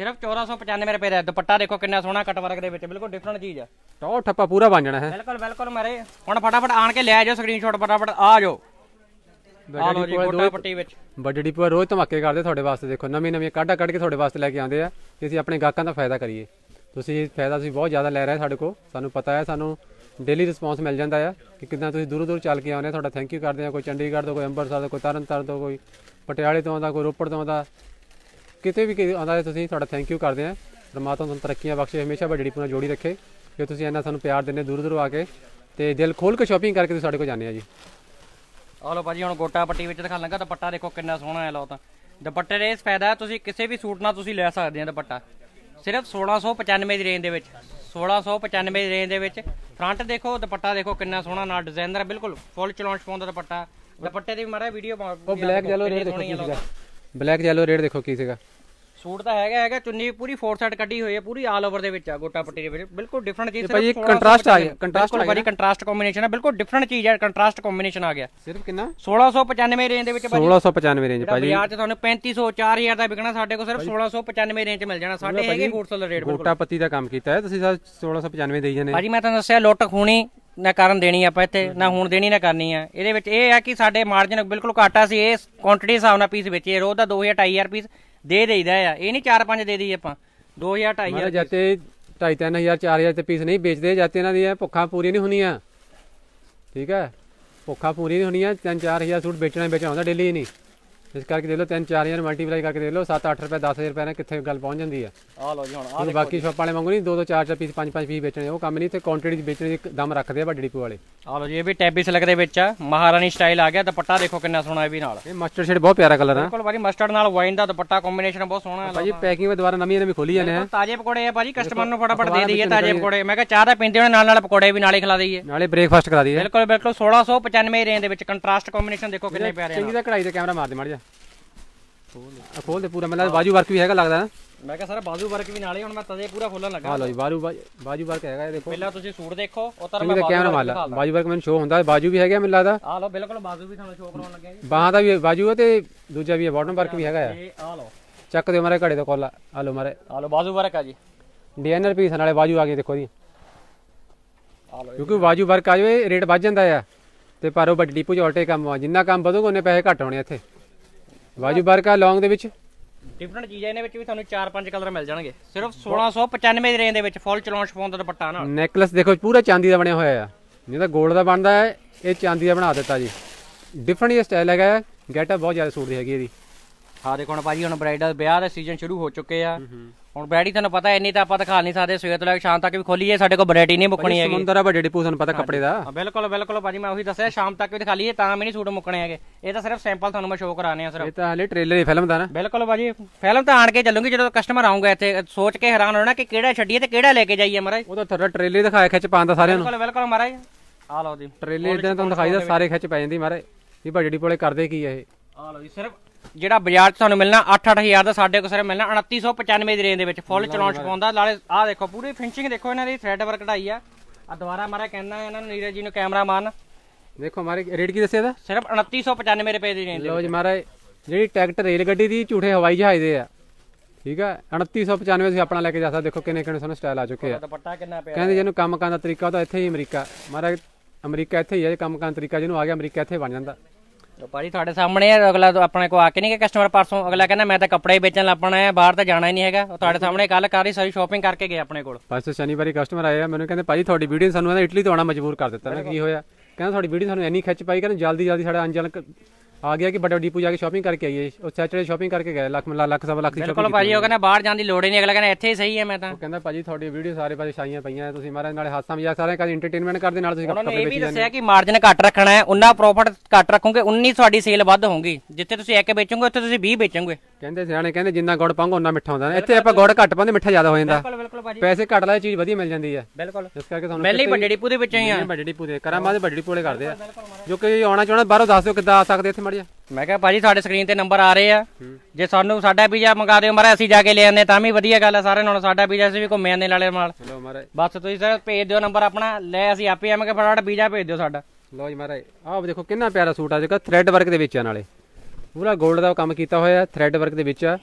ਸਿਰਫ 1495 ਰੁਪਏ ਦਾ ਦੁਪੱਟਾ ਦੇਖੋ ਕਿੰਨਾ ਸੋਹਣਾ ਕੱਟ ਵਰਕ ਦੇ ਵਿੱਚ ਬਿਲਕੁਲ ਡਿਫਰੈਂਟ ਚੀਜ਼ ਆ। ਟੌ ਠੱਪਾ ਪੂਰਾ ਬਣ ਜਾਣਾ ਹੈ। ਬਿਲਕੁਲ ਬਿਲਕੁਲ ਮਾਰੇ। ਹੁਣ ਫਟਾਫਟ ਆਣ ਕੇ ਲੈ ਜਾਓ ਸਕਰੀਨਸ਼ਾਟ ਫਟਾਫਟ ਆ ਜਾਓ। ਆ ਲਓ ਜੀ ਗੋਟਾ ਪੱਟੀ ਵਿੱਚ। ਵੱਡੇ ਡਿਪੂ ਰੋਜ਼ ਧਮਾਕੇ ਕਰਦੇ ਤੁਹਾਡੇ ਵਾਸਤੇ ਦੇਖੋ ਨਵੀਂ ਨਵੀਂ ਕਾਢਾ ਕੱਢ ਕੇ ਤੁਹਾਡੇ ਵਾਸਤੇ ਲੈ ਕੇ ਆਉਂਦੇ ਆ ਕਿ ਅਸੀਂ ਆਪਣੇ ਗਾਹਕਾਂ ਦਾ ਫਾਇਦਾ ਕਰੀਏ। ਤੁਸੀਂ ਫਾਇਦਾ ਤੁਸੀਂ ਬਹੁਤ ਜ਼ਿਆਦਾ ਲੈ ਰਹੇ ਸਾਡੇ ਕੋਲ। ਸਾਨੂੰ ਪਤਾ ਹੈ ਸਾਨੂੰ ਡੇਲੀ ਰਿਸਪੌਂਸ ਮਿਲ ਜਾਂਦਾ ਆ ਕਿ ਕਿੰਨਾ ਤੁਸੀਂ ਦੂਰੋਂ ਦੂਰ ਚੱਲ ਕੇ ਆਉਂਦੇ ਆ ਤੁਹਾਡਾ ਥੈਂਕ ਯੂ ਕਰਦੇ ਆ ਕੋਈ ਚੰਡੀਗੜ੍ਹ ਤੋਂ ਕੋਈ ਅੰਮ੍ਰਿਤਸਰ ਤੋਂ ਕੋਈ ਤਰਨਤਾਰਨ ਤੋਂ ਕੋਈ ਪਟਿਆਲੇ ਤੋਂ ਆਉਂਦਾ ਕੋਈ ਰੋਪੜ ਤੋਂ ਆਉਂਦਾ। ਕਿਤੇ ਵੀ ਆਉਂਦਾ ਹੈ ਤੁਸੀਂ ਤੁਹਾਡਾ ਥੈਂਕ ਯੂ ਕਰਦੇ ਆ ਪਰਮਾਤਮਾ ਤੁਹਾਨੂੰ ਤਰੱਕੀਆਂ ਬਖਸ਼ੇ ਹਮੇਸ਼ਾ ਵੱਡੀ ਨਾਲ ਜੋੜੀ ਰੱਖੇ। ਕਿ ਤੁਸੀਂ ਇੰਨਾ ਸਾਨੂੰ ਪਿਆਰ ਦਿੰਦੇ ਦੂਰ ਦੂਰ ਆ ਕੇ ਤੇ ਦਿਲ ਖੋਲ ਕੇ ਸ਼ਾਪਿੰਗ ਕਰਕੇ ਤੁਸੀਂ ਸਾਡੇ ਕੋਲ ਜਾਂਦੇ ਆ ਜੀ। ਆ ਲਓ ਭਾਜੀ ਹੁਣ ਗੋਟਾ ਪੱਟੀ ਵਿੱਚ ਦਿਖਾਣ ਲੱਗਾ ਦੁਪੱਟਾ ਦੇਖੋ ਕਿੰਨਾ ਸੋਹਣਾ ਹੈ ਲਓ ਤਾਂ। ਦੁਪੱਟੇ ਦੇ ਇਸ ਫਾਇਦਾ ਤੁਸੀਂ ਕਿਸੇ ਵੀ ਸੂਟ ਨਾਲ ਤੁਸੀਂ ਲੈ ਸਕਦੇ ਆ ਦੁਪੱਟਾ। ਸਿਰਫ 1695 ਦੀ ਰੇਂਜ ਦੇ ਵਿੱਚ 1695 ਦੀ ਰੇਂਜ ਦੇ ਵਿੱਚ ਫਰੰਟ ਦੇਖੋ ਦੁਪੱਟਾ ਦੇਖੋ ਕਿੰਨਾ ਸੋਹਣਾ ਨਾਲ ਡਿਜ਼ਾਈਨਰ ਬਿਲਕੁਲ ਫੁੱਲ ਚਲੌਂਚ ਪਾਉਂਦਾ ਦੁਪੱਟਾ। ਦੁਪੱਟੇ ਦੀ ਮਾੜਾ ਵੀਡੀਓ ਉਹ ਬਲੈਕ ਜੈਲੋ ਰੇਡ ਦੇਖੋ ਬਲੈਕ ਜੈਲੋ ਰੇਡ ਦੇਖੋ ਕੀ ਸੀਗਾ। ਸੂਟ ਤਾਂ ਹੈਗਾ ਹੈਗਾ ਚੁੰਨੀ ਪੂਰੀ ਫੋਰ ਸਾਈਡ ਕੱਢੀ ਹੋਈ ਹੈ ਪੂਰੀ ਆਲ ਓਵਰ ਦੇ ਵਿੱਚ ਆ ਗੋਟਾ ਪੱਟੀ ਦੇ ਵਿੱਚ। ਬਿਲਕੁਲ ਡਿਫਰੈਂਟ ਚੀਜ਼ ਭਾਜੀ ਕੰਟਰਾਸਟ ਆ ਗਿਆ ਕੰਟਰਾਸਟ ਬਿਲਕੁਲ ਭਾਜੀ ਕੰਟਰਾਸਟ ਕੰਬੀਨੇਸ਼ਨ ਹੈ ਬਿਲਕੁਲ ਡਿਫਰੈਂਟ ਚੀਜ਼ ਹੈ ਕੰਟਰਾਸਟ ਕੰਬੀਨੇਸ਼ਨ ਆ ਗਿਆ। ਸਿਰਫ ਕਿੰਨਾ? 1695 ਰੇਂਜ ਦੇ ਵਿੱਚ ਭਾਜੀ। 1695 ਰੇਂਜ ਜਿਹੜਾ ਬਾਜ਼ਾਰ 'ਚ ਤੁਹਾਨੂੰ 3500 4000 ਦਾ ਵਿਕਣਾ ਸਾਡੇ ਕੋਲ ਸਿਰਫ 1695 ਰੇਂਜ 'ਚ ਮਿਲ ਜਾਣਾ। ਸਾਡੇ ਹੈਗੇ ਹੋਲਸੇਲ ਰੇਟ ਬਿਲਕੁਲ। ਗੋਟਾ ਪੱਤੀ ਦਾ ਕੰਮ ਕੀਤਾ ਹੈ ਤੁਸੀਂ ਸਰ 1695 ਦੇਈ ਜਾਂਦੇ ਭਾਜੀ ਮੈਂ ਤੁਹਾਨੂੰ ਦੱਸਿਆ ਲੁੱਟ ਖੂਣੀ ਨਾ ਕਾਰਨ ਦੇਣੀ ਆਪਾਂ ਇੱਥੇ ਨਾ ਹੁਣ ਦੇਣੀ ਨਾ ਕਰਨੀ ਆ। ਇਹਦੇ ਵਿੱਚ ਇਹ ਹੈ ਕਿ ਸਾਡੇ ਮਾਰਜਨ ਬਿਲਕੁਲ ਘੱਟ ਆ ਸੀ ਇਹ ਕੁਆਂਟੀਟੀ ਹਿਸਾਬ ਨਾਲ ਪੀਸ ਵੇਚੀਏ। ਰੋਜ਼ ਦਾ 2000 2500 ਪੀਸ ਦੇ ਦੇਈਦਾ ਆ। ਇਹ ਨਹੀਂ 4-5 ਦੇ ਦਈਏ ਆਪਾਂ। 2000 2500 ਮਾਰੇ ਜਾਤੇ 2.5 3000 4000 ਤੇ ਪੀਸ ਨਹੀਂ ਵੇਚਦੇ ਜਾਤੇ ਇਹਨਾਂ ਦੀਆਂ ਭੁੱਖਾਂ ਪੂਰੀਆਂ ਨਹੀਂ ਹੁੰਦੀਆਂ। ਠੀਕ ਹੈ? ਭੁੱਖਾਂ ਪੂਰੀਆਂ ਨਹੀਂ ਹੁੰਦੀਆਂ 3-4000 ਸੂਟ ਵੇਚਣਾ ਹੀ ਵੇਚਣਾ ਹੁੰਦਾ ਡੇਲੀ ਨਹੀਂ। ਇਸ ਕਰਕੇ ਦੇ ਲਓ 3-4000 ਮਲਟੀਪਲਾਈ ਕਰਕੇ ਦੇ ਲਓ 7-8 ਰੁਪਏ 10000 ਰੁਪਏ ਨਾਲ ਕਿੱਥੇ ਗੱਲ ਪਹੁੰਚ ਜਾਂਦੀ ਆ ਆ ਲਓ ਜੀ ਹੁਣ ਹੁਣ ਬਾਕੀ ਸ਼ਾਪ ਵਾਲੇ ਵਾਂਗੂ ਨਹੀਂ 2-2 4-4 ਪੀਸ 5-5 ਪੀਸ ਵੇਚਣੇ ਉਹ ਕੰਮ ਨਹੀਂ ਇੱਥੇ ਕੁਆਂਟੀਟੀ ਚ ਵੇਚਣੇ ਦੀ ਦਮ ਰੱਖਦੇ ਆ ਵੱਡੀ ਡਿਪੂ ਵਾਲੇ। ਆ ਲਓ ਜੀ ਇਹ ਵੀ ਟੈਬੀ ਸਿਲਕ ਦੇ ਵਿੱਚ ਆ ਮਹਾਰਾਣੀ ਸਟਾਈਲ ਆ ਗਿਆ ਦੁਪੱਟਾ ਦੇਖੋ ਕਿੰਨਾ ਸੋਹਣਾ ਇਹ ਵੀ ਨਾਲ। ਇਹ ਮਸਟਰਡ ਸ਼ੇਡ ਬਹੁਤ ਪਿਆਰਾ ਕਲਰ ਆ। ਬਿਲਕੁਲ ਭਾਜੀ ਮਸਟਰਡ ਨਾਲ ਵਾਈਨ ਦਾ ਦੁਪੱਟਾ ਕੰਬੀਨੇਸ਼ਨ ਬਹੁਤ ਸੋਹਣਾ ਹੈ। ਭਾਜੀ ਪੈਕਿੰਗ ਵਿੱਚ ਦੁਬਾਰਾ ਨਵੀਂ ਨਵੀਂ ਖੋਲੀ ਜਾਂਦੇ ਆ। ਤਾਜ਼ੇ ਪਕੌੜੇ ਆ ਭਾਜੀ ਕਸਟਮਰ ਨੂੰ ਫਟਾਫਟ ਦੇ ਦਈਏ ਤਾਜ਼ੇ ਪਕੌੜੇ। ਮੈਂ ਕਿਹਾ ਚਾਹ ਦਾ ਪੀਂਦੇ ਹੋਣੇ ਨਾਲ ਨਾਲ ਪਕੌੜੇ ਵੀ ਨਾਲੇ ਖਿਲਾ ਦਈਏ। ਨਾਲੇ ਬ੍ਰੇਕਫਾਸਟ ਕਰਾ ਦਈਏ। ਬਿਲਕੁਲ ਬਿਲਕੁਲ 1695 ਰੇਂਜ ਦੇ ਵਿੱਚ ਕੰਟਰਾਸਟ ਕੰਬੀਨੇਸ਼ਨ ਦੇਖੋ ਕਿੰਨੇ ਪਿਆਰੇ ਆ ਚੰਗੀ ਦਾ ਕਢਾਈ ਤੇ ਕੈਮਰਾ ਮਾਰ ਦੇ ਮੜ ਜਾ ਆ ਖੋਲ ਦੇ ਪੂਰਾ ਮੈਨੂੰ ਬਾਜੂ ਵਰਕ ਵੀ ਹੈਗਾ ਲੱਗਦਾ ਨਾ। ਮੈਂ ਕਿਹਾ ਸਰ ਬਾਜ਼ੂ ਵਰਕ ਵੀ ਨਾਲੇ ਹੁਣ ਮੈਂ ਤਦੇ ਪੂਰਾ ਖੋਲਣ ਲੱਗਾ। ਆ ਲਓ ਜੀ ਬਾਜੂ ਬਾਜੂ ਵਰਕ ਹੈਗਾ ਇਹ ਦੇਖੋ। ਪਹਿਲਾਂ ਤੁਸੀਂ ਸੂਟ ਦੇਖੋ ਉਤਰ ਮੈਂ ਦਾ ਕੈਮਰਾ ਮਾਰ ਲਾ ਬਾਜੂ ਵਰਕ ਮੈਨੂੰ ਸ਼ੋ ਹੁੰਦਾ ਬਾਜੂ ਵੀ ਹੈਗਾ ਮੈਨੂੰ ਲੱਗਦਾ। ਆ ਲਓ ਬਿਲਕੁਲ ਬਾਜ਼ੂ ਵੀ ਤੁਹਾਨੂੰ ਸ਼ੋਅ ਕਰਾਉਣ ਲੱਗਿਆ ਜੀ। ਬਾਹਾਂ ਦਾ ਵੀ ਬਾਜੂ ਹੈ ਤੇ ਦੂਜਾ ਵੀ ਹੈ ਬਾਟਮ ਵਰਕ ਵੀ ਹੈਗਾ ਆ। ਇਹ ਆ ਲਓ। ਚੱਕ ਦਿਓ ਮਾਰੇ ਘੜੇ ਤੋਂ ਕੋਲ। ਆ ਲਓ ਮਾਰੇ। ਆ ਲਓ ਬਾਜ਼ੂ ਵਰਕ ਆ ਜੀ। ਡਿਜ਼ਾਈਨਰ ਪੀਸ ਨਾਲੇ ਬਾਜੂ ਆ ਗਈ ਦੇਖੋ ਜੀ। ਆ ਲਓ ਕਿਉਂਕਿ ਬਾਜੂ ਵਰਕ ਆ ਜਾਵੇ ਰੇਟ ਵੱਧ ਜਾਂਦਾ ਆ। ਤੇ ਪਰ ਉਹ ਵੱਡੀ ਡੀਪੂ ਚ ਉਲਟੇ ਕੰਮ ਆ। ਜਿੰਨਾ ਕੰਮ ਵਧੂਗਾ ਉਹਨੇ ਪੈਸੇ ਘੱਟ ਹੋਣੇ ਇੱਥੇ। ਬਾਜੂ ਵਰਕ ਆ ਲੌਂਗ ਦੇ ਵਿੱਚ। ਡਿਫਰੈਂਟ ਚੀਜ਼ਾਂ ਇਹਦੇ ਵਿੱਚ ਵੀ ਤੁਹਾਨੂੰ 4-5 ਕਲਰ ਮਿਲ ਜਾਣਗੇ। ਸਿਰਫ 1695 ਦੀ ਰੇਂਜ ਦੇ ਵਿੱਚ ਫੁੱਲ ਚਲੌਂਚ ਫੋਨ ਦਾ ਦੁਪੱਟਾ ਨਾਲ। ਨੈਕਲਸ ਦੇਖੋ ਪੂਰਾ ਚਾਂਦੀ ਦਾ ਬਣਿਆ ਹੋਇਆ ਆ। ਨਹੀਂ ਤਾਂ 골ਡ ਦਾ ਬਣਦਾ ਹੈ ਇਹ ਚਾਂਦੀ ਦਾ ਬਣਾ ਦਿੱਤਾ ਜੀ। ਡਿਫਰੈਂਟ ਹੀ ਸਟਾਈਲ ਹੈਗਾ ਗੈਟਅਪ ਬਹੁਤ ਜ਼ਿਆਦਾ ਸੂਟ ਦੀ ਹੈਗੀ ਇਹਦੀ। ਹਾਂ ਦੇਖੋ ਹੁਣ ਭਾਜੀ ਹੁਣ ਬ੍ਰਾਈਡਲ ਵਿਆਹ ਦੇ ਸੀਜ਼ਨ ਸ਼ੁਰੂ ਹੋ ਚੁੱਕੇ ਆ। ਹੁਣ ਬੈਡੀ ਤੁਹਾਨੂੰ ਪਤਾ ਇੰਨੀ ਤਾਂ ਆਪਾਂ ਦਿਖਾ ਨਹੀਂ ਸਕਦੇ ਸਵੇਰ ਤੋਂ ਲੈ ਕੇ ਸ਼ਾਮ ਤੱਕ ਵੀ ਖੋਲੀਏ ਸਾਡੇ ਕੋਲ ਵੈਰਾਈਟੀ ਨਹੀਂ ਮੁੱਕਣੀ ਹੈਗੀ। ਸਮੁੰਦਰ ਆ ਵੱਡੇ ਡਿਪੂ ਤੁਹਾਨੂੰ ਪਤਾ ਕੱਪੜੇ ਦਾ। ਬਿਲਕੁਲ ਬਿਲਕੁਲ ਭਾਜੀ ਮੈਂ ਉਹੀ ਦੱਸਿਆ ਸ਼ਾਮ ਤੱਕ ਵੀ ਦਿਖਾ ਲਈਏ ਤਾਂ ਵੀ ਨਹੀਂ ਸੂਟ ਮੁੱਕਣੇ ਹੈਗੇ। ਇਹ ਤਾਂ ਸਿਰਫ ਸੈਂਪਲ ਤੁਹਾਨੂੰ ਮੈਂ ਸ਼ੋਅ ਕਰਾਣੇ ਆ ਸਿਰਫ। ਇਹ ਤਾਂ ਹਲੇ ਟ੍ਰੇਲਰ ਹੀ ਫਿਲਮ ਦਾ ਨਾ। ਬਿਲਕੁਲ ਭਾਜੀ ਫਿਲਮ ਤਾਂ ਆਣ ਕੇ ਚੱਲੂਗੀ ਜਦੋਂ ਕਸਟਮਰ ਆਉਂਗਾ ਇੱਥੇ ਸੋਚ ਕੇ ਹੈਰਾਨ ਹੋਣਾ ਕਿ ਕਿਹੜਾ ਛੱਡੀਏ ਤੇ ਕਿਹੜਾ ਲੈ ਕੇ ਜਾਈਏ ਮਹਾਰਾਜ। ਉਹ ਤਾਂ ਤੁਹਾਡਾ ਟ੍ਰੇਲਰ ਦਿਖਾਇਆ ਖਿੱਚ ਪਾਉਂਦਾ ਸਾਰਿਆਂ ਨੂੰ। ਬਿਲਕੁਲ ਬਿਲਕੁਲ ਮਹਾਰਾਜ। ਆ ਲਓ ਜੀ। ਟ੍ਰੇਲਰ ਇਦਾਂ ਤੁਹਾਨੂੰ ਦਿਖਾਈਦਾ ਸਾਰੇ ਖਿੱਚ ਪੈ ਜਾਂਦੀ ਮਾਰੇ ਇਹ ਵੱਡੇ ਡਿਪੂ ਵਾਲੇ ਕਰਦੇ ਕੀ ਆ ਇਹ? ਆ ਲਓ ਜੀ ਸਿਰਫ ਜਿਹੜਾ ਬਾਜ਼ਾਰ 'ਚ ਤੁਹਾਨੂੰ ਮਿਲਣਾ 8-8000 ਦਾ ਸਾਡੇ ਕੋਲ ਸਿਰਫ ਮਿਲਣਾ 2995 ਦੀ ਰੇਂਜ ਦੇ ਵਿੱਚ ਫੁੱਲ ਚਲੌਂਚ ਪਾਉਂਦਾ ਨਾਲੇ ਆਹ ਦੇਖੋ ਪੂਰੀ ਫਿਨਿਸ਼ਿੰਗ ਦੇਖੋ ਇਹਨਾਂ ਦੀ ਥ੍ਰੈਡ ਵਰਕ ਕਢਾਈ ਆ। ਆ ਦੁਬਾਰਾ ਮਾਰਾ ਕਹਿੰਦਾ ਇਹਨਾਂ ਨੂੰ ਨੀਰਜ ਜੀ ਨੂੰ ਕੈਮਰਾ ਮਾਰਨ ਦੇਖੋ ਮਾਰੇ ਰੇਟ ਕੀ ਦੱਸਿਆ ਦਾ ਸਿਰਫ 2995 ਰੁਪਏ ਦੀ ਰੇਂਜ ਲਓ ਜੀ ਮਾਰੇ ਜਿਹੜੀ ਟਰੈਕਟਰ ਰੇਲ ਗੱਡੀ ਦੀ ਝੂਠੇ ਹਵਾਈ ਜਹਾਜ਼ ਦੇ ਆ। ਠੀਕ ਆ? 2995 ਤੁਸੀਂ ਆਪਣਾ ਲੈ ਕੇ ਜਾ ਸਕਦੇ ਦੇਖੋ ਕਿੰਨੇ ਕਿੰਨੇ ਸਾਨੂੰ ਸਟਾਈਲ ਆ ਚੁੱਕੇ ਆ। ਦੁਪੱਟਾ ਕਿੰਨਾ ਪਿਆ ਕਹਿੰਦੇ ਜਿਹਨੂੰ ਕੰਮ ਕਰਨ ਦਾ ਤਰੀਕਾ ਤਾਂ ਇੱਥੇ ਹੀ ਅਮਰੀਕਾ। ਮਾਰਾ ਅਮਰੀਕਾ ਇੱਥੇ ਹੀ ਹੈ ਕੰਮ ਕਰਨ ਤਰੀਕਾ ਜਿਹਨੂੰ ਆ ਗਿਆ ਅਮਰੀਕਾ ਇੱਥੇ ਬਣ ਜਾਂਦਾ। ਭਾਜੀ ਤੁਹਾਡੇ ਸਾਹਮਣੇ ਆ, ਅਗਲਾ ਆਪਣੇ ਕੋ ਆ ਕੇ ਨਹੀਂ ਕਿ ਕਸਟਮਰ ਪਰਸੋਂ ਅਗਲਾ ਕਹਿੰਦਾ ਮੈਂ ਤਾਂ ਕੱਪੜੇ ਹੀ ਵੇਚਣ ਲੱਪਣਾ ਹੈ ਬਾਹਰ ਤਾਂ ਜਾਣਾ ਹੀ ਨਹੀਂ ਹੈਗਾ। ਉਹ ਤੁਹਾਡੇ ਸਾਹਮਣੇ ਕੱਲ ਕਾਰੀ ਸਾਰੀ ਸ਼ਾਪਿੰਗ ਕਰਕੇ ਗਏ ਆਪਣੇ ਕੋਲ। ਬਸ ਸ਼ਨੀਵਾਰੀ ਕਸਟਮਰ ਆਏ ਆ ਮੈਨੂੰ ਕਹਿੰਦੇ ਭਾਜੀ ਤੁਹਾਡੀ ਵੀਡੀਓ ਸਾਨੂੰ ਕਹਿੰਦਾ ਇਟਲੀ ਤੋਂ ਆਉਣਾ ਮਜਬੂਰ ਕਰ ਦਿੱਤਾ। ਨਾ ਕੀ ਹੋਇਆ? ਕਹਿੰਦਾ ਤੁਹਾਡੀ ਵੀਡੀਓ ਸਾਨੂੰ ਇੰਨੀ ਖਿੱਚ ਪਾਈ ਕਹਿੰਦਾ ਜਲਦੀ ਜਲਦੀ ਸਾਡਾ ਅੰਜਲ ਆ ਗਿਆ ਕਿ ਵੱਡਾ ਡੀਪੂ ਜਾ ਕੇ ਸ਼ਾਪਿੰਗ ਕਰਕੇ ਆਈਏ ਉਹ ਸੈਚਰਡੇ ਸ਼ਾਪਿੰਗ ਕਰਕੇ ਗਏ ਲੱਖ ਲੱਖ ਲੱਖ ਸਵਾ ਲੱਖ ਦੀ ਬਿਲਕੁਲ ਭਾਜੀ ਉਹ ਕਹਿੰਦਾ ਬਾਹਰ ਜਾਣ ਦੀ ਲੋੜ ਹੀ ਨਹੀਂ ਅਗਲਾ ਕਹਿੰਦਾ ਇੱਥੇ ਹੀ ਸਹੀ ਹੈ ਮੈਂ ਤਾਂ। ਉਹ ਕਹਿੰਦਾ ਭਾਜੀ ਤੁਹਾਡੀ ਵੀਡੀਓ ਸਾਰੇ ਪਾਸੇ ਛਾਈਆਂ ਪਈਆਂ ਤੁਸੀਂ ਮਾਰੇ ਨਾਲੇ ਹਾਸਾ ਮਜ਼ਾਕ ਸਾਰਿਆਂ ਕਾ ਇੰਟਰਟੇਨਮੈਂਟ ਕਰਦੇ ਨਾਲ ਤੁਸੀਂ ਕੱਪੜੇ ਇਹ ਵੀ ਵੇਚੀ ਦੱਸਿਆ ਕਿ ਮਾਰਜਨ ਘੱਟ ਰੱਖਣਾ ਹੈ ਉਹਨਾਂ ਪ੍ਰੋਫਿਟ ਘੱਟ ਰੱਖੋਗੇ ਉਨੀ ਤੁਹਾਡੀ ਸੇਲ ਵੱਧ ਹੋਊਗੀ ਜਿੱਥੇ ਤੁਸੀਂ ਇੱਕ ਵੇਚੋਗੇ ਉੱਥੇ ਤੁਸੀਂ 20 ਵੇਚੋਗੇ। ਕਹਿੰਦੇ ਸਿਆਣੇ ਕਹਿੰਦੇ ਜਿੰਨਾ ਗੁੜ ਪਾਉਂਗਾ ਉਹਨਾਂ ਮਿੱਠਾ ਹੁੰਦਾ ਇੱਥੇ ਆਪਾਂ ਗੁੜ ਘੱਟ ਪਾਉਂਦੇ ਮਿੱਠਾ ਜ਼ਿਆਦਾ ਹੋ ਜਾਂਦਾ। ਪੈਸੇ ਘੱਟ ਲਾਏ ਚੀਜ਼ ਵਧੀਆ ਮਿਲ ਜਾਂਦੀ ਹੈ। ਬਿਲਕੁਲ। ਇਸ ਕਰਕੇ ਤੁਹਾਨੂੰ ਪਹਿਲੇ ਹੀ ਵੱਡੇ ਡਿਪੂ ਦੇ ਵਿੱਚੋਂ ਹੀ ਆ। ਵੱਡੇ ਡੀਪੂ ਦੇ ਕਰਾਮਾਂ ਦੇ ਵੱਡੇ ਡੀਪੂ ਵਾਲੇ ਕਰਦੇ ਆ। ਜੋ ਕਿ ਆਉਣਾ ਚਾਹਣਾ ਬਾਹਰੋਂ ਦੱਸ ਦਿਓ ਕਿੱਦਾਂ ਆ ਸਕਦੇ ਇੱਥੇ ਮੜਿਆ ਮੈਂ ਕਿਹਾ ਭਾਜੀ ਸਾਡੇ ਸਕਰੀਨ ਤੇ ਨੰਬਰ ਆ ਰਹੇ ਆ। ਜੇ ਸਾਨੂੰ ਸਾਡਾ ਪੀਜ਼ਾ ਮੰਗਾ ਦਿਓ ਮਾਰਾ ਅਸੀਂ ਜਾ ਕੇ ਲੈ ਆਉਂਦੇ ਤਾਂ ਵੀ ਵਧੀਆ ਗੱਲ ਹੈ ਸਾਰਿਆਂ ਨਾਲੋਂ ਸਾਡਾ ਪੀਜ਼ਾ ਅਸੀਂ ਵੀ ਘੁੰਮੇ ਆਉਂਦੇ ਨਾਲੇ ਨਾਲ। ਲੋ ਮਾਰੇ ਬਸ ਤੁਸੀਂ ਸਰ ਭੇਜ ਦਿਓ ਨੰਬਰ ਆਪਣਾ ਲੈ ਅਸੀਂ ਆਪੇ ਆਵਾਂਗੇ ਫਟਾਫਟ ਪੀਜ਼ਾ ਭੇਜ ਦਿਓ ਸਾਡਾ। ਲੋ ਜੀ ਮਾਰੇ ਆਹ ਦੇਖੋ ਕਿੰਨਾ ਪਿਆਰਾ ਸੂਟ ਆ ਜਿਹੜਾ ਥ੍ਰੈਡ ਵਰਕ ਦੇ ਵਿੱਚ ਆ ਨਾਲੇ। ਪੂਰਾ 골ਡ ਦਾ ਕੰਮ ਕੀਤਾ ਹੋਇਆ ਥ੍ਰੈਡ ਵਰਕ ਦੇ ਵਿੱਚ ਆ।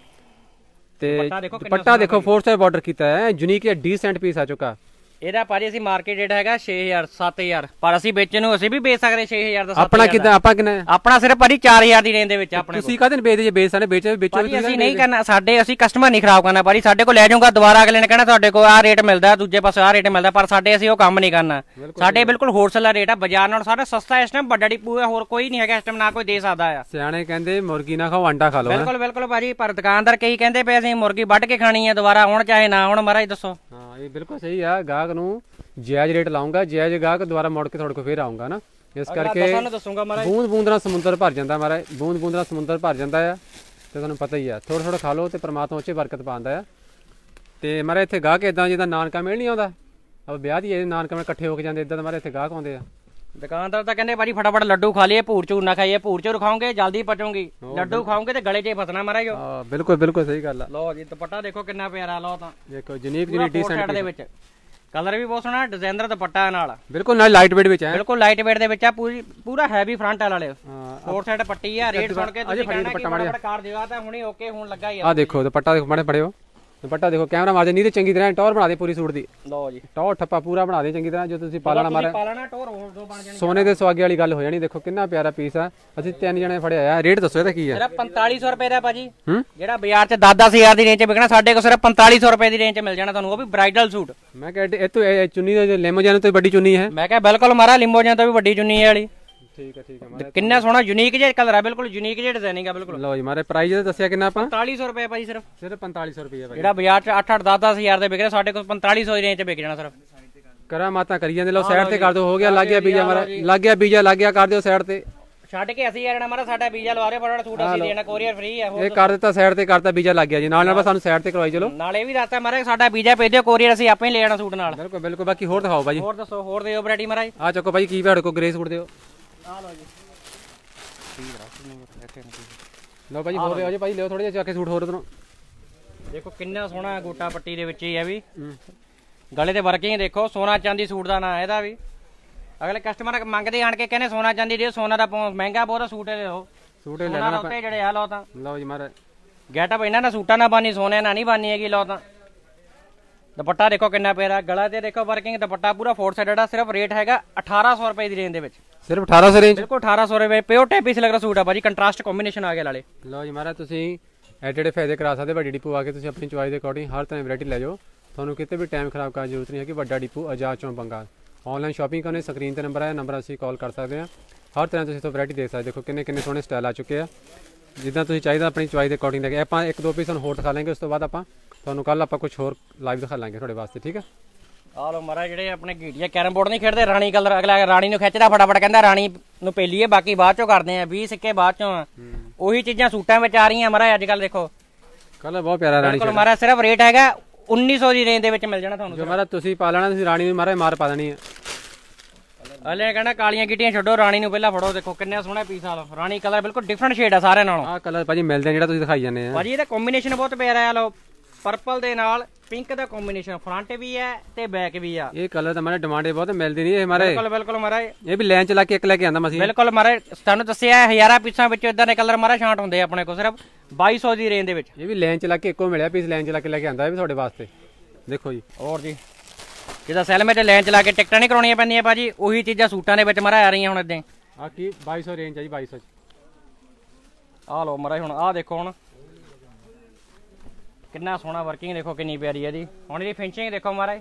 ਤੇ ਦੁਪੱਟਾ ਦੇਖੋ ਕਿੰਨਾ ਦੁਪੱਟਾ ਦੇਖੋ ਫੋਰ ਸਾਈਡ ਬਾਰਡਰ ਕੀਤਾ ਹੈ ਯੂਨੀਕ ਹੈ ਡੀਸੈਂਟ ਪੀਸ ਆ ਚੁੱਕਾ। ਇਹਦਾ ਭਾਜੀ ਅਸੀਂ ਮਾਰਕੀਟ ਰੇਟ ਹੈਗਾ 6000 7000 ਪਰ ਅਸੀਂ ਵੇਚਣ ਨੂੰ ਅਸੀਂ ਵੀ ਵੇਚ ਸਕਦੇ 6000 ਦਾ 7000 ਆਪਣਾ ਕਿਦਾਂ ਆਪਾਂ ਕਿੰਨਾ? ਆਪਣਾ ਸਿਰਫ ਭਾਜੀ 4000 ਦੀ ਰੇਂਜ ਦੇ ਵਿੱਚ ਆਪਣੇ ਤੁਸੀਂ ਕਾਹਦੇ ਵੇਚਦੇ ਜੇ? ਵੇਚ ਸਕਦੇ ਵੇਚੋ ਵੇਚੋ ਭਾਜੀ ਅਸੀਂ ਨਹੀਂ ਕਰਨਾ ਸਾਡੇ ਅਸੀਂ ਕਸਟਮਰ ਨਹੀਂ ਖਰਾਬ ਕਰਨਾ ਭਾਜੀ ਸਾਡੇ ਕੋਲ ਲੈ ਜਾਊਗਾ ਦੁਬਾਰਾ ਅਗਲੇ ਨੇ ਕਹਿਣਾ ਤੁਹਾਡੇ ਕੋਲ ਆਹ ਰੇਟ ਮਿਲਦਾ ਦੂਜੇ ਪਾਸੇ ਆਹ ਰੇਟ ਮਿਲਦਾ ਪਰ ਸਾਡੇ ਅਸੀਂ ਉਹ ਕੰਮ ਨਹੀਂ ਕਰਨਾ। ਸਾਡੇ ਬਿਲਕੁਲ। ਹੋਲਸੇਲ ਰੇਟ ਆ ਬਾਜ਼ਾਰ ਨਾਲੋਂ ਸਾਡਾ ਸਸਤਾ ਇਸ ਟਾਈਮ ਵੱਡਾ ਡਿਪੂ ਹੈ ਹੋਰ ਕੋਈ ਨਹੀਂ ਹੈਗਾ ਇਸ ਟਾਈਮ ਨਾ ਕੋਈ ਦੇ ਸਕਦਾ ਆ। ਸਿਆਣੇ ਕਹਿੰਦੇ ਮੁਰਗੀ ਨਾ ਖਾਓ ਅੰਡਾ ਖਾ ਲਓ। ਬਿਲਕੁਲ ਬਿਲਕੁਲ ਭਾਜੀ ਪਰ ਦੁਕਾਨਦਾਰ ਕਈ ਕਹਿੰਦੇ ਪਏ ਅਸੀਂ ਮੁਰਗੀ ਵੱਢ ਕੇ ਖਾਣੀ ਹੈ ਦੁਬਾਰਾ ਹੁਣ ਚਾਹੇ ਨਾ ਹੁਣ ਮਹਾਰਾਜ ਦੱਸੋ। ਹਾਂ ਇਹ ਬਿਲਕੁਲ ਸਹੀ ਆ ਗਾਹਕ ਨੂੰ ਜਾਇਜ਼ ਰੇਟ ਲਾਉਂਗਾ ਜਾਇਜ਼ ਗਾਹਕ ਦੁਬਾਰਾ ਮੁੜ ਕੇ ਤੁਹਾਡੇ ਕੋਲ ਫੇਰ ਆਉਂਗਾ ਨਾ। ਇਸ ਕਰਕੇ ਮਹਾਰਾਜ। ਬੂੰਦ ਬੂੰਦ ਨਾਲ ਸਮੁੰਦਰ ਭਰ ਜਾਂਦਾ ਮਾਰਾ ਬੂੰਦ ਬੂੰਦ ਨਾਲ ਸਮੁੰਦਰ ਭਰ ਜਾਂਦਾ ਆ ਤੇ ਤੁਹਾਨੂੰ ਪਤਾ ਹੀ ਆ ਥੋੜਾ ਥੋੜਾ ਖਾ ਲਓ ਤੇ ਪ੍ਰਮਾਤਮਾ ਉੱਚੇ ਬਰਕਤ ਪਾਉਂਦਾ ਆ। ਤੇ ਮਾਰਾ ਇੱਥੇ ਗਾਹਕ ਇਦਾਂ ਜਿੱਦਾਂ ਨਾਨਕਾ ਮਿਲ ਨਹੀਂ ਆਉਂਦਾ ਅਬ ਵਿਆਹ ਦੀ ਇਹ ਨਾਨਕਾ ਮਿਲ ਇਕੱਠੇ ਹੋ ਕੇ ਜਾਂਦੇ ਇਦਾਂ ਮਾਰੇ ਇੱਥੇ ਗਾਹਕ ਆਉਂਦੇ ਆ। ਦੁਕਾਨਦਾਰ ਤਾਂ ਕਹਿੰਦੇ ਭਾਜੀ ਫਟਾਫਟ ਲੱਡੂ ਖਾ ਲਈਏ ਭੂਰ ਚੂਰ ਨਾ ਖਾਈਏ ਭੂਰ ਚੂਰ ਖਾਓਗੇ ਜਲਦੀ ਪਚੋਗੀ। ਲੱਡੂ ਖਾਓਗੇ ਤੇ ਗਲੇ 'ਚ ਹੀ ਫਸਣਾ ਮਹਾਰਾਜ ਆ ਬਿਲਕੁਲ ਬਿਲਕੁਲ ਸਹੀ ਗੱਲ ਆ। ਲਓ ਜੀ ਦੁਪੱਟਾ ਦੇਖੋ ਕਿੰਨਾ ਪਿਆਰਾ ਲਓ ਤਾਂ। ਦੇਖੋ ਪੂਰਾ ਜਿਹੜੀ side ਦੇ ਡੀਸੈਂਟ ਵਿੱਚ। ਕਲਰ ਵੀ ਬਹੁਤ ਸੋਹਣਾ ਡਿਜ਼ਾਈਨਰ ਦੁਪੱਟਾ ਨਾਲ। ਬਿਲਕੁਲ ਨਾਲ ਲਾਈਟ ਵੇਟ ਵਿੱਚ ਹੈ। ਬਿਲਕੁਲ ਲਾਈਟ ਵੇਟ ਦੇ ਵਿੱਚ ਆ ਪੂਰੀ ਪੂਰਾ ਹੈਵੀ ਫਰੰਟ ਵਾਲੇ ਹਾਂ ਫੋਰ ਸਾਈਡ ਪੱਟੀ ਆ ਰੇਟ ਸੁਣ ਕੇ ਤੁਸੀਂ ਕਹਿਣਾ ਕਿ। ਫਟਾਫਟ ਕਾਰ ਆ ਤਾਂ ਹੁਣੇ ਓਕੇ ਹੁਣ ਲੱਗਾ ਹੀ ਆ। ਆ ਦੇਖੋ ਦੁਪੱਟਾ ਦੇਖੋ ਮਾੜੇ ਫੜਿਓ। ਦੁਪੱਟਾ ਦੇਖੋ ਕੈਮਰਾ ਮਾਰ ਦੇ ਨਹੀਂ ਤੇ ਚੰਗੀ ਤਰ੍ਹਾਂ ਟੌਰ ਬਣਾ ਦੇ ਪੂਰੀ ਸੂਟ ਦੀ। ਲਓ ਜੀ। ਟੌਰ ਠੱਪਾ ਪੂਰਾ ਬਣਾ ਦੇ ਚੰਗੀ ਤਰ੍ਹਾਂ ਜੋ ਤੁਸੀਂ ਪਾਲਣਾ ਮਾਰੇ ਪਾਲਣਾ ਟੋਰ ਹੋਰ ਦੋ ਬਣ ਜਾਣੀ ਸੋਨੇ ਦੇ ਸੁਆਗੇ ਵਾਲੀ ਗੱਲ ਹੋ ਜਾਣੀ ਦੇਖੋ ਕਿੰਨਾ ਪਿਆਰਾ ਪੀਸ ਆ। ਅਸੀਂ ਤਿੰਨ ਜਣੇ ਫੜਿਆ ਆ। ਰੇਟ ਦੱਸੋ ਇਹਦਾ ਕੀ ਆ। ਸਿਰਫ 4500 ਰੁਪਏ ਦਾ ਭਾਜੀ। ਜਿਹੜਾ ਬਾਜ਼ਾਰ 'ਚ 10-10000 ਦੀ ਰੇਂਜ 'ਚ ਵਿਕਣਾ ਸਾਡੇ ਕੋਲ ਸਿਰਫ 4500 ਰੁਪਏ ਦੀ ਰੇਂਜ 'ਚ ਮਿਲ ਜਾਣਾ ਤੁਹਾਨੂੰ ਉਹ ਵੀ ਬ੍ਰਾਈਡਲ ਸੂਟ ਮੈਂ ਕਿਹਾ ਇਹ ਤੋਂ ਇਹ ਚੁੰਨੀ ਦਾ ਲੈਮੋ ਜਾਨ ਤੋਂ ਵੱਡੀ ਚੁੰਨੀ ਹੈ। ਮੈਂ ਕਿਹਾ ਬਿਲਕੁਲ ਮਾਰਾ ਲਿੰਬੋਜਾਂ ਤੋਂ ਵੀ ਵੱਡੀ ਚੁੰਨੀ ਹੈ ਵਾਲੀ। ਠੀਕ ਹੈ ਠੀਕ ਹੈ ਕਿੰਨਾ ਸੋਹਣਾ ਯੂਨੀਕ ਜਿਹਾ ਕਲਰ ਆ ਬਿਲਕੁਲ ਯੂਨੀਕ ਜਿਹਾ ਡਿਜ਼ਾਈਨਿੰਗ ਆ ਬਿਲਕੁਲ। ਲਓ ਜੀ ਮਾਰੇ ਪ੍ਰਾਈਸ ਦੱਸਿਆ ਕਿੰਨਾ ਆਪਾਂ? 4500 ਰੁਪਏ ਭਾਜੀ ਸਿਰਫ। ਸਿਰਫ 4500 ਰੁਪਏ ਭਾਈ ਜਿਹੜਾ ਬਾਜ਼ਾਰ 'ਚ 8-8 10-10000 ਦੇ ਵਿਕ ਰਿਹਾ ਸਾਡੇ ਕੋਲ 4500 ਦੀ ਰੇਂਜ 'ਚ ਵਿਕ ਜਾਣਾ ਸਿਰਫ। ਕਰਾ ਮਾਤਾ ਕਰੀ ਜਾਂਦੇ ਲਓ ਸਾਈਡ ਤੇ ਕਰ ਦਿਓ ਹੋ ਗਿਆ ਲੱਗ ਗਿਆ ਬੀਜਾ ਮਾਰਾ ਲੱਗ ਗਿਆ ਬੀਜਾ ਲੱਗ ਗਿਆ ਕਰ ਦਿਓ ਸਾਈਡ ਤੇ। ਛੱਡ ਕੇ ਅਸੀਂ ਜਾਣਾ ਮਾਰਾ ਸਾਡਾ ਵੀਜ਼ਾ ਲਵਾ ਰਹੇ ਫਟਾਫਟ ਸੂਟ ਅਸੀਂ ਦੇਣਾ ਕੋਰੀਅਰ ਫ੍ਰੀ ਹੈ ਹੋਰ ਇਹ ਕਰ ਦਿੱਤਾ ਸਾਈਡ ਤੇ ਕਰਤਾ ਬੀਜਾ ਲੱਗ ਗਿਆ ਜੀ। ਨਾਲ ਨਾਲ ਬਸ ਸਾਨੂੰ ਸਾਈਡ ਤੇ ਕਰਵਾਈ ਚਲੋ। ਨਾਲੇ ਵੀ ਦੱਸਤਾ ਮਾਰਾ ਸਾਡਾ ਵੀਜ਼ਾ ਭੇਜ ਦਿਓ ਕੋਰੀਅਰ ਅਸੀਂ ਆਪੇ ਹੀ ਲੈ ਜਾਣਾ ਸੂਟ ਨਾਲ। ਬਿਲਕੁਲ ਬਿਲਕੁਲ ਬਾਕੀ ਹੋਰ ਦਿਖਾਓ ਬਾਜੀ ਹੋਰ ਦੱਸੋ ਹੋਰ ਦਿਓ ਵੈਰਾਈਟੀ ਮਾਰਾ ਆ ਚੱਕੋ ਬਾਈ ਕੀ ਤੁਹਾਡੇ ਕੋ ਗ੍ਰੇ ਸੂਟ ਦਿਓ। ਆ ਲਓ ਜੀ ਲਓ ਹੋਰ ਦਿਓ ਜੀ ਭਾਈ ਲਿਓ ਥੋੜੇ ਜਿਹਾ ਚੱਕ ਕੇ ਸੂਟ ਹੋਰ ਉਧਰੋਂ। ਦੇਖੋ ਕਿੰਨਾ ਸੋਹਣਾ ਗੋਟਾ ਪੱਟੀ ਦੇ ਵਿੱਚ ਹੀ ਹੈ ਵੀ। ਗਲੇ ਤੇ ਵਰਕਿੰਗ ਦੇਖੋ ਸੋਨਾ ਚਾਂਦੀ ਸੂਟ ਦਾ ਨਾਂ ਇਹਦਾ ਵੀ। ਅਗਲੇ ਕਸਟਮਰ ਮੰਗਦੇ ਆਣ ਕੇ ਕਹਿੰਦੇ ਸੋਨਾ ਚਾਂਦੀ ਦਿਓ ਸੋਨਾ ਦਾ ਮਹਿੰਗਾ ਬਹੁਤ ਸੂਟ ਇਹ ਲਓ ਸੂਟ ਲੈ ਲੈਣਾ ਉੱਤੇ ਜਿਹੜੇ ਆ ਲਓ ਤਾਂ। ਲਓ ਜੀ ਮਾਰੇ। ਗੈਟਅਪ ਇਹਨਾਂ ਦਾ ਸੂਟਾਂ ਨਾਲ ਬਾਨੀ ਸੋਨੇ ਨਾਲ ਨਹੀਂ ਬਾਨੀ ਹੈਗੀ ਲਓ ਤਾਂ। ਦੁਪੱਟਾ ਦੇਖੋ ਕਿੰਨਾ ਪਿਆਰਾ ਗਲਾ ਤੇ ਦੇਖੋ ਵਰਕਿੰਗ ਦੁਪੱਟਾ ਪੂਰਾ ਫੋਰ ਸਾਈਡਡ ਆ ਸਿਰਫ ਰੇਟ ਹੈਗਾ 1800 ਰੁਪਏ ਦੀ ਰੇਂਜ ਦੇ ਵਿੱਚ। ਸਿਰਫ 1800 ਰੇਂਜ ਬਿਲਕੁਲ 1800 ਰੁਪਏ ਪਿਓਰ ਟੈਪੀ ਸਿਲਕ ਦਾ ਸੂਟ ਆ ਭਾਜੀ ਕੰਟਰਾਸਟ ਕੰਬੀਨੇਸ਼ਨ ਆ ਗਿਆ ਨਾਲੇ। ਲਓ ਜੀ ਮਾਰਾ ਤੁਸੀਂ ਐਡਿਟ ਫਾਇਦੇ ਕਰਾ ਸਕਦੇ ਵੱਡੀ ਡਿਪੂ ਆ ਕੇ ਤੁਸੀਂ ਆਪਣੀ ਚੁਆਇਸ ਦੇ ਅਕੋਰਡਿੰਗ ਹਰ ਤਰ੍ਹਾਂ ਦੀ ਵੈਰਾਈਟੀ ਲੈ ਜਾਓ। ਤੁਹਾਨੂੰ ਕਿਤੇ ਵੀ ਟਾਈਮ ਖਰਾਬ ਕਰਨ ਦੀ ਜ਼ਰੂਰਤ ਨਹੀਂ ਹੈ ਕਿ ਵੱਡਾ depot Azad Chowk Bengal. Online shopping ਕਰਨੇ ਸਕਰੀਨ ਤੇ ਨੰਬਰ ਹੈ ਨੰਬਰ ਅਸੀਂ ਕਾਲ ਕਰ ਸਕਦੇ ਹਾਂ। ਹਰ ਤਰ੍ਹਾਂ ਤੁਸੀਂ ਤੋਂ ਵੈਰਾਈਟੀ ਦੇਖ ਸਕਦੇ ਦੇਖੋ ਕਿੰਨੇ ਕਿੰਨੇ ਸੋਹਣੇ ਸਟਾਈਲ ਆ ਚੁੱਕੇ ਆ। ਜਿੱਦਾਂ ਤੁਸੀਂ ਚਾਹੀਦਾ ਆਪਣੀ ਚੁਆਇਸ ਦੇ ਅਕੋਰਡਿੰਗ ਲੈ ਕੇ ਆਪਾਂ ਇੱਕ ਦੋ ਪੀਸ ਹੋਰ ਦਿਖਾ ਲਾਂਗੇ ਉਸ ਤੋਂ ਬਾਅਦ ਆਪਾਂ ਤੁਹਾਨੂੰ ਕੱਲ ਆਪਾਂ ਕੁਝ ਹੋਰ ਲਾਈਵ ਦਿਖਾ ਲਾਂਗੇ ਤੁਹਾਡੇ ਵਾਸਤੇ ਠੀਕ ਹੈ ਆ ਲੋ ਮਹਾਰਾਜ ਜਿਹੜੇ ਆਪਣੇ ਗੀਟੀਆ ਕੈਰਮ ਬੋਰਡ ਨਹੀਂ ਖੇਡਦੇ ਰਾਣੀ ਕਲਰ ਅਗਲਾ ਰਾਣੀ ਨੂੰ ਖਿੱਚਦਾ ਫਟਾਫਟ ਕਹਿੰਦਾ ਰਾਣੀ ਨੂੰ ਪਹਿਲੀਏ ਬਾਕੀ ਬਾਅਦ ਚੋਂ ਕਰਦੇ ਆ 20 ਸਿੱਕੇ ਬਾਅਦ ਚੋਂ ਆ। ਉਹੀ ਚੀਜ਼ਾਂ ਸੂਟਾਂ ਵਿੱਚ ਆ ਰਹੀਆਂ ਮਹਾਰਾਜ ਅੱਜ ਕੱਲ ਦੇਖੋ। ਕੱਲ ਬਹੁਤ ਪਿਆਰਾ ਰਾਣੀ ਬਿਲਕੁਲ ਮਹਾਰਾਜ ਸਿਰਫ ਰੇਟ ਹੈਗਾ 1900 ਦੀ ਰੇਂਜ ਦੇ ਵਿੱਚ ਮਿਲ ਜਾਣਾ ਤੁਹਾਨੂੰ ਜੋ ਮਾਰਾ ਤੁਸੀਂ ਪਾ ਲੈਣਾ ਤੁਸੀਂ ਰਾਣੀ ਨੂੰ ਮਾਰਾ ਮਾਰ ਪਾ ਦੇਣੀ ਹੈ ਅਲੇ ਕਹਿੰਦਾ ਕਾਲੀਆਂ ਗਿੱਟੀਆਂ ਛੱਡੋ ਰਾਣੀ ਨੂੰ ਪਹਿਲਾਂ ਫੜੋ ਦੇਖੋ ਕਿੰਨੇ ਸੋਹਣੇ ਪੀਸ ਆ ਲੋ ਰਾਣੀ ਕਲਰ ਬਿਲਕੁਲ ਡਿਫਰੈਂਟ ਸ਼ੇਡ ਆ ਸਾਰਿਆਂ ਨਾਲੋਂ। ਆਹ ਕਲਰ ਭਾਜੀ ਮਿਲਦੇ ਆ ਜਿਹੜਾ ਤੁਸੀਂ ਦਿਖਾਈ ਜਾਂਦੇ ਆ। ਭਾਜੀ ਇਹਦਾ ਕੰਬੀਨੇਸ਼ਨ ਬਹੁਤ ਪਿਆਰਾ ਆ ਲੋ ਪਰਪਲ ਦੇ ਨਾਲ ਪਿੰਕ ਦਾ ਕੰਬੀਨੇਸ਼ਨ ਫਰੰਟ ਵੀ ਹੈ ਤੇ ਬੈਕ ਵੀ ਆ। ਇਹ ਕਲਰ ਤਾਂ ਮਾਰੇ ਡਿਮਾਂਡ ਬਹੁਤ ਮਿਲਦੀ ਨਹੀਂ ਇਹ ਮਾਰੇ ਬਿਲਕੁਲ ਬਿਲਕੁਲ ਮਹਾਰਾਜ ਇਹ ਵੀ ਲਾਈਨ ਚ ਲਾ ਕੇ ਇੱਕ ਲੈ ਕੇ ਆਂਦਾ ਮਸੀਂ ਬਿਲਕੁਲ ਮਾਰੇ ਤੁਹਾਨੂੰ ਦੱਸਿਆ ਹਜ਼ਾਰਾਂ ਪੀਸਾਂ ਵਿੱਚ ਇਦਾਂ ਦੇ ਕਲਰ ਮਾਰਾ ਛਾਂਟ ਹੁੰਦੇ ਆ ਆਪਣੇ ਕੋਲ ਸਿਰਫ 2200 ਦੀ ਰੇਂਜ ਦੇ ਵਿੱਚ। ਇਹ ਵੀ ਲਾਈਨ ਚ ਲਾ ਕੇ ਇੱਕੋ ਮਿਲਿਆ ਪੀਸ ਲਾਈਨ ਚ ਲਾ ਕੇ ਲੈ ਕੇ ਆਂਦਾ ਇਹ ਵੀ ਤੁਹਾਡੇ ਵਾਸਤੇ। ਦੇਖੋ ਜੀ। ਹੋਰ ਜੀ। ਜਿਹਦਾ ਸੈਲਮੇ ਤੇ ਲਾਈਨ ਚਲਾ ਕੇ ਟਿਕਟਾਂ ਨਹੀਂ ਕਰਾਉਣੀਆਂ ਪੈਂਦੀਆਂ ਭਾਜੀ ਉਹੀ ਚੀਜ਼ਾਂ ਸੂਟਾਂ ਦੇ ਵਿੱਚ ਮਾਰਾ ਆ ਰਹੀਆਂ ਹੁਣ ਇਦਾਂ। ਆ ਕੀ? 2200 ਰੇਂਜ ਹੈ ਜੀ 2200 ਚ। ਆਹ ਲਓ ਮਾਰਾ ਹੁਣ ਆਹ ਦੇਖੋ ਹੁਣ। ਕਿੰਨਾ ਸੋਹਣਾ ਵਰਕਿੰਗ ਦੇਖੋ ਕਿੰਨੀ ਪਿਆਰੀ ਹੈ ਜੀ ਹੁਣ ਇਹਦੀ ਫਿਨਿਸ਼ਿੰਗ ਦੇਖੋ ਮਾਰਾ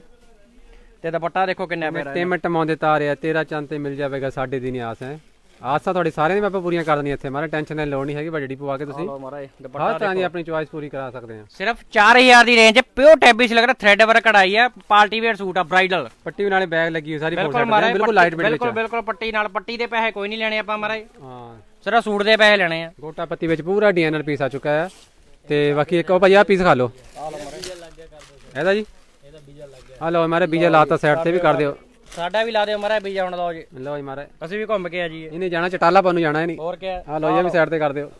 ਤੇ ਦੁਪੱਟਾ ਦੇਖੋ ਕਿੰਨਾ ਪਿਆਰਾ ਹੈ। ਪੇਮੈਂਟ ਮਾਉਂਦੇ ਤਾਰ ਆ ਤੇਰਾ ਚੰਦ ਤੇ ਮਿਲ ਜਾਵੇਗਾ ਸਾਡੇ ਦੀ ਨਿਆਸ ਹੈ। ਆਸਾਂ ਤੁਹਾਡੀ ਸਾਰਿਆਂ ਦੀ ਮੈਂ ਆਪਾਂ ਪੂਰੀਆਂ ਕਰ ਦੇਣੀਆਂ ਇੱਥੇ। ਮਾਰੇ ਟੈਨਸ਼ਨ ਦੀ ਲੋੜ ਨਹੀਂ ਹੈਗੀ ਵੱਡੀ ਪਵਾ ਕੇ ਤੁਸੀਂ। ਮਹਾਰਾਜ ਹਰ ਤਰ੍ਹਾਂ ਦੀ ਆਪਣੀ ਚੁਆਇਸ ਪੂਰੀ ਕਰਾ ਸਕਦੇ ਆ ਸਿਰਫ 4000 ਦੀ ਰੇਂਜ 'ਚ ਪਿਓਰ ਟੈਬਿਸ਼ ਲੱਗ ਰਿਹਾ ਥ੍ਰੈਡ ਵਰਕ ਕਢਾਈ ਆ ਪਾਰਟੀ ਵੇਅਰ ਸੂਟ ਆ ਬ੍ਰਾਈਡਲ ਪੱਟੀ ਵੀ ਨਾਲੇ ਬੈਗ ਲੱਗੀ ਹੋਈ ਸਾਰੀ ਬਿਲਕੁਲ ਮਹਾਰਾਜ ਲਾਈਟ ਵੇਟ ਬਿਲਕੁਲ ਵਿੱਚ ਬਿਲਕੁਲ ਪੱਟੀ ਨਾਲ ਪੱਟੀ ਦੇ ਪੈਸੇ ਕੋਈ ਨਹੀਂ ਲੈਣੇ ਆਪਾਂ ਮਹਾਰਾਜ। ਹਾਂ। ਸਿਰਫ ਸੂਟ ਦੇ ਪੈਸੇ ਲੈਣੇ ਆ। ਗੋਟਾ ਪੱਤੀ ਵਿੱਚ ਪੂਰਾ ਡੀਐਨਆਰ ਪੀਸ ਆ ਚੁੱਕਾ ਹੈ। ਤੇ ਬਾਕੀ ਇੱਕ ਉਹ ਭਾਈ ਆ ਪੀਸ ਖਾ ਲਓ। ਇਹਦਾ ਜੀ। ਆ ਲਓ ਮਾਰੇ ਬੀਜਾ ਲਾਤਾ ਸਾਈਡ ਤੇ ਵੀ ਕਰ ਦਿਓ। ਸਾਡਾ ਵੀ ਲਾ ਦਿਓ ਮਹਾਰਾਜ ਵੀਜ਼ਾ ਹੁਣ ਲਓ ਜੀ। ਲਓ ਜੀ ਮਾਰੇ। ਅਸੀਂ ਵੀ ਘੁੰਮ ਕੇ ਆ ਜਾਈਏ। ਇਹਨੇ ਜਾਣਾ ਚਟਾਲਾ ਪਾ ਨੂੰ ਜਾਣਾ ਹੈ ਨਹੀਂ। ਹੋਰ ਕੀ ਆ ਲਓ ਜੀ ਇਹ ਵੀ ਸਾਈਡ ਤੇ ਕਰ ਦਿਓ।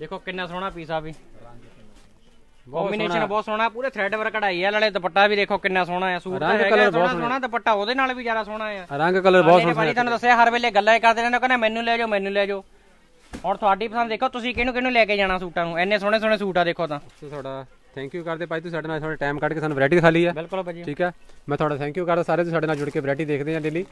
ਦੇਖੋ ਕਿੰਨਾ ਸੋਹਣਾ ਪੀਸ ਆ ਵੀ। ਕੰਬੀਨੇਸ਼ਨ ਬਹੁਤ ਸੋਹਣਾ ਪੂਰੇ ਥ੍ਰੈਡ ਵਰਕ ਕਢਾਈ ਆ ਨਾਲੇ ਦੁਪੱਟਾ ਵੀ ਦੇਖੋ ਕਿੰਨਾ ਸੋਹਣਾ ਆ ਸੂਟ ਰੰਗ ਹੈਗਾ colour ਸੋਹਣਾ ਸੋਹਣਾ ਦੁਪੱਟਾ ਉਹਦੇ ਨਾਲ ਵੀ ਜ਼ਿਆਦਾ ਸੋਹਣਾ ਆ। ਰੰਗ ਕਲਰ ਬਹੁਤ ਭਾਜੀ ਤੁਹਾਨੂੰ ਦੱਸਿਆ ਹਰ ਵੇਲੇ ਗੱਲਾਂ ਹੀ ਕਰਦੇ ਰਹਿੰਦੇ ਕਹਿੰਦੇ ਮੈਨੂੰ ਲੈ ਜਾਓ ਮੈਨੂੰ ਲੈ ਜਾਓ। ਹੁਣ ਤੁਹਾਡੀ ਪਸੰਦ ਦੇਖੋ ਤੁਸੀਂ ਕਿਹਨੂੰ ਕਿਹਨੂੰ ਲੈ ਕੇ ਜਾਣਾ ਸੂਟਾਂ ਨੂੰ? ਇੰਨੇ ਸੋਹਣੇ ਸੋਹਣੇ ਸੂਟ ਆ ਦੇਖੋ ਤਾਂ। ਤੁਹਾਡਾ ਥੈਂਕ ਯੂ ਕਰਦੇ ਭਾਈ ਤੁਸੀਂ ਸਾਡੇ ਨਾਲ ਥੋੜਾ ਟਾਈਮ ਕੱਢ ਕੇ ਸਾਨੂੰ ਵੈਰਾਈਟੀ ਦਿਖਾ ਲਈ ਹੈ ਬਿਲਕੁਲ ਭਾਜੀ। ਠੀਕ ਹੈ ਮੈਂ ਤੁਹਾਡਾ ਥੈਂਕ ਯੂ ਕਰਦਾ ਸਾਰੇ ਤੁਸੀਂ ਸਾਡੇ ਨਾਲ ਜੁੜ ਕੇ ਵੈਰਾਈਟੀ ਦੇਖਦੇ ਆ ਡੇਲੀ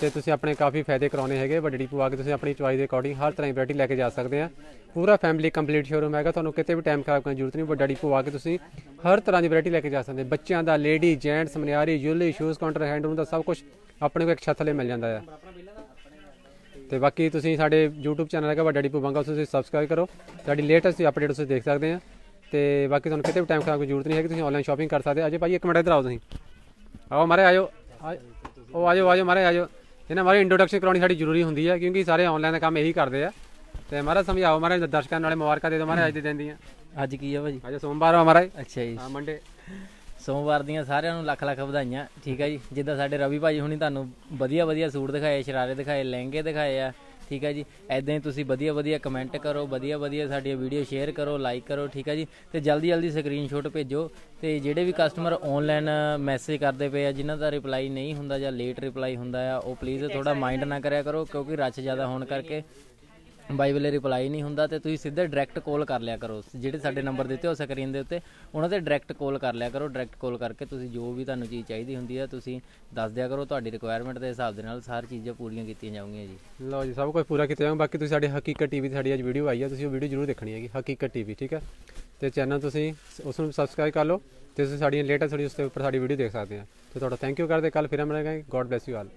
ਤੇ ਤੁਸੀਂ ਆਪਣੇ ਕਾਫੀ ਫਾਇਦੇ ਕਰਾਉਣੇ ਹੈਗੇ ਵੱਡੀ ਡੀਪੂ ਆ ਕੇ ਤੁਸੀਂ ਆਪਣੀ ਚੁਆਇਸ ਦੇ ਅਕੋਰਡਿੰਗ ਹਰ ਤਰ੍ਹਾਂ ਦੀ ਵੈਰਾਈਟੀ ਲੈ ਕੇ ਜਾ ਸਕਦੇ ਆ। ਪੂਰਾ ਫੈਮਿਲੀ ਕੰਪਲੀਟ ਸ਼ੋਰੂਮ ਹੈਗਾ ਤੁਹਾਨੂੰ ਕਿਤੇ ਵੀ ਟਾਈਮ ਖਰਾਬ ਕਰਨ ਦੀ ਜ਼ਰੂਰਤ ਨਹੀਂ ਵੱਡਾ ਡੀਪੂ ਆ ਕੇ ਤੁਸੀਂ ਹਰ ਤਰ੍ਹਾਂ ਦੀ ਵੈਰਾਈਟੀ ਲੈ ਕੇ ਜਾ ਸਕਦੇ। ਬੱਚਿਆਂ ਦਾ ਲੇਡੀ ਜੈਂਟਸ ਮਨਿਆਰੀ ਜੁਐਲਰੀ ਸ਼ੂਜ਼ ਕਾਊਂਟਰ ਹੈਂਡਲੂਮ ਦਾ ਸਭ ਕੁਝ ਆਪਣੇ ਕੋਲ ਇੱਕ ਛੱਤ ਥੱਲੇ ਮਿਲ ਜਾਂਦਾ ਆ। ਤੇ ਬਾਕੀ ਤੁਸੀਂ ਸਾਡੇ YouTube ਚੈਨਲ ਹੈਗਾ ਵੱਡਾ ਡੀਪੂ ਬੰਗਾ ਤੁਸੀਂ ਸਬਸਕ੍ਰਾਈਬ ਕਰੋ। ਸਾਡੀ ਲੇਟੈਸਟ ਅਪਡੇਟ ਤੁਸੀਂ ਦੇਖ ਸਕਦੇ ਆ। ਤੇ ਬਾਕੀ ਤੁਹਾਨੂੰ ਕਿਤੇ ਵੀ ਟਾਈਮ ਖਰਾਬ ਦੀ ਜ਼ਰੂਰਤ ਨਹੀਂ ਹੈਗੀ ਤੁਸੀਂ ਆਨਲਾਈਨ ਸ਼ਾਪਿੰਗ ਕਰ ਸਕਦੇ ਆ। ਅਜੇ ਭਾਈ ਇੱਕ ਮਿੰਟ ਇੱਧਰ ਆਓ ਤੁਸੀਂ। ਆਓ ਮਾਰੇ ਆਜੋ ਆ- ਉਹ ਆਜੋ ਆਜੋ ਮਾਰੇ ਆਜੋ। ਇਹਨਾਂ ਮਾਰੇ ਇੰਟਰੋਡਕਸ਼ਨ ਕਰਾਉਣੀ ਸਾਡੀ ਜ਼ਰੂਰੀ ਹੁੰਦੀ ਹੈ ਕਿਉਂਕਿ ਸਾਰੇ ਆਨਲਾਈਨ ਦਾ ਕੰਮ ਇਹੀ ਕਰਦੇ ਆ। ਤੇ ਮਾਰੇ ਸਮਝਾਓ ਮਾਰੇ ਦਰਸ਼ਕਾਂ ਨਾਲੇ ਮੁਬਾਰਕਾਂ ਦੇ ਦਿਓ ਮਾਰੇ ਅੱਜ ਦੇ ਦਿਨ ਦੀਆਂ। ਅੱਜ ਕੀ ਆ ਭਾਜੀ? ਅੱਜ ਸੋਮਵਾਰ ਆ ਮਾਰੇ। ਅੱਛਾ ਜੀ। ਹਾਂ ਮੰਡੇ ਸੋਮਵਾਰ ਦੀਆਂ ਸਾਰਿਆਂ ਨੂੰ ਲੱਖ ਲੱਖ ਵਧਾਈਆਂ ਠੀਕ ਹੈ ਜੀ? ਜਿੱਦਾਂ ਸਾਡੇ ਰਵੀ ਭਾਜੀ ਹੁਣੀ ਤੁਹਾਨੂੰ ਵਧੀਆ ਵਧੀਆ ਸੂਟ ਦਿਖਾਏ ਸ਼ਰਾਰੇ ਦਿਖਾਏ ਲਹਿੰਗੇ ਦਿਖਾਏ ਆ ਠੀਕ ਹੈ ਜੀ? ਐਦਾਂ ਹੀ ਤੁਸੀਂ ਵਧੀਆ ਵਧੀਆ ਕਮੈਂਟ ਕਰੋ ਵਧੀਆ ਵਧੀਆ ਸਾਡੀਆਂ ਵੀਡੀਓ ਸ਼ੇਅਰ ਕਰੋ ਲਾਈਕ ਕਰੋ ਠੀਕ ਹੈ ਜੀ? ਤੇ ਜਲਦੀ ਜਲਦੀ ਸਕਰੀਨਸ਼ਾਟ ਭੇਜੋ ਤੇ ਜਿਹੜੇ ਵੀ ਕਸਟਮਰ ਆਨਲਾਈਨ ਮੈਸੇਜ ਕਰਦੇ ਪਏ ਆ ਜਿਨ੍ਹਾਂ ਦਾ ਰਿਪਲਾਈ ਨਹੀਂ ਹੁੰਦਾ ਜਾਂ ਲੇਟ ਰਿਪਲਾਈ ਹੁੰਦਾ ਆ ਉਹ ਪਲੀਜ਼ ਥੋੜਾ ਮਾਈਂਡ ਨਾ ਕਰਿਆ ਕਰੋ ਕਿਉਂਕਿ ਰਸ਼ ਜ਼ਿਆਦਾ ਹੋਣ ਕਰਕੇ। ਬਾਈ ਵੇਲੇ ਰਿਪਲਾਈ ਨਹੀਂ ਹੁੰਦਾ ਤੇ ਤੁਸੀਂ ਸਿੱਧੇ ਡਾਇਰੈਕਟ ਕਾਲ ਕਰ ਲਿਆ ਕਰੋ। ਜਿਹੜੇ ਸਾਡੇ ਨੰਬਰ ਦਿੱਤੇ ਹੋ ਸਕਰੀਨ ਦੇ ਉੱਤੇ, ਉਹਨਾਂ ਤੇ ਡਾਇਰੈਕਟ ਕਾਲ ਕਰ ਲਿਆ ਕਰੋ। ਡਾਇਰੈਕਟ ਕਾਲ ਕਰਕੇ ਤੁਸੀਂ ਜੋ ਵੀ ਤੁਹਾਨੂੰ ਚੀਜ਼ ਚਾਹੀਦੀ ਹੁੰਦੀ ਹੈ ਤੁਸੀਂ ਦੱਸ ਦਿਆ ਕਰੋ। ਤੁਹਾਡੀ ਰਿਕੁਆਇਰਮੈਂਟ ਦੇ ਹਿਸਾਬ ਦੇ ਨਾਲ ਸਾਰੀ ਚੀਜ਼ਾਂ ਪੂਰੀਆਂ ਕੀਤੀਆਂ ਜਾਊਗੀਆਂ ਜੀ। ਲਓ ਜੀ, ਸਭ ਕੁਝ ਪੂਰਾ ਕੀਤਾ ਜਾਊਗਾ। ਬਾਕੀ ਤੁਸੀਂ ਸਾਡੇ ਹਕੀਕਤ ਟੀਵੀ ਤੇ ਸਾਡੀ ਅੱਜ ਵੀਡੀਓ ਆਈ ਹੈ ਤੁਸੀਂ ਉਹ ਵੀਡੀਓ ਜ਼ਰੂਰ ਦੇਖਣੀ ਹੈਗੀ, ਹਕੀਕਤ ਟੀਵੀ, ਠੀਕ ਹੈ ਤੇ ਚੈਨਲ ਤੁਸੀਂ ਉਸ ਨੂੰ ਸਬਸਕ੍ਰਾਈਬ ਕਰ ਲਓ ਤੇ ਤੁਸੀਂ ਸਾਡੀਆਂ ਲੇਟੈਸਟ ਵੀਡੀਓਜ਼ ਦੇ ਉੱਪਰ ਸਾਡੀ ਵੀਡੀਓ ਦੇਖ ਸਕਦੇ ਆ। ਤੇ ਤੁਹਾਡਾ ਥੈਂਕ ਯੂ ਕਰਦੇ ਕੱਲ ਫਿਰ ਮਿਲਾਂਗੇ। God bless you all